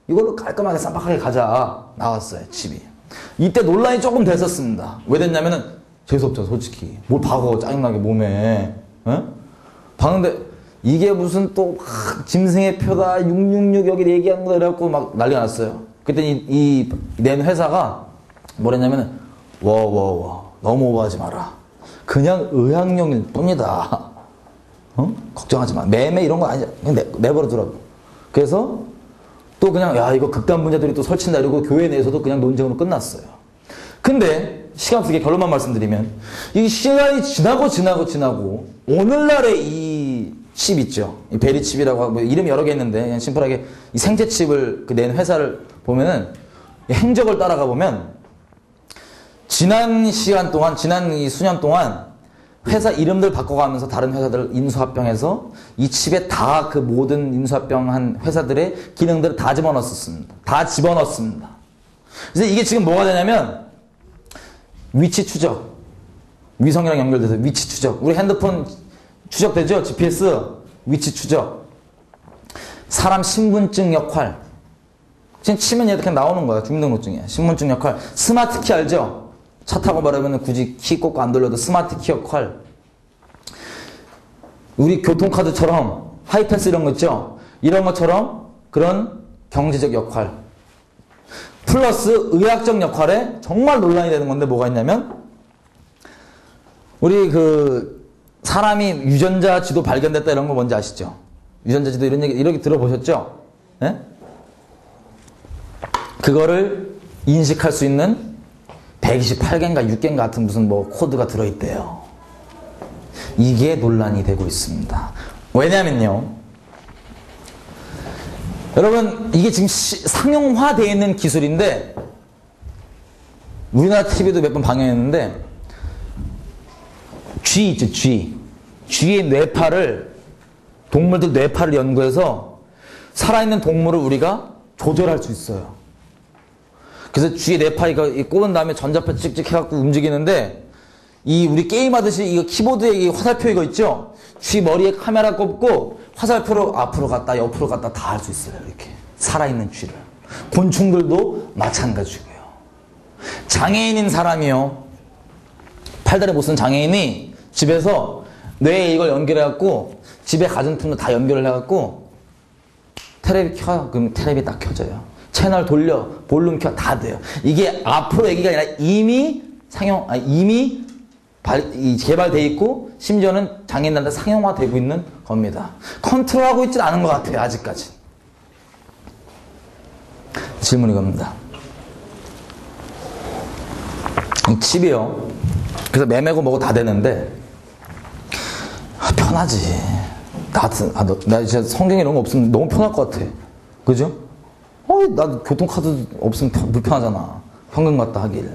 이걸로 깔끔하게 쌈박하게 가자. 나왔어요. 칩이. 이때 논란이 조금 됐었습니다. 왜 됐냐면은 재수없죠. 솔직히. 뭘 박어. 짜증나게 몸에. 에? 박는데 이게 무슨 또 막, 짐승의 표다 666 여기 얘기하는 거 이래갖고 막 난리가 났어요. 그때 이낸 회사가 뭐랬냐면은 워워워 너무 오버하지 마라. 그냥 의학용일 뿐이다. 어? 걱정하지 마. 매매 이런 거 아니야. 그냥 내, 내버려 두라고. 그래서 또 그냥 야 이거 극단 분자들이 또 설친다 이러고 교회 내에서도 그냥 논쟁으로 끝났어요. 근데 시간 속에 결론만 말씀드리면 이 시간이 지나고 지나고 지나고 오늘날의 이 칩 있죠. 이 베리 칩이라고 하고 뭐 이름이 여러 개 있는데 그냥 심플하게 이 생체 칩을 그 낸 회사를 보면은 행적을 따라가 보면 지난 시간 동안 지난 이 수년 동안 회사 이름들 바꿔가면서 다른 회사들 인수합병해서 이 칩에 다 그 모든 인수합병한 회사들의 기능들을 다 집어넣었습니다. 다 집어넣습니다. 그래서 이게 지금 뭐가 되냐면 위치 추적, 위성이랑 연결돼서 위치 추적. 우리 핸드폰 추적되죠? GPS 위치 추적. 사람 신분증 역할. 지금 치면 이렇게 나오는 거야. 주민등록증에. 신분증 역할. smart key 알죠? 차 타고 말하면 굳이 키 꽂고 안 돌려도 smart key 역할. 우리 교통카드처럼 하이패스 이런 거 있죠? 이런 것처럼 그런 경제적 역할. 플러스 의학적 역할에 정말 논란이 되는 건데 뭐가 있냐면 우리 그 사람이 유전자 지도 발견됐다 이런 거 뭔지 아시죠? 유전자 지도 이런 얘기 이렇게 들어보셨죠? 예? 그거를 인식할 수 있는 128개인가 6개인가 같은 무슨 뭐 코드가 들어있대요. 이게 논란이 되고 있습니다. 왜냐면요. 여러분, 이게 지금 시, 상용화되어 있는 기술인데, 우리나라 TV도 몇 번 방영했는데, 쥐 있죠, 쥐. 쥐의 뇌파를, 동물들 뇌파를 연구해서 살아있는 동물을 우리가 조절할 수 있어요. 그래서 쥐의 뇌파 이거 꼽은 다음에 전자파 찍찍 해갖고 움직이는데, 이 우리 게임하듯이 이거 키보드에 이 화살표 이거 있죠? 쥐 머리에 카메라 꼽고 화살표로 앞으로 갔다 옆으로 갔다 다 할 수 있어요. 이렇게. 살아있는 쥐를. 곤충들도 마찬가지고요. 장애인인 사람이요. 팔다리 못 쓰는 장애인이 집에서 뇌에 이걸 연결해갖고 집에 가전팀도 다 연결을 해갖고 테레비 켜요. 그럼 테레비 딱 켜져요. 채널 돌려, 볼륨 켜, 다 돼요. 이게 앞으로 얘기가 아니라 이미 상용, 아니, 이미 개발돼 있고 심지어는 장애인한테 상용화되고 있는 겁니다. 컨트롤하고 있진 않은 것 같아요. 아직까지. 질문이 겁니다. 이 칩이요. 그래서 매매고 뭐고 다 되는데 아, 편하지. 나, 아, 너, 나 진짜 성경에 이런 거 없으면 너무 편할 것 같아. 그죠? 어, 나 교통카드 없으면 편- 불편하잖아. 현금 갖다 하길.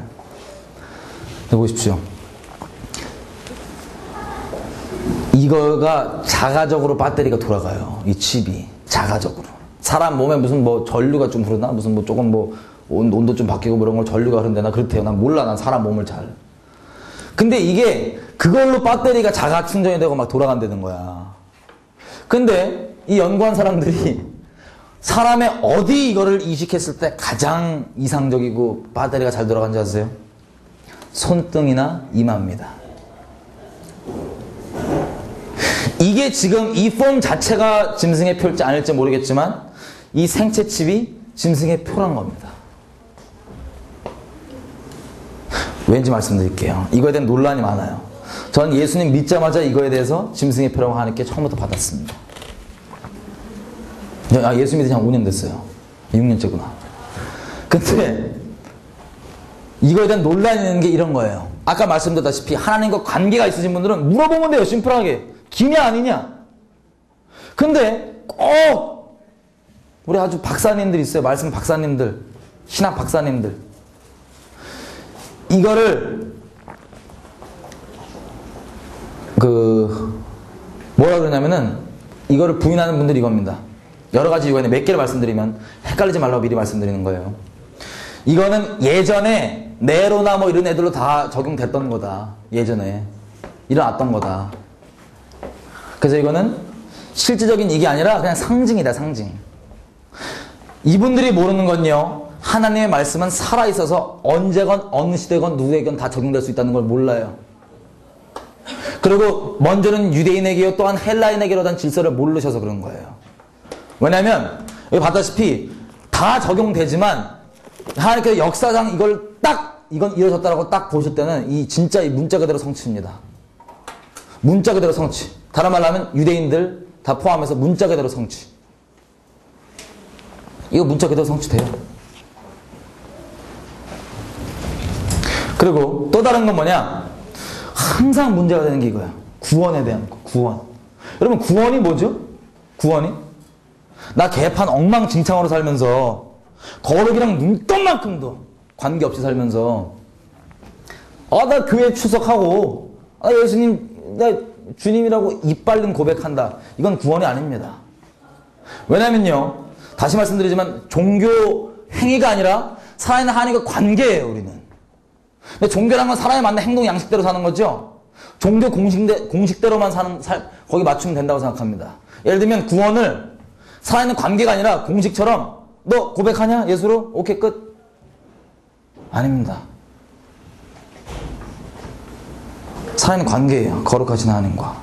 해보십시오. 이거가 자가적으로 배터리가 돌아가요. 이 칩이. 자가적으로. 사람 몸에 무슨 뭐 전류가 좀 흐르나? 무슨 뭐 조금 뭐 온- 온도 좀 바뀌고 뭐 이런 걸 전류가 흐른대나? 그렇대요. 난 몰라. 난 사람 몸을 잘. 근데 이게 그걸로 배터리가 자가 충전이 되고 막 돌아간다는 거야. 근데 이 연구한 사람들이 사람의 어디 이거를 이식했을 때 가장 이상적이고 배터리가 잘 돌아간지 아세요? 손등이나 이마입니다. 이게 지금 이 폼 자체가 짐승의 표일지 아닐지 모르겠지만 이 생체 칩이 짐승의 표란 겁니다. 왠지 말씀드릴게요. 이거에 대한 논란이 많아요. 전 예수님 믿자마자 이거에 대해서 짐승의 표라고 하나님께 처음부터 받았습니다. 아, 예수 믿은 지 한 5년 됐어요. 6년째구나. 근데 이거에 대한 논란이 있는 게 이런 거예요. 아까 말씀드렸다시피 하나님과 관계가 있으신 분들은 물어보면 돼요. 심플하게. 기냐 아니냐. 근데 꼭 우리 아주 박사님들 있어요. 말씀 박사님들. 신학 박사님들. 이거를 그 뭐라 그러냐면은 이거를 부인하는 분들이 이겁니다. 여러 가지 이유가 있는데 몇 개를 말씀드리면 헷갈리지 말라고 미리 말씀드리는 거예요. 이거는 예전에 네로나 뭐 이런 애들로 다 적용됐던 거다. 예전에 일어났던 거다. 그래서 이거는 실질적인 이게 아니라 그냥 상징이다, 상징. 이분들이 모르는 건요. 하나님의 말씀은 살아 있어서 언제건 어느 시대건 누구에건 다 적용될 수 있다는 걸 몰라요. 그리고 먼저는 유대인에게요 또한 헬라인에게로 단 질서를 모르셔서 그런 거예요. 왜냐하면 여기 봤다시피 다 적용되지만 하나님께서 역사상 이걸 딱 이건 이루어졌다라고 딱 보실 때는 이 진짜 이 문자 그대로 성취입니다. 문자 그대로 성취. 다른 말로 하면 유대인들 다 포함해서 문자 그대로 성취. 이거 문자 그대로 성취돼요. 그리고 또 다른 건 뭐냐? 항상 문제가 되는 게 이거야. 구원에 대한 거. 구원. 여러분 구원이 뭐죠? 구원이? 나 개판 엉망진창으로 살면서 거룩이랑 눈동만큼도 관계없이 살면서 아 나 교회 추석하고 아 예수님 나 주님이라고 이빨린 고백한다. 이건 구원이 아닙니다. 왜냐면요. 다시 말씀드리지만 종교 행위가 아니라 살아있는 하나님과 관계예요, 우리는. 근데 종교란 건 사람이 맞는 행동 양식대로 사는 거죠. 종교 공식대, 공식대로만 사는 살, 거기 맞추면 된다고 생각합니다. 예를 들면 구원을 살아있는 관계가 아니라 공식처럼 너 고백하냐 예수로 오케이 끝 아닙니다. 살아있는 관계예요. 거룩하신 하나님과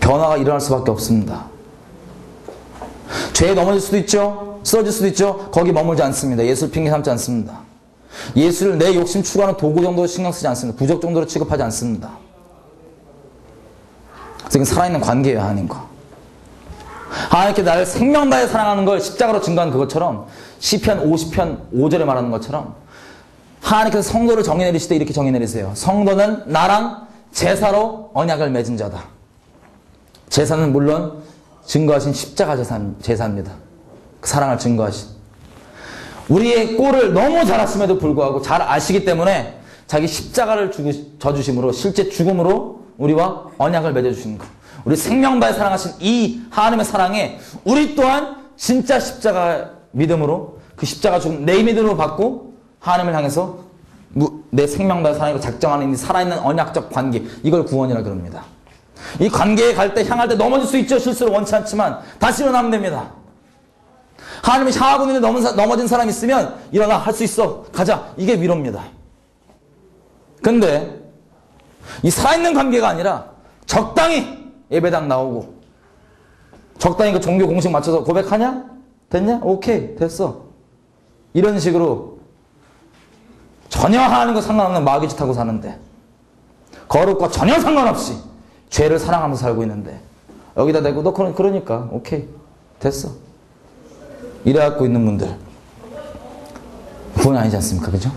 변화가 일어날 수밖에 없습니다. 죄에 넘어질 수도 있죠. 쓰러질 수도 있죠. 거기 머물지 않습니다. 예수를 핑계 삼지 않습니다. 예수를 내 욕심 추구하는 도구 정도로 신경 쓰지 않습니다. 부적 정도로 취급하지 않습니다. 지금 살아있는 관계예요, 하나님과. 하나님께 나를 생명 다해 사랑하는 걸 십자가로 증거한 그것처럼 시편 50편 5절에 말하는 것처럼 하나님께서 성도를 정해 내리실 때 이렇게 정해 내리세요. 성도는 나랑 제사로 언약을 맺은 자다. 제사는 물론 증거하신 십자가 제사, 제사입니다. 그 사랑을 증거하신. 우리의 꼴을 너무 잘 아심에도 불구하고 잘 아시기 때문에 자기 십자가를 져주심으로 실제 죽음으로 우리와 언약을 맺어주시는 것. 우리 생명바에 사랑하신 이 하나님의 사랑에 우리 또한 진짜 십자가 믿음으로 그 십자가 죽음 내 믿음으로 받고 하나님을 향해서 내 생명바에 사랑하고 작정하는 이 살아있는 언약적 관계 이걸 구원이라 그럽니다. 이 관계에 갈 때 향할 때 넘어질 수 있죠. 실수를 원치 않지만 다시 일어나면 됩니다. 하나님이 향하고 있는데 넘어진 사람 있으면 일어나 할 수 있어 가자 이게 위로입니다. 근데 이 살아있는 관계가 아니라 적당히 예배당 나오고 적당히 그 종교 공식 맞춰서 고백하냐? 됐냐? 오케이 됐어. 이런 식으로 전혀 하는 거 상관없는 마귀 짓하고 사는데 거룩과 전혀 상관없이 죄를 사랑하면서 살고 있는데 여기다 대고 너 그러니까 오케이 됐어. 이래갖고 있는 분들 구원이 아니지 않습니까? 그죠?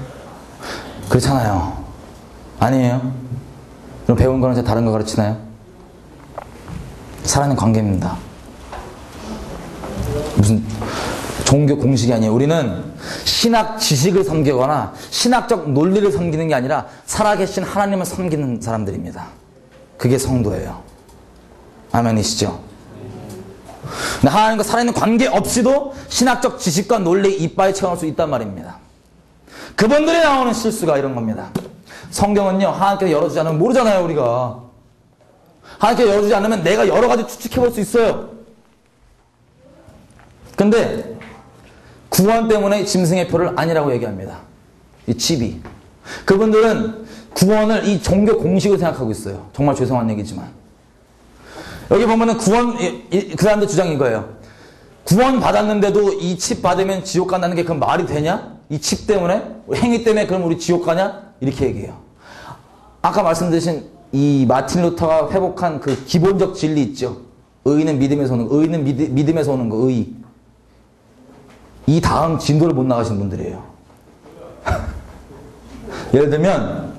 그렇잖아요. 아니에요? 그럼 배운 이제 다른 거 가르치나요? 살아있는 관계입니다. 무슨 종교 공식이 아니에요. 우리는 신학 지식을 섬기거나 신학적 논리를 섬기는 게 아니라 살아계신 하나님을 섬기는 사람들입니다. 그게 성도예요. 아멘이시죠? 하나님과 살아있는 관계 없이도 신학적 지식과 논리 이빨에 채워놓을 수 있단 말입니다. 그분들이 나오는 실수가 이런 겁니다. 성경은요, 하나님께서 열어주지 않으면 모르잖아요, 우리가. 하나님께서 열어주지 않으면 내가 여러 가지 추측해 볼 수 있어요. 근데, 구원 때문에 짐승의 표를 아니라고 얘기합니다. 이 칩이. 그분들은 구원을 이 종교 공식으로 생각하고 있어요. 정말 죄송한 얘기지만. 여기 보면은 구원, 그 사람들 주장인 거예요. 구원 받았는데도 이 칩 받으면 지옥 간다는 게그 말이 되냐? 이 칩 때문에? 행위 때문에 그럼 우리 지옥 가냐? 이렇게 얘기해요. 아까 말씀드린 이 마틴 루터가 회복한 그 기본적 진리 있죠. 의는 믿음에서 오는 거, 의는 믿, 믿음에서 오는 거, 의. 이 다음 진도를 못 나가신 분들이에요. <laughs> 예를 들면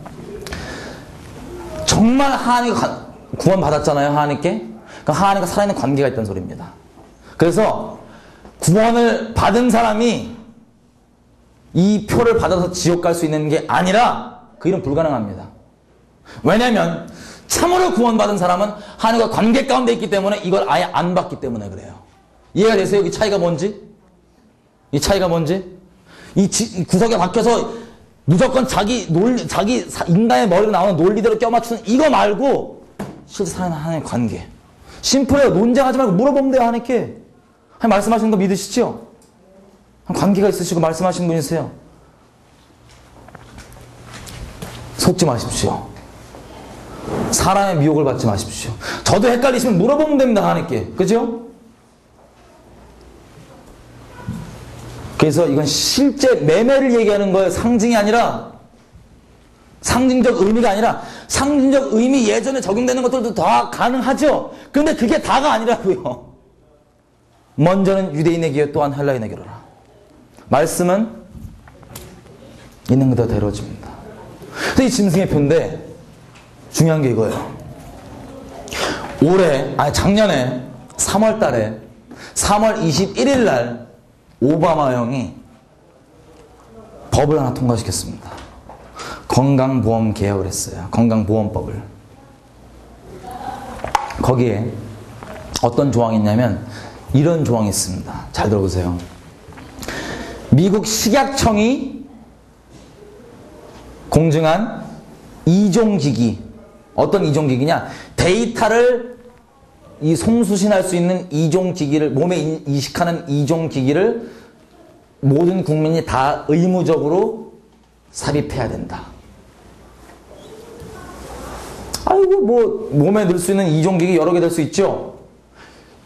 정말 하나님과 구원 받았잖아요, 하나님께. 그러니까 하나님과 살아있는 관계가 있다는 소리입니다. 그래서 구원을 받은 사람이 이 표를 받아서 지옥 갈 수 있는 게 아니라 그 일은 불가능합니다. 왜냐하면 참으로 구원받은 사람은 하나님과 관계 가운데 있기 때문에 이걸 아예 안 받기 때문에 그래요. 이해가 되세요? 이 차이가 뭔지? 이 차이가 뭔지? 이, 지, 이 구석에 박혀서 무조건 자기 논리, 자기 사- 인간의 머리로 나오는 논리대로 껴맞추는 이거 말고 실제 살아있는 하나님의 관계. 심플해요. 논쟁하지 말고 물어보면 돼요, 하나님께. 하나님 말씀하시는 거 믿으시죠? 관계가 있으시고 말씀하신 분이세요. 속지 마십시오. 사람의 미혹을 받지 마십시오. 저도 헷갈리시면 물어보면 됩니다, 하나님께. 그죠? 그래서 이건 실제 매매를 얘기하는 거예요. 상징이 아니라 상징적 의미가 아니라 상징적 의미 예전에 적용되는 것들도 다 가능하죠. 근데 그게 다가 아니라고요. 먼저는 유대인에게요 또한 헬라인에게로라. 말씀은 있는 그대로 데려집니다. 근데 이 짐승의 표인데 중요한 게 이거예요. 올해 아니 작년에 3월 달에 3월 21일 날 오바마 형이 법을 하나 통과시켰습니다. 건강보험 개혁을 했어요. 건강보험법을. 거기에 어떤 조항이 있냐면 이런 조항이 있습니다. 잘 들어보세요. 미국 식약청이 공증한 이종기기 어떤 이종기기냐 데이터를 이 송수신할 수 있는 이종기기를 몸에 인- 이식하는 이종기기를 모든 국민이 다 의무적으로 삽입해야 된다. 아이고 뭐 몸에 넣을 수 있는 이종기기 여러 개 될 수 있죠.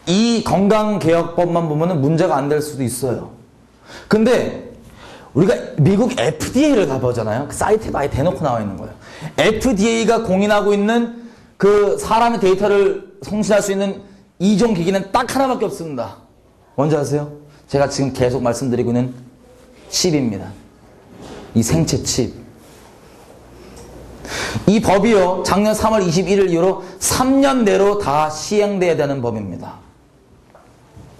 이 건강개혁법만 보면은 문제가 안 될 수도 있어요. 근데 우리가 미국 FDA를 가보잖아요. 그 사이트에 아예 대놓고 나와 있는 거예요. FDA가 공인하고 있는 그 사람의 데이터를 송신할 수 있는 이종 기기는 딱 하나밖에 없습니다. 뭔지 아세요? 제가 지금 계속 말씀드리고 있는 칩입니다. 이 생체 칩. 이 법이요, 작년 3월 21일 이후로 3년 내로 다 시행돼야 되는 법입니다.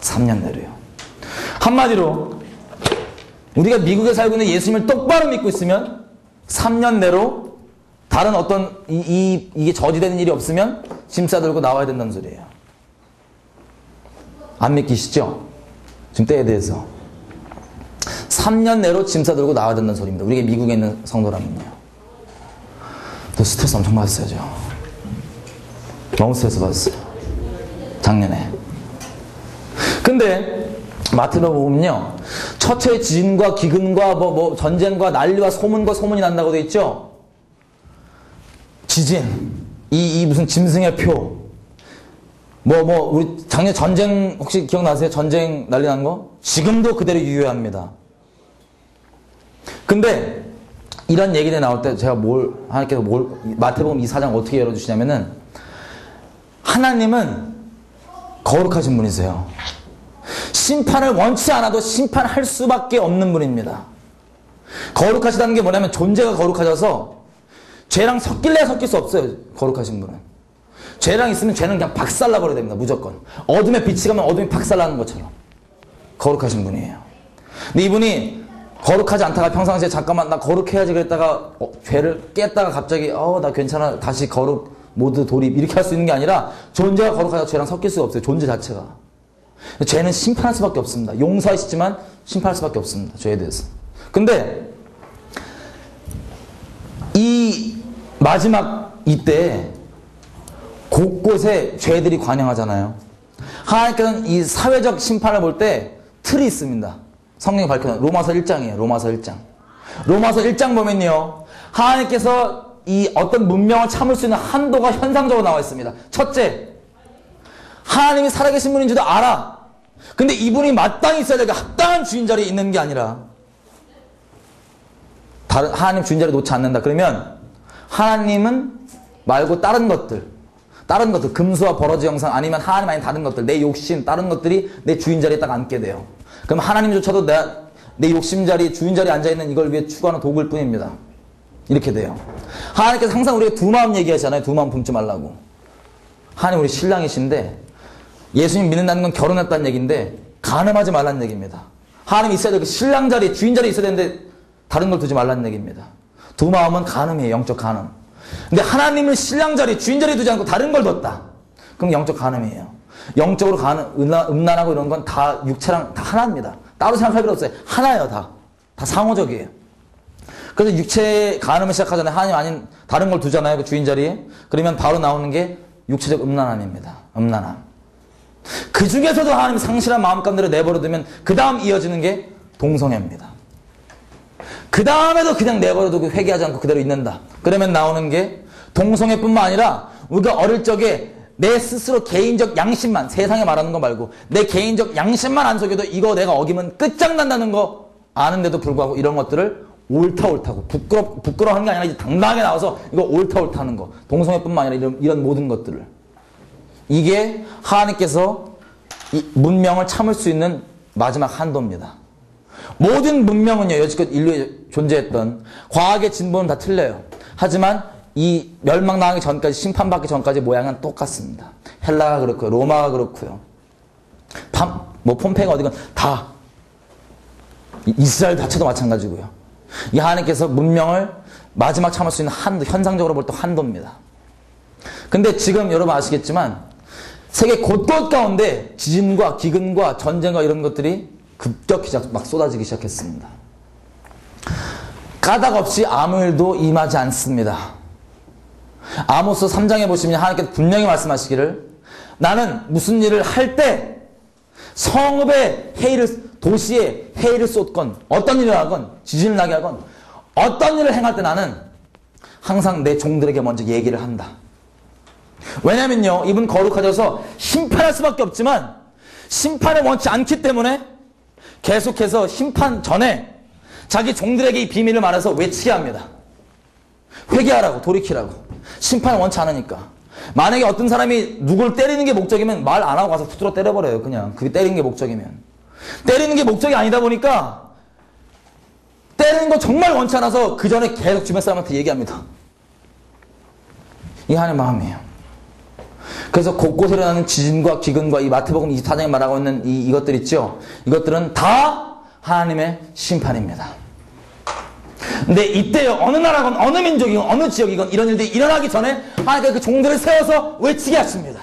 3년 내로요. 한마디로, 우리가 미국에 살고 있는 예수님을 똑바로 믿고 있으면 3년 내로 다른 어떤 이, 이, 이게 저지되는 일이 없으면 짐 싸 들고 나와야 된다는 소리예요. 안 믿기시죠? 지금 때에 대해서. 3년 내로 짐 싸 들고 나와야 된다는 소리입니다. 우리가 미국에 있는 성도라면요. 또 스트레스 엄청 받았어요, 저. 너무 스트레스 받았어요. 작년에. 근데 마트로 보면요. 처처의 지진과 기근과 뭐, 뭐 전쟁과 난리와 소문과 소문이 난다고 돼 있죠. 지진, 이, 이 무슨 짐승의 표, 뭐, 뭐, 우리 작년 전쟁 혹시 기억나세요? 전쟁 난리 난 거? 지금도 그대로 유효합니다. 근데 이런 얘기들 나올 때 제가 뭘, 하나님께서 뭘, 마태복음 이 사장 어떻게 열어주시냐면은 하나님은 거룩하신 분이세요. 심판을 원치 않아도 심판할 수밖에 없는 분입니다. 거룩하시다는 게 뭐냐면 존재가 거룩하셔서 죄랑 섞일래야 섞일 수 없어요. 거룩하신 분은. 죄랑 있으면 죄는 그냥 박살나버려야 됩니다. 무조건. 어둠에 빛이 가면 어둠이 박살나는 것처럼. 거룩하신 분이에요. 근데 이분이 거룩하지 않다가 평상시에 잠깐만 나 거룩해야지 그랬다가 어, 죄를 깼다가 갑자기 어 나 괜찮아 다시 거룩 모두 돌입 이렇게 할 수 있는 게 아니라 존재가 거룩하다 죄랑 섞일 수가 없어요. 존재 자체가. 죄는 심판할 수밖에 없습니다. 용서하시지만 심판할 수밖에 없습니다. 죄에 대해서. 근데 이 마지막 이때 곳곳에 죄들이 관영하잖아요. 하나님께서는 이 사회적 심판을 볼 때 틀이 있습니다. 성경이 밝혀놓은 로마서 1장이에요. 로마서 1장. 로마서 1장 보면요. 하나님께서 이 어떤 문명을 참을 수 있는 한도가 현상적으로 나와 있습니다. 첫째, 하나님이 살아계신 분인 줄도 알아. 근데 이분이 마땅히 있어야 되고 합당한 주인 자리에 있는 게 아니라 다른 하나님 주인 자리에 놓지 않는다. 그러면 하나님은 말고 다른 것들, 다른 것들, 금수와 버러지 영상 아니면 하나님 아닌 다른 것들, 내 욕심, 다른 것들이 내 주인 자리에 딱 앉게 돼요. 그럼 하나님조차도 내, 내 욕심 자리, 주인 자리에 앉아있는 이걸 위해 추구하는 도구일 뿐입니다. 이렇게 돼요. 하나님께서 항상 우리가 두 마음 얘기하잖아요. 두 마음 품지 말라고. 하나님 우리 신랑이신데 예수님 믿는다는 건 결혼했다는 얘기인데 가늠하지 말라는 얘기입니다. 하나님 있어야 될 그 신랑 자리, 주인 자리에 있어야 되는데 다른 걸 두지 말라는 얘기입니다. 두 마음은 가늠이에요. 영적 가늠. 근데 하나님을 신랑 자리, 주인 자리에 두지 않고 다른 걸 뒀다. 그럼 영적 가늠이에요. 영적으로 가는 음란 하고 이런 건 다 육체랑 다 하나입니다. 따로 생각할 필요 없어요. 하나예요, 다. 다 상호적이에요. 그래서 육체 가늠을 시작하잖아요. 하나님 아닌 다른 걸 두잖아요. 그 주인 자리에. 그러면 바로 나오는 게 육체적 음란함입니다. 음란함. 그 중에서도 하나님 상실한 마음감들을 내버려두면 그 다음 이어지는 게 동성애입니다. 그 다음에도 그냥 내버려두고 회개하지 않고 그대로 있는다. 그러면 나오는 게 동성애뿐만 아니라 우리가 어릴 적에 내 스스로 개인적 양심만 세상에 말하는 거 말고 내 개인적 양심만 안 속여도 이거 내가 어기면 끝장난다는 거 아는데도 불구하고 이런 것들을 옳다 옳다고 부끄러 부끄러워하는 게 아니라 이제 당당하게 나와서 이거 옳다 옳다 하는 거 동성애뿐만 아니라 이런 이런 모든 것들을 이게 하나님께서 문명을 참을 수 있는 마지막 한도입니다. 모든 문명은요, 여지껏 인류에 존재했던 과학의 진보는 다 틀려요. 하지만 이 멸망 당하기 전까지, 심판받기 전까지 모양은 똑같습니다. 헬라가 그렇고요, 로마가 그렇고요. 밤, 뭐 폼페이가 어디건 다 이스라엘 자체도 마찬가지고요. 이 하나님께서 문명을 마지막 참을 수 있는 한도, 현상적으로 볼 때 한도입니다. 근데 지금 여러분 아시겠지만 세계 곳곳 가운데 지진과 기근과 전쟁과 이런 것들이 급격히 막 쏟아지기 시작했습니다. 까닭 없이 아무 일도 임하지 않습니다. 아모스 3장에 보시면 하나님께서 분명히 말씀하시기를 나는 무슨 일을 할 때 성읍에 해일을 도시에 해일을 쏟건 어떤 일을 하건 지진을 나게 하건 어떤 일을 행할 때 나는 항상 내 종들에게 먼저 얘기를 한다. 왜냐면요, 이분 거룩하셔서 심판할 수밖에 없지만 심판을 원치 않기 때문에 계속해서 심판 전에 자기 종들에게 이 비밀을 말해서 외치게 합니다. 회개하라고, 돌이키라고. 심판을 원치 않으니까. 만약에 어떤 사람이 누굴 때리는 게 목적이면 말 안 하고 가서 후드러 때려버려요, 그냥. 그게 때리는 게 목적이면. 때리는 게 목적이 아니다 보니까 때리는 거 정말 원치 않아서 그 전에 계속 주변 사람한테 얘기합니다. 이 하나님 마음이에요. 그래서 곳곳에 일어나는 지진과 기근과 이 마태복음 24장에 말하고 있는 이, 이것들 있죠. 이것들은 다 하나님의 심판입니다. 근데 이때 어느 나라건 어느 민족이건 어느 지역이건 이런 일들이 일어나기 전에 하나님께서 그 종들을 세워서 외치게 하십니다.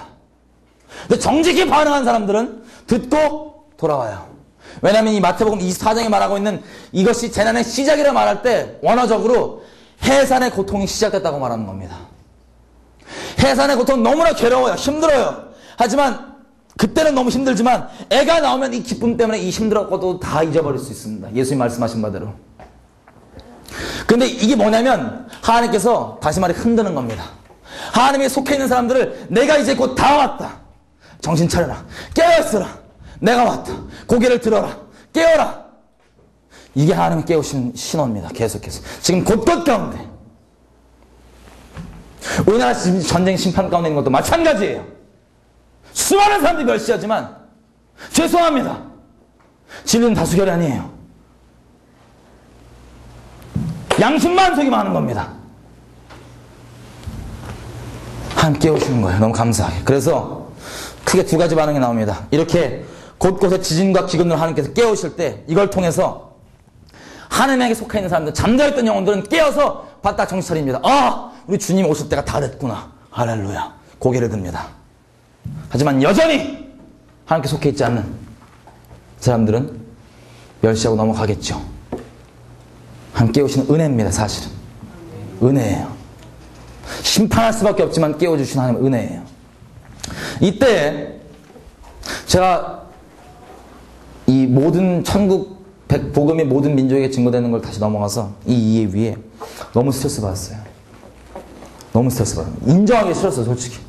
근데 정직히 반응한 사람들은 듣고 돌아와요. 왜냐하면 이 마태복음 24장에 말하고 있는 이것이 재난의 시작이라 말할 때 원어적으로 해산의 고통이 시작됐다고 말하는 겁니다. 해산의 고통 너무나 괴로워요. 힘들어요. 하지만 그때는 너무 힘들지만 애가 나오면 이 기쁨 때문에 이 힘들었고도 다 잊어버릴 수 있습니다. 예수님 말씀하신 바대로. 근데 이게 뭐냐면 하나님께서 다시 말해 흔드는 겁니다. 하나님이 속해 있는 사람들을 내가 이제 곧 다 왔다. 정신 차려라. 깨어있어라. 내가 왔다. 고개를 들어라. 깨어라. 이게 하나님이 깨우신 신호입니다. 계속해서. 지금 곳곳 가운데. 우리나라 전쟁 심판 가운데 있는 것도 마찬가지예요. 수많은 사람들이 멸시하지만 죄송합니다. 진리는 다수결이 아니에요. 양심만 속이면 하는 겁니다. 함께 오시는 거예요. 너무 감사하게. 그래서 크게 두 가지 반응이 나옵니다. 이렇게 곳곳에 지진과 기근을 하나님께서 깨우실 때 이걸 통해서 하나님에게 속해 있는 사람들, 잠자있던 영혼들은 깨어서 바짝 정신 차립니다. 아! 우리 주님 오실 때가 다 됐구나. 할렐루야. 고개를 듭니다. 하지만 여전히 하나님께 속해 있지 않는 사람들은 멸시하고 넘어가겠죠. 함께 오시는 은혜입니다, 사실은. 은혜예요. 심판할 수밖에 없지만 깨워주신 하나님 은혜예요. 이때 제가 이 모든 천국 복음이 모든 민족에게 증거되는 걸 다시 넘어가서 이 이해 위에 너무 스트레스 받았어요. 너무 스트레스 받아요. 인정하기 싫었어요, 솔직히.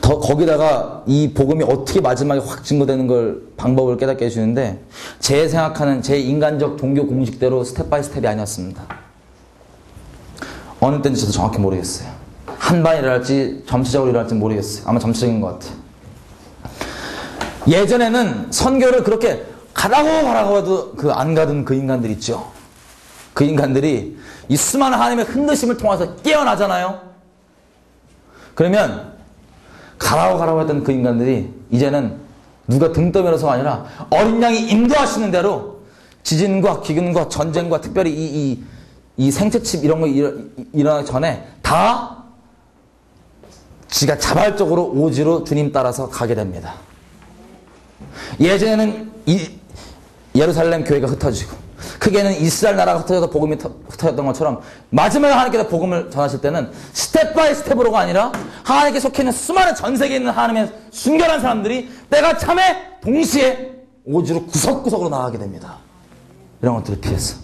더 거기다가 이 복음이 어떻게 마지막에 확 증거되는 걸 방법을 깨닫게 해주는데 제 생각하는 제 인간적 종교 공식대로 step by step이 아니었습니다. 어느 때인지 저도 정확히 모르겠어요. 한방에 일어날지 점차적으로 일어날지 모르겠어요. 아마 점차적인 것 같아요. 예전에는 선교를 그렇게 가라고 가라고 해도 그 안 가던 그 인간들 있죠. 그 인간들이 이 수많은 하나님의 흔드심을 통해서 깨어나잖아요. 그러면 가라고 가라고 했던 그 인간들이 이제는 누가 등 떠밀어서가 아니라 어린 양이 인도하시는 대로 지진과 기근과 전쟁과 특별히 이, 이, 이 생체칩 이런 거 일어, 일어나기 전에 다 지가 자발적으로 오지로 주님 따라서 가게 됩니다. 예전에는 이 예루살렘 교회가 흩어지고 크게는 이스라엘 나라가 흩어져서 복음이 터- 흩어졌던 것처럼 마지막에 하나님께서 복음을 전하실 때는 step by step으로가 아니라 하나님께 속해 있는 수많은 전 세계에 있는 하나님의 순결한 사람들이 때가 참에 동시에 오지로 구석구석으로 나가게 됩니다. 이런 것들을 피해서.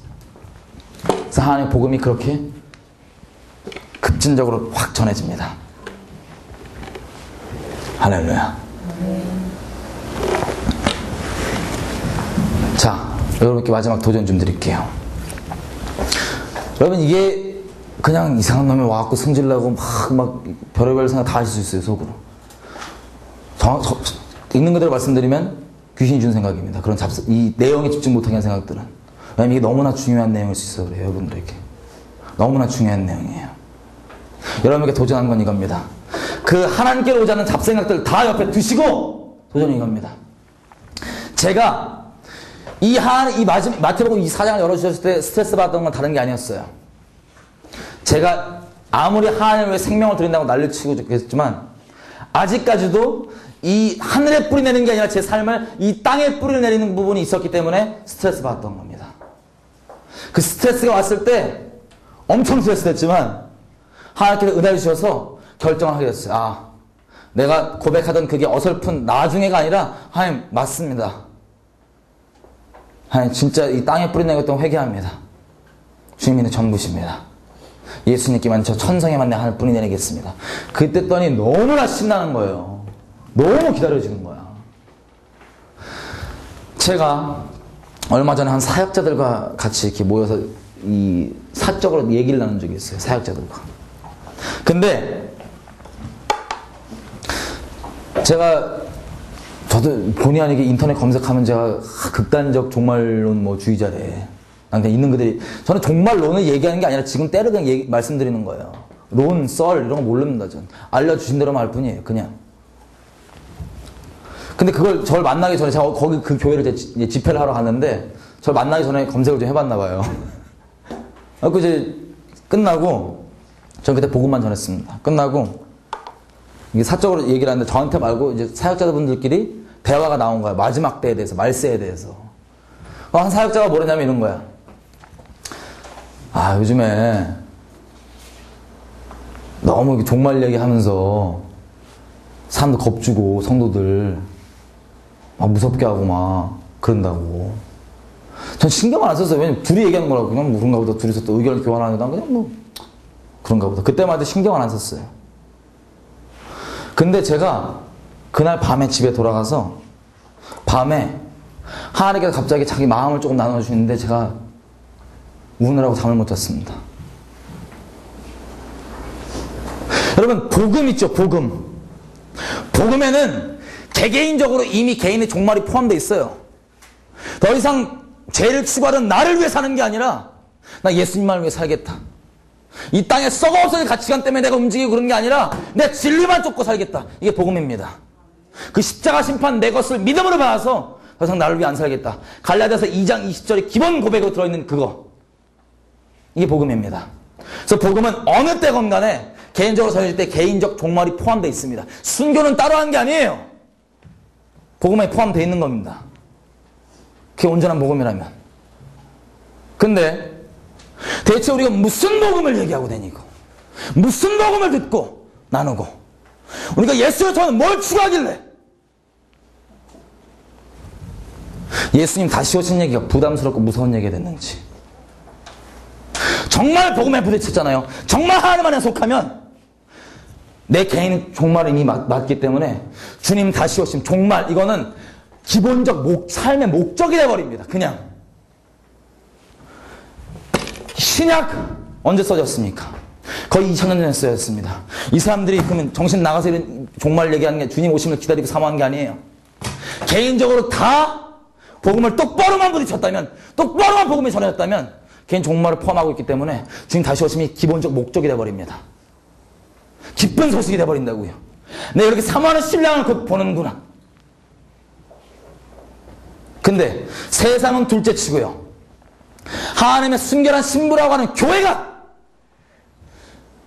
그래서 하나님의 복음이 그렇게 급진적으로 확 전해집니다. 할렐루야. 자, 여러분께 마지막 도전 좀 드릴게요. 여러분, 이게 그냥 이상한 놈이 와갖고 승질나고 막, 막, 별의별 생각 다 하실 수 있어요, 속으로. 정, 저, 읽는 그대로 말씀드리면 귀신이 준 생각입니다. 그런 잡, 이 내용에 집중 못하게 한 생각들은. 왜냐면 이게 너무나 중요한 내용일 수 있어요, 그래요, 여러분들에게. 너무나 중요한 내용이에요. 여러분에게 도전한 건 이겁니다. 그 하나님께로 오자는 잡생각들 다 옆에 두시고 도전이 이겁니다. 제가 이 한, 이 마지막, 마태복음 이 사장을 열어주셨을 때 스트레스 받았던 건 다른 게 아니었어요. 제가 아무리 하나님을 위해 생명을 드린다고 난리치고 그랬지만, 아직까지도 이 하늘에 뿌리 내는 게 아니라 제 삶을 이 땅에 뿌리 내리는 부분이 있었기 때문에 스트레스 받았던 겁니다. 그 스트레스가 왔을 때 엄청 스트레스 됐지만, 하나님께서 은혜를 주셔서 결정을 하게 됐어요. 아, 내가 고백하던 그게 어설픈 나중에가 아니라, 하나님, 맞습니다. 하나님 진짜 이 땅에 뿌리내고 있던 회개합니다. 주님의 전부십니다. 예수님께만 저 천성에만 내 하늘 뿌리내리겠습니다. 그때 떠니 너무나 신나는 거예요. 너무 기다려지는 거야. 제가 얼마 전에 한 사역자들과 같이 이렇게 모여서 이 사적으로 얘기를 나눈 적이 있어요. 사역자들과. 근데 제가 저도 본의 아니게 인터넷 검색하면 제가 극단적 종말론 뭐 주의자래. 난 그냥 있는 그들이 저는 종말론을 얘기하는 게 아니라 지금 때려 그냥 얘기, 말씀드리는 거예요. 론, 썰 이런 거 모릅니다. 전 알려주신 대로만 할 뿐이에요. 그냥. 근데 그걸 저를 만나기 전에 제가 거기 그 교회를 이제 집회를 하러 갔는데 저를 만나기 전에 검색을 좀 해봤나 봐요. <laughs> 그래서 이제 끝나고 전 그때 복음만 전했습니다. 끝나고 이게 사적으로 얘기를 하는데 저한테 말고 이제 사역자분들끼리 대화가 나온 거야. 마지막 때에 대해서, 말세에 대해서. 어, 한 사역자가 뭐랬냐면 이런 거야. 아, 요즘에 너무 종말 얘기 하면서 사람들 겁주고 성도들 막 무섭게 하고 막 그런다고. 전 신경을 안 썼어요. 왜냐면 둘이 얘기하는 거라고. 그냥 뭐 그런가 보다. 둘이서 또 의견을 교환하는 거 그냥 뭐 그런가 보다. 그때마다 신경을 안 썼어요. 근데 제가 그날 밤에 집에 돌아가서 밤에 하나님께서 갑자기 자기 마음을 조금 나눠주시는데 제가 우느라고 잠을 못 잤습니다. 여러분 복음 있죠 복음. 복음에는 개개인적으로 이미 개인의 종말이 포함되어 있어요. 더 이상 죄를 추구하는 나를 위해 사는 게 아니라 나 예수님만을 위해 살겠다. 이 땅에 썩어 없어질 가치관 때문에 내가 움직이고 그런 게 아니라 내 진리만 쫓고 살겠다. 이게 복음입니다. 그 십자가 심판 내 것을 믿음으로 받아서 더 이상 나를 위해 안 살겠다. 갈라디아서 2장 20절의 기본 고백으로 들어있는 그거. 이게 복음입니다. 그래서 복음은 어느 때건 간에 개인적으로 전해질 때 개인적 종말이 포함되어 있습니다. 순교는 따로 한 게 아니에요. 복음에 포함되어 있는 겁니다. 그게 온전한 복음이라면. 근데 대체 우리가 무슨 복음을 얘기하고 다니고 무슨 복음을 듣고 나누고 우리가 예수를 통해 뭘 추구하길래 예수님 다시 오신 얘기가 부담스럽고 무서운 얘기가 됐는지 정말 복음에 부딪혔잖아요 정말 하나님 안에 속하면 내 개인 종말은 이미 맞, 맞기 때문에 주님 다시 오심 종말 이거는 기본적 목, 삶의 목적이 돼버립니다 그냥 신약 언제 써졌습니까? 거의 2000년 전에 쓰였습니다. 이 사람들이 그러면 정신 나가서 이런 종말 얘기하는 게 주님 오심을 기다리고 사모한 게 아니에요. 개인적으로 다 복음을 똑바로만 부딪혔다면, 똑바로만 복음을 전해졌다면, 개인 종말을 포함하고 있기 때문에 지금 다시 오심이 기본적 목적이 돼버립니다. 기쁜 소식이 돼버린다고요. 내가 이렇게 사모하는 신랑을 곧 보는구나. 근데 세상은 둘째 치고요. 하나님의 순결한 신부라고 하는 교회가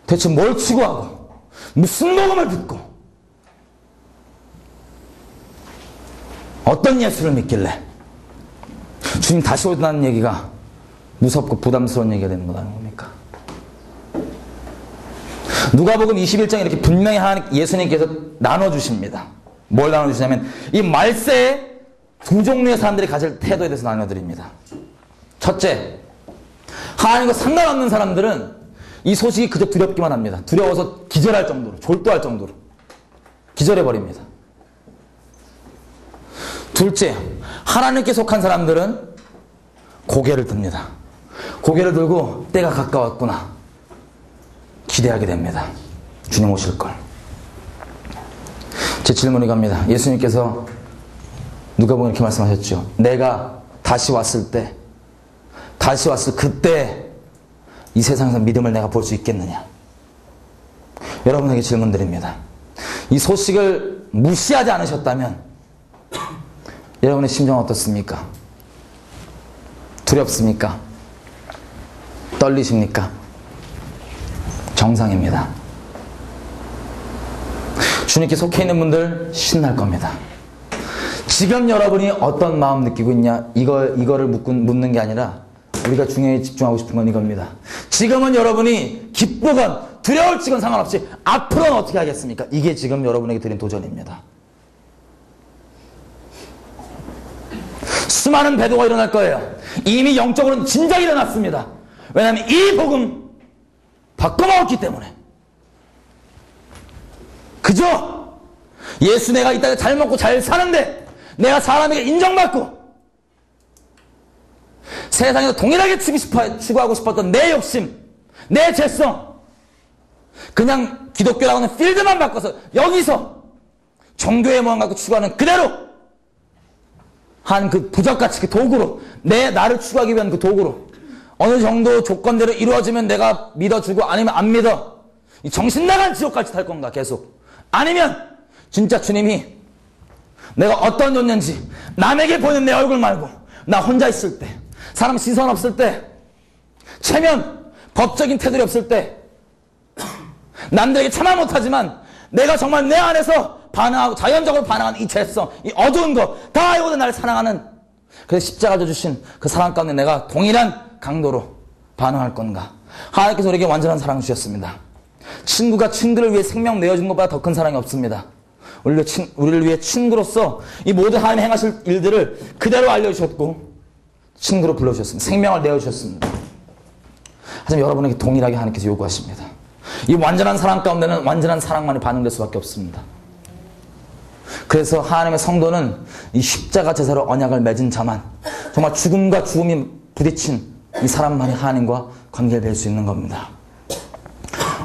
대체 뭘 추구하고 무슨 복음을 듣고 어떤 예수를 믿길래 주님 다시 오다는 얘기가 무섭고 부담스러운 얘기가 되는 거라는 겁니까? 누가복음 21장에 이렇게 분명히 하나님 예수님께서 나눠 주십니다. 뭘 나눠 주시냐면 이 말세에 두 종류의 사람들이 가질 태도에 대해서 나눠 드립니다. 첫째, 하나님과 상관없는 사람들은 이 소식이 그저 두렵기만 합니다. 두려워서 기절할 정도로, 졸도할 정도로 기절해 버립니다. 둘째, 하나님께 속한 사람들은 고개를 듭니다. 고개를 들고 때가 가까웠구나. 기대하게 됩니다. 주님 오실 걸. 제 질문이 갑니다. 예수님께서 누가 보면 이렇게 말씀하셨죠. 내가 다시 왔을 때, 다시 왔을 그때 이 세상에서 믿음을 내가 볼 수 있겠느냐? 여러분에게 질문 드립니다. 이 소식을 무시하지 않으셨다면 여러분의 심정은 어떻습니까? 두렵습니까? 떨리십니까? 정상입니다. 주님께 속해 있는 분들 신날 겁니다. 지금 여러분이 어떤 마음 느끼고 있냐 이거 이거를 묻는, 묻는 게 아니라 우리가 중요히 집중하고 싶은 건 이겁니다. 지금은 여러분이 기쁘건 두려울지건 상관없이 앞으로는 어떻게 하겠습니까? 이게 지금 여러분에게 드린 도전입니다. 수많은 배도가 일어날 거예요. 이미 영적으로는 진작에 일어났습니다. 왜냐하면 이 복음 바꿔먹었기 때문에. 그죠? 예수 내가 이따가 잘 먹고 잘 사는데 내가 사람에게 인정받고 세상에서 동일하게 추구하고 싶었던 내 욕심, 내 죄성 그냥 기독교라고는 하 필드만 바꿔서 여기서 종교의 모양 갖고 추구하는 그대로 한 그 부적같이 그 도구로 내 나를 추구하기 위한 그 도구로 어느 정도 조건대로 이루어지면 내가 믿어주고 아니면 안 믿어. 정신 나간 지옥같이 탈 건가 계속. 아니면 진짜 주님이 내가 어떤 존재인지 남에게 보이는 내 얼굴 말고 나 혼자 있을 때 사람 시선 없을 때 체면 법적인 태도리 없을 때 남들에게 참아 못하지만 내가 정말 내 안에서 반응하고 자연적으로 반응하는 이 죄성, 이 어두운 거다 알고도 나를 사랑하는 그래서 십자가를 주신 그 사랑 가운데 내가 동일한 강도로 반응할 건가? 하나님께서 우리에게 완전한 사랑을 주셨습니다. 친구가 친구를 위해 생명 내어준 것보다 더 큰 사랑이 없습니다. 우리를, 친, 우리를 위해 친구로서 이 모든 하나님 행하실 일들을 그대로 알려주셨고 친구로 불러주셨습니다. 생명을 내어주셨습니다. 하지만 여러분에게 동일하게 하나님께서 요구하십니다. 이 완전한 사랑 가운데는 완전한 사랑만이 반응될 수밖에 없습니다. 그래서 하나님의 성도는 이 십자가 제사로 언약을 맺은 자만 정말 죽음과 죽음이 부딪힌 이 사람만이 하나님과 관계를 맺을 수 있는 겁니다.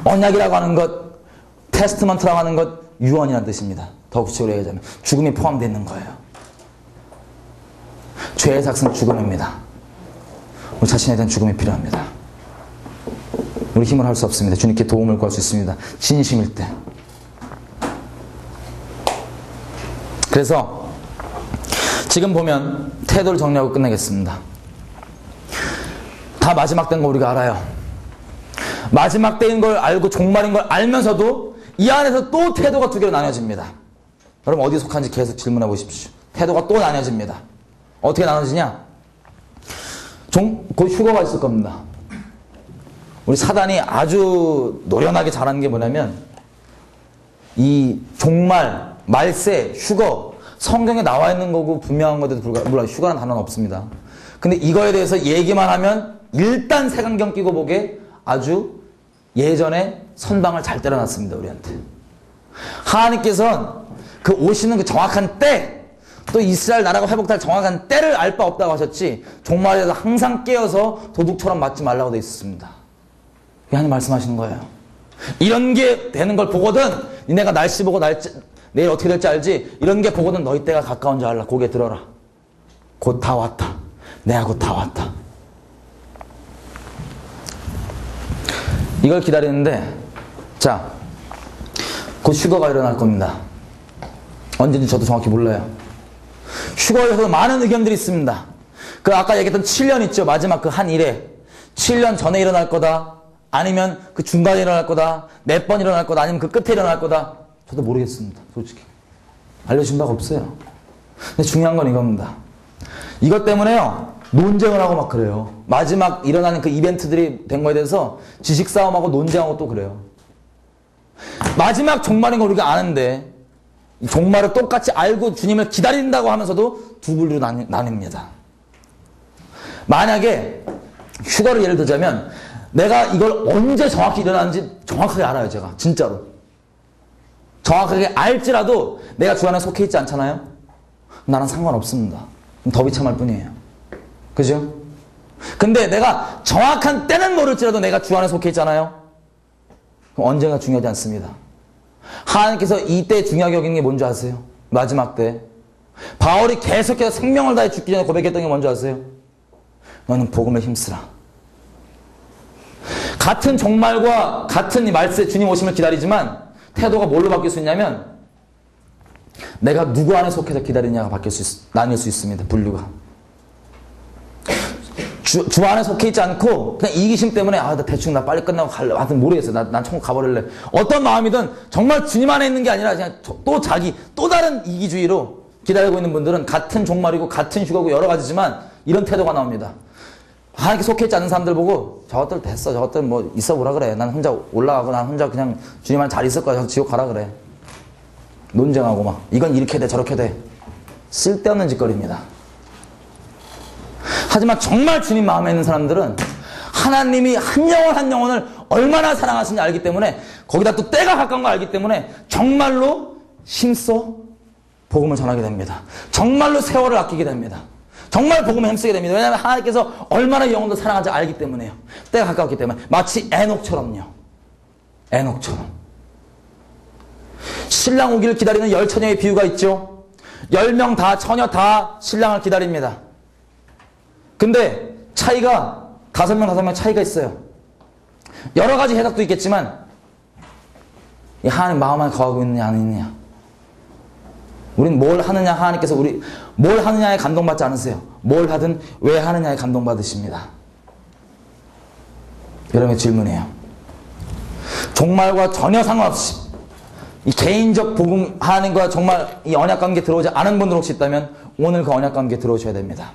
언약이라고 하는 것, 테스트먼트라고 하는 것, 유언이라는 뜻입니다. 더 구체적으로 얘기하자면 죽음이 포함되어 있는 거예요. 죄의 삭은 죽음입니다. 우리 자신에 대한 죽음이 필요합니다. 우리 힘을 할 수 없습니다. 주님께 도움을 구할 수 있습니다. 진심일 때. 그래서 지금 보면 태도를 정리하고 끝내겠습니다. 다 마지막 된 거 우리가 알아요. 마지막 때인 걸 알고 종말인 걸 알면서도 이 안에서 또 태도가 두 개로 나눠집니다. 여러분 어디에 속한지 계속 질문해 보십시오. 태도가 또 나눠집니다. 어떻게 나눠지냐? 종, 곧 휴거가 있을 겁니다. 우리 사단이 아주 노련하게 잘하는 게 뭐냐면 이 종말 말세, 휴거, 성경에 나와 있는 거고 분명한 것에도 불구하고, 물론 휴거라는 단어는 없습니다. 근데 이거에 대해서 얘기만 하면 일단 색안경 끼고 보게 아주 예전에 선방을 잘 때려놨습니다, 우리한테. 하나님께서는 그 오시는 그 정확한 때, 또 이스라엘 나라가 회복될 정확한 때를 알 바 없다고 하셨지, 종말에서 항상 깨어서 도둑처럼 맞지 말라고 돼 있었습니다. 하나님 말씀하시는 거예요. 이런 게 되는 걸 보거든 니네가 날씨 보고 날짜, 내일 어떻게 될지 알지? 이런 게 보거든 너희 때가 가까운 줄 알라 고개 들어라 곧 다 왔다 내가 곧 다 왔다 이걸 기다리는데 자, 곧 휴거가 일어날 겁니다. 언제인지 저도 정확히 몰라요. 휴거에 대해서 많은 의견들이 있습니다. 그 아까 얘기했던 7년 있죠. 마지막 그 한 일에 7년 전에 일어날 거다. 아니면 그 중간에 일어날 거다. 몇 번 일어날 거다. 아니면 그 끝에 일어날 거다. 저도 모르겠습니다. 솔직히. 알려준 바가 없어요. 근데 중요한 건 이겁니다. 이것 때문에요. 논쟁을 하고 막 그래요. 마지막 일어나는 그 이벤트들이 된 거에 대해서 지식 싸움하고 논쟁하고 또 그래요. 마지막 종말인 걸 우리가 아는데 이 종말을 똑같이 알고 주님을 기다린다고 하면서도 두 분류로 나뉩니다. 만약에 휴가를 예를 들자면 내가 이걸 언제 정확히 일어나는지 정확하게 알아요 제가 진짜로 정확하게 알지라도 내가 주 안에 속해 있지 않잖아요 나는 상관없습니다 더 비 참할 뿐이에요 그죠? 근데 내가 정확한 때는 모를지라도 내가 주 안에 속해 있잖아요 그럼 언제가 중요하지 않습니다. 하나님께서 이때 중요하게 여기는 게 뭔지 아세요? 마지막 때. 바울이 계속해서 생명을 다해 죽기 전에 고백했던 게 뭔지 아세요? 너는 복음을 힘쓰라. 같은 종말과 같은 이 말세 주님 오심을 기다리지만 태도가 뭘로 바뀔 수 있냐면 내가 누구 안에 속해서 기다리냐가 바뀔 수 있, 나뉠 수 있습니다. 분류가. 주, 주 안에 속해 있지 않고 그냥 이기심 때문에 아 나 대충 나 빨리 끝나고 갈래 하여튼 모르겠어 나, 난 천국 가버릴래 어떤 마음이든 정말 주님 안에 있는 게 아니라 그냥 또 자기 또 다른 이기주의로 기다리고 있는 분들은 같은 종말이고 같은 휴가고 여러 가지지만 이런 태도가 나옵니다 하나님께 속해 있지 않는 사람들 보고 저것들 됐어 저것들 뭐 있어 보라 그래. 난 혼자 올라가고 난 혼자 그냥 주님 안에 잘 있을 거야. 저 지옥 가라 그래. 논쟁하고 막. 이건 이렇게 돼 저렇게 돼. 쓸데없는 짓거리입니다. 하지만 정말 주님 마음에 있는 사람들은 하나님이 한 영혼 한 영혼을 얼마나 사랑하시는지 알기 때문에 거기다 또 때가 가까운 걸 알기 때문에 정말로 힘써 복음을 전하게 됩니다. 정말로 세월을 아끼게 됩니다. 정말 복음을 힘쓰게 됩니다. 왜냐하면 하나님께서 얼마나 영혼도 사랑하는지 알기 때문에요. 때가 가까웠기 때문에 마치 에녹처럼요. 에녹처럼. 신랑 오기를 기다리는 열 처녀의 비유가 있죠. 열 명 다 처녀 다 신랑을 기다립니다. 근데 차이가 다섯 명 다섯 명 차이가 있어요. 여러 가지 해석도 있겠지만 이 하나님 마음 안에 거하고 있느냐 안 있느냐. 우린 뭘 하느냐 하나님께서 우리 뭘 하느냐에 감동받지 않으세요. 뭘 하든 왜 하느냐에 감동받으십니다. 여러분의 질문이에요. 종말과 전혀 상관없이 이 개인적 복음 하나님과 정말 이 언약 관계 들어오지 않은 분들 혹시 있다면 오늘 그 언약 관계 들어오셔야 됩니다.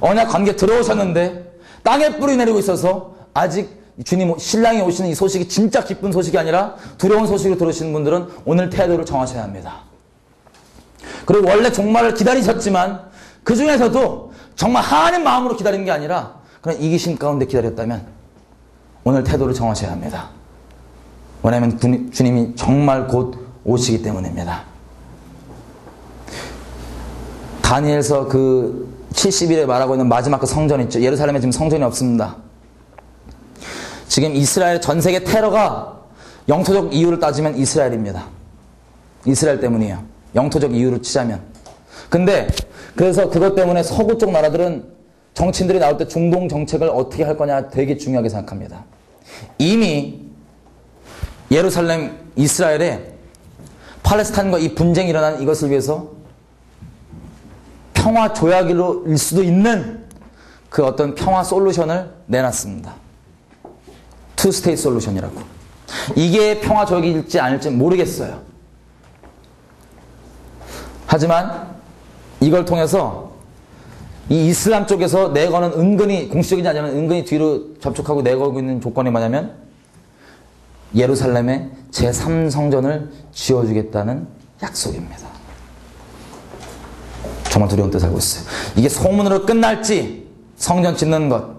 언약 관계 들어오셨는데 땅에 뿌리 내리고 있어서 아직 주님 신랑이 오시는 이 소식이 진짜 기쁜 소식이 아니라 두려운 소식으로 들으시는 분들은 오늘 태도를 정하셔야 합니다. 그리고 원래 종말을 기다리셨지만 그 중에서도 정말 하나님 마음으로 기다리는 게 아니라 그런 이기심 가운데 기다렸다면 오늘 태도를 정하셔야 합니다. 왜냐하면 주님이 정말 곧 오시기 때문입니다. 다니엘서 그 70일에 말하고 있는 마지막 그 성전 있죠. 예루살렘에 지금 성전이 없습니다. 지금 이스라엘 전 세계 테러가 영토적 이유를 따지면 이스라엘입니다. 이스라엘 때문이에요. 영토적 이유를 치자면. 근데 그래서 그것 때문에 서구 쪽 나라들은 정치인들이 나올 때 중동 정책을 어떻게 할 거냐 되게 중요하게 생각합니다. 이미 예루살렘 이스라엘에 팔레스타인과 이 분쟁이 일어난 이것을 위해서 평화 조약일 수도 있는 그 어떤 평화 solution을 내놨습니다. two state solution이라고. 이게 평화 조약일지 아닐지 모르겠어요. 하지만 이걸 통해서 이 이슬람 쪽에서 내거는 은근히 공식적이지 않지만 은근히 뒤로 접촉하고 내걸고 있는 조건이 뭐냐면 예루살렘에 제3성전을 지어주겠다는 약속입니다. 정말 두려운 뜻 알고 있어요. 이게 소문으로 끝날지 성전 짓는 것,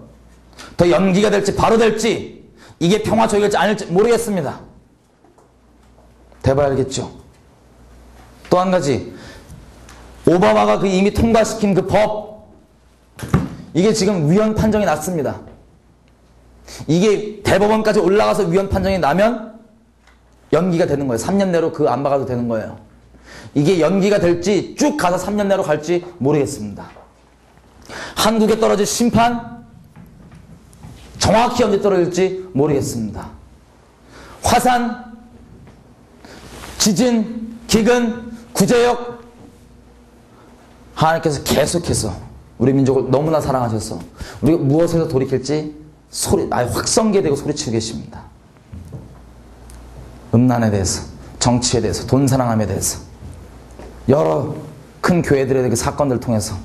더 연기가 될지 바로 될지 이게 평화 조약일지 아닐지 모르겠습니다. 대발 알겠죠? 또 한 가지 오바마가 그 이미 통과시킨 그 법 이게 지금 위헌 판정이 났습니다. 이게 대법원까지 올라가서 위헌 판정이 나면 연기가 되는 거예요. 3년 내로 그 안 박아도 되는 거예요. 이게 연기가 될지 쭉 가서 3년 내로 갈지 모르겠습니다. 한국에 떨어질 심판 정확히 언제 떨어질지 모르겠습니다. 화산, 지진, 기근, 구제역 하나님께서 계속해서 우리 민족을 너무나 사랑하셔서 우리가 무엇에서 돌이킬지 소리 아예 확성계되고 소리치고 계십니다. 음란에 대해서, 정치에 대해서, 돈 사랑함에 대해서 여러 큰 교회들의 그 사건들을 통해서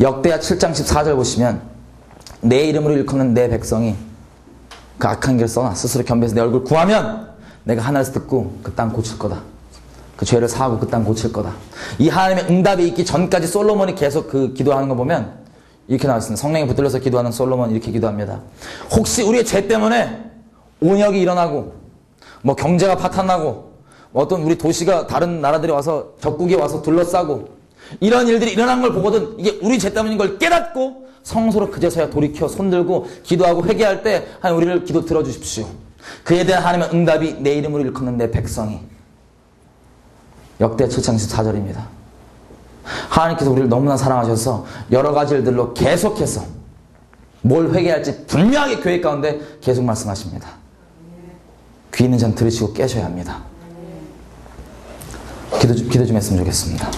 역대하 7장 14절 보시면 내 이름으로 일컫는 내 백성이 그 악한 길 써나 스스로 겸비해서 내 얼굴 구하면 내가 하늘에서 듣고 그 땅 고칠 거다. 그 죄를 사하고 그 땅 고칠 거다. 이 하나님의 응답이 있기 전까지 솔로몬이 계속 그 기도하는 거 보면 이렇게 나와 있습니다. 성령에 붙들려서 기도하는 솔로몬 이렇게 기도합니다. 혹시 우리의 죄 때문에 온역이 일어나고 뭐 경제가 파탄나고 뭐 어떤 우리 도시가 다른 나라들이 와서 적국이 와서 둘러싸고 이런 일들이 일어난 걸 보거든 이게 우리 죄 때문인 걸 깨닫고 성소로 그제서야 돌이켜 손들고 기도하고 회개할 때 하나님 우리를 기도 들어주십시오. 그에 대한 하나님의 응답이 내 이름으로 일컫는 내 백성이 역대 7장 14절입니다. 하나님께서 우리를 너무나 사랑하셔서 여러 가지 일들로 계속해서 뭘 회개할지 분명하게 교회 가운데 계속 말씀하십니다. 귀 있는 점 들으시고 깨셔야 합니다. 기도, 좀- 기도 좀 했으면 좋겠습니다.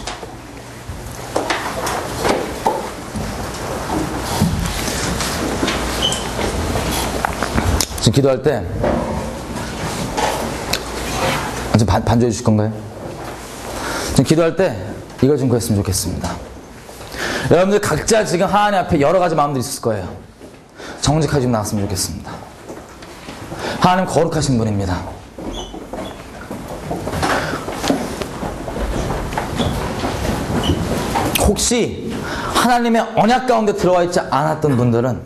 지금 기도할 때, 반, 반주해 주실 건가요? 기도할 때 이걸 좀 구했으면 좋겠습니다. 여러분들 각자 지금 하나님 앞에 여러 가지 마음들이 있을 거예요. 정직하게 좀 나왔으면 좋겠습니다. 하나님 거룩하신 분입니다. 혹시 하나님의 언약 가운데 들어와 있지 않았던 분들은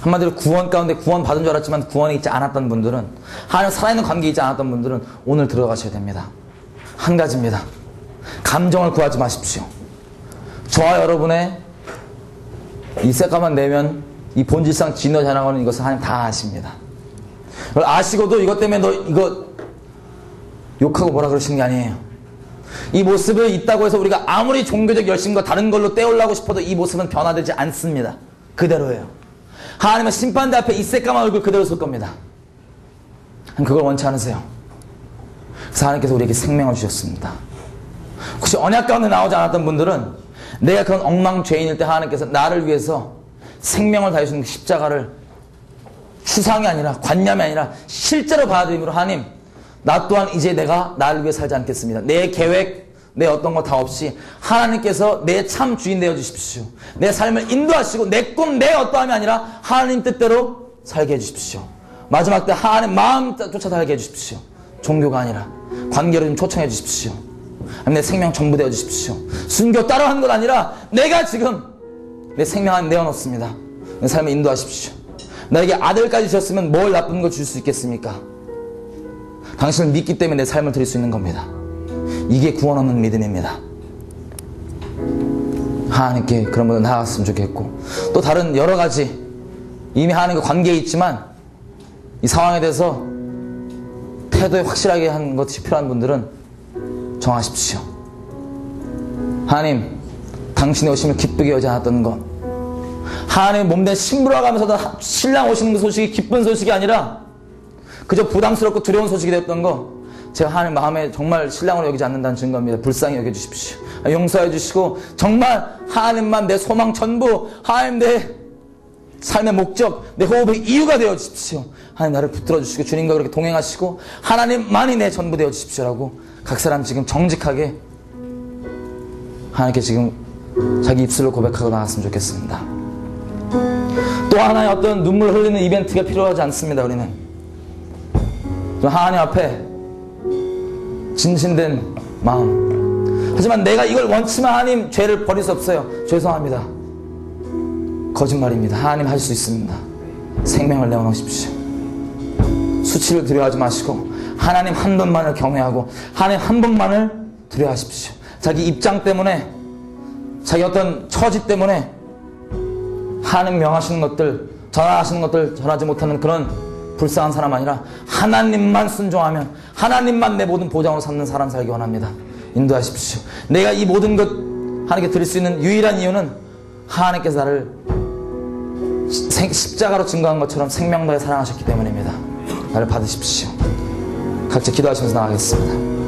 한마디로 구원 가운데 구원 받은 줄 알았지만 구원이 있지 않았던 분들은 하나님 살아있는 관계에 있지 않았던 분들은 오늘 들어가셔야 됩니다. 한 가지입니다. 감정을 구하지 마십시오. 저와 여러분의 이 새까만 내면 이 본질상 진노 자랑하는 이것을 하나님 다 아십니다. 아시고도 이것 때문에 너 이거 욕하고 뭐라 그러시는 게 아니에요. 이 모습을 있다고 해서 우리가 아무리 종교적 열심과 다른 걸로 떼올라고 싶어도 이 모습은 변화되지 않습니다. 그대로예요. 하나님은 심판대 앞에 이 새까만 얼굴 그대로 설 겁니다. 그걸 원치 않으세요. 그래서 하나님께서 우리에게 생명을 주셨습니다. 혹시 언약 가운데 나오지 않았던 분들은 내가 그런 엉망 죄인일 때 하나님께서 나를 위해서 생명을 다해주는 그 십자가를 추상이 아니라 관념이 아니라 실제로 받아들임으로 하나님 나 또한 이제 내가 나를 위해 살지 않겠습니다. 내 계획 내 어떤 거 다 없이 하나님께서 내 참 주인 되어 주십시오. 내 삶을 인도하시고 내 꿈 내 어떠함이 아니라 하나님 뜻대로 살게 해 주십시오. 마지막 때 하나님 마음 쫓아 살게 해 주십시오. 종교가 아니라 관계로 좀 초청해 주십시오. 내 생명 전부 되어 주십시오. 순교 따로 하는 것 아니라 내가 지금 내 생명 안에 내어놓습니다. 내 삶을 인도하십시오. 나에게 아들까지 주셨으면 뭘 나쁜 걸 줄 수 있겠습니까? 당신을 믿기 때문에 내 삶을 드릴 수 있는 겁니다. 이게 구원 없는 믿음입니다. 하나님께 그런 분들 나아갔으면 좋겠고 또 다른 여러 가지 이미 하나님과 관계에 있지만 이 상황에 대해서 태도에 확실하게 한 것이 필요한 분들은 정하십시오. 하나님, 당신의 오심을 기쁘게 여지 않았던 것. 하나님 몸된 신부라 가면서도 신랑 오시는 그 소식이 기쁜 소식이 아니라 그저 부담스럽고 두려운 소식이 되었던 거. 제가 하나님 마음에 정말 신랑으로 여기지 않는다는 증거입니다. 불쌍히 여겨주십시오. 용서해 주시고 정말 하나님만 내 소망 전부 하나님 내 삶의 목적, 내 호흡의 이유가 되어 주십시오. 하나님 나를 붙들어 주시고 주님과 그렇게 동행하시고 하나님만이 내 전부 되어 주십시오라고 각 사람 지금 정직하게 하나님께 지금 자기 입술로 고백하고 나왔으면 좋겠습니다. 또 하나의 어떤 눈물 흘리는 이벤트가 필요하지 않습니다. 우리는 하나님 앞에 진실된 마음. 하지만 내가 이걸 원치만 하나님 죄를 버릴 수 없어요. 죄송합니다. 거짓말입니다. 하나님 할 수 있습니다. 생명을 내어놓으십시오. 수치를 두려워하지 마시고 하나님 한 분만을 경외하고 하나님 한 분만을 두려워하십시오. 자기 입장 때문에 자기 어떤 처지 때문에 하나님 명하시는 것들 전하시는 것들 전하지 못하는 그런 불쌍한 사람 아니라 하나님만 순종하면 하나님만 내 모든 보장으로 삼는 사람 살기 원합니다. 인도하십시오. 내가 이 모든 것 하나님께 드릴 수 있는 유일한 이유는 하나님께서 나를 생- 십자가로 증거한 것처럼 생명다에 사랑하셨기 때문입니다. 나를 받으십시오. 각자 기도하시면서 나가겠습니다.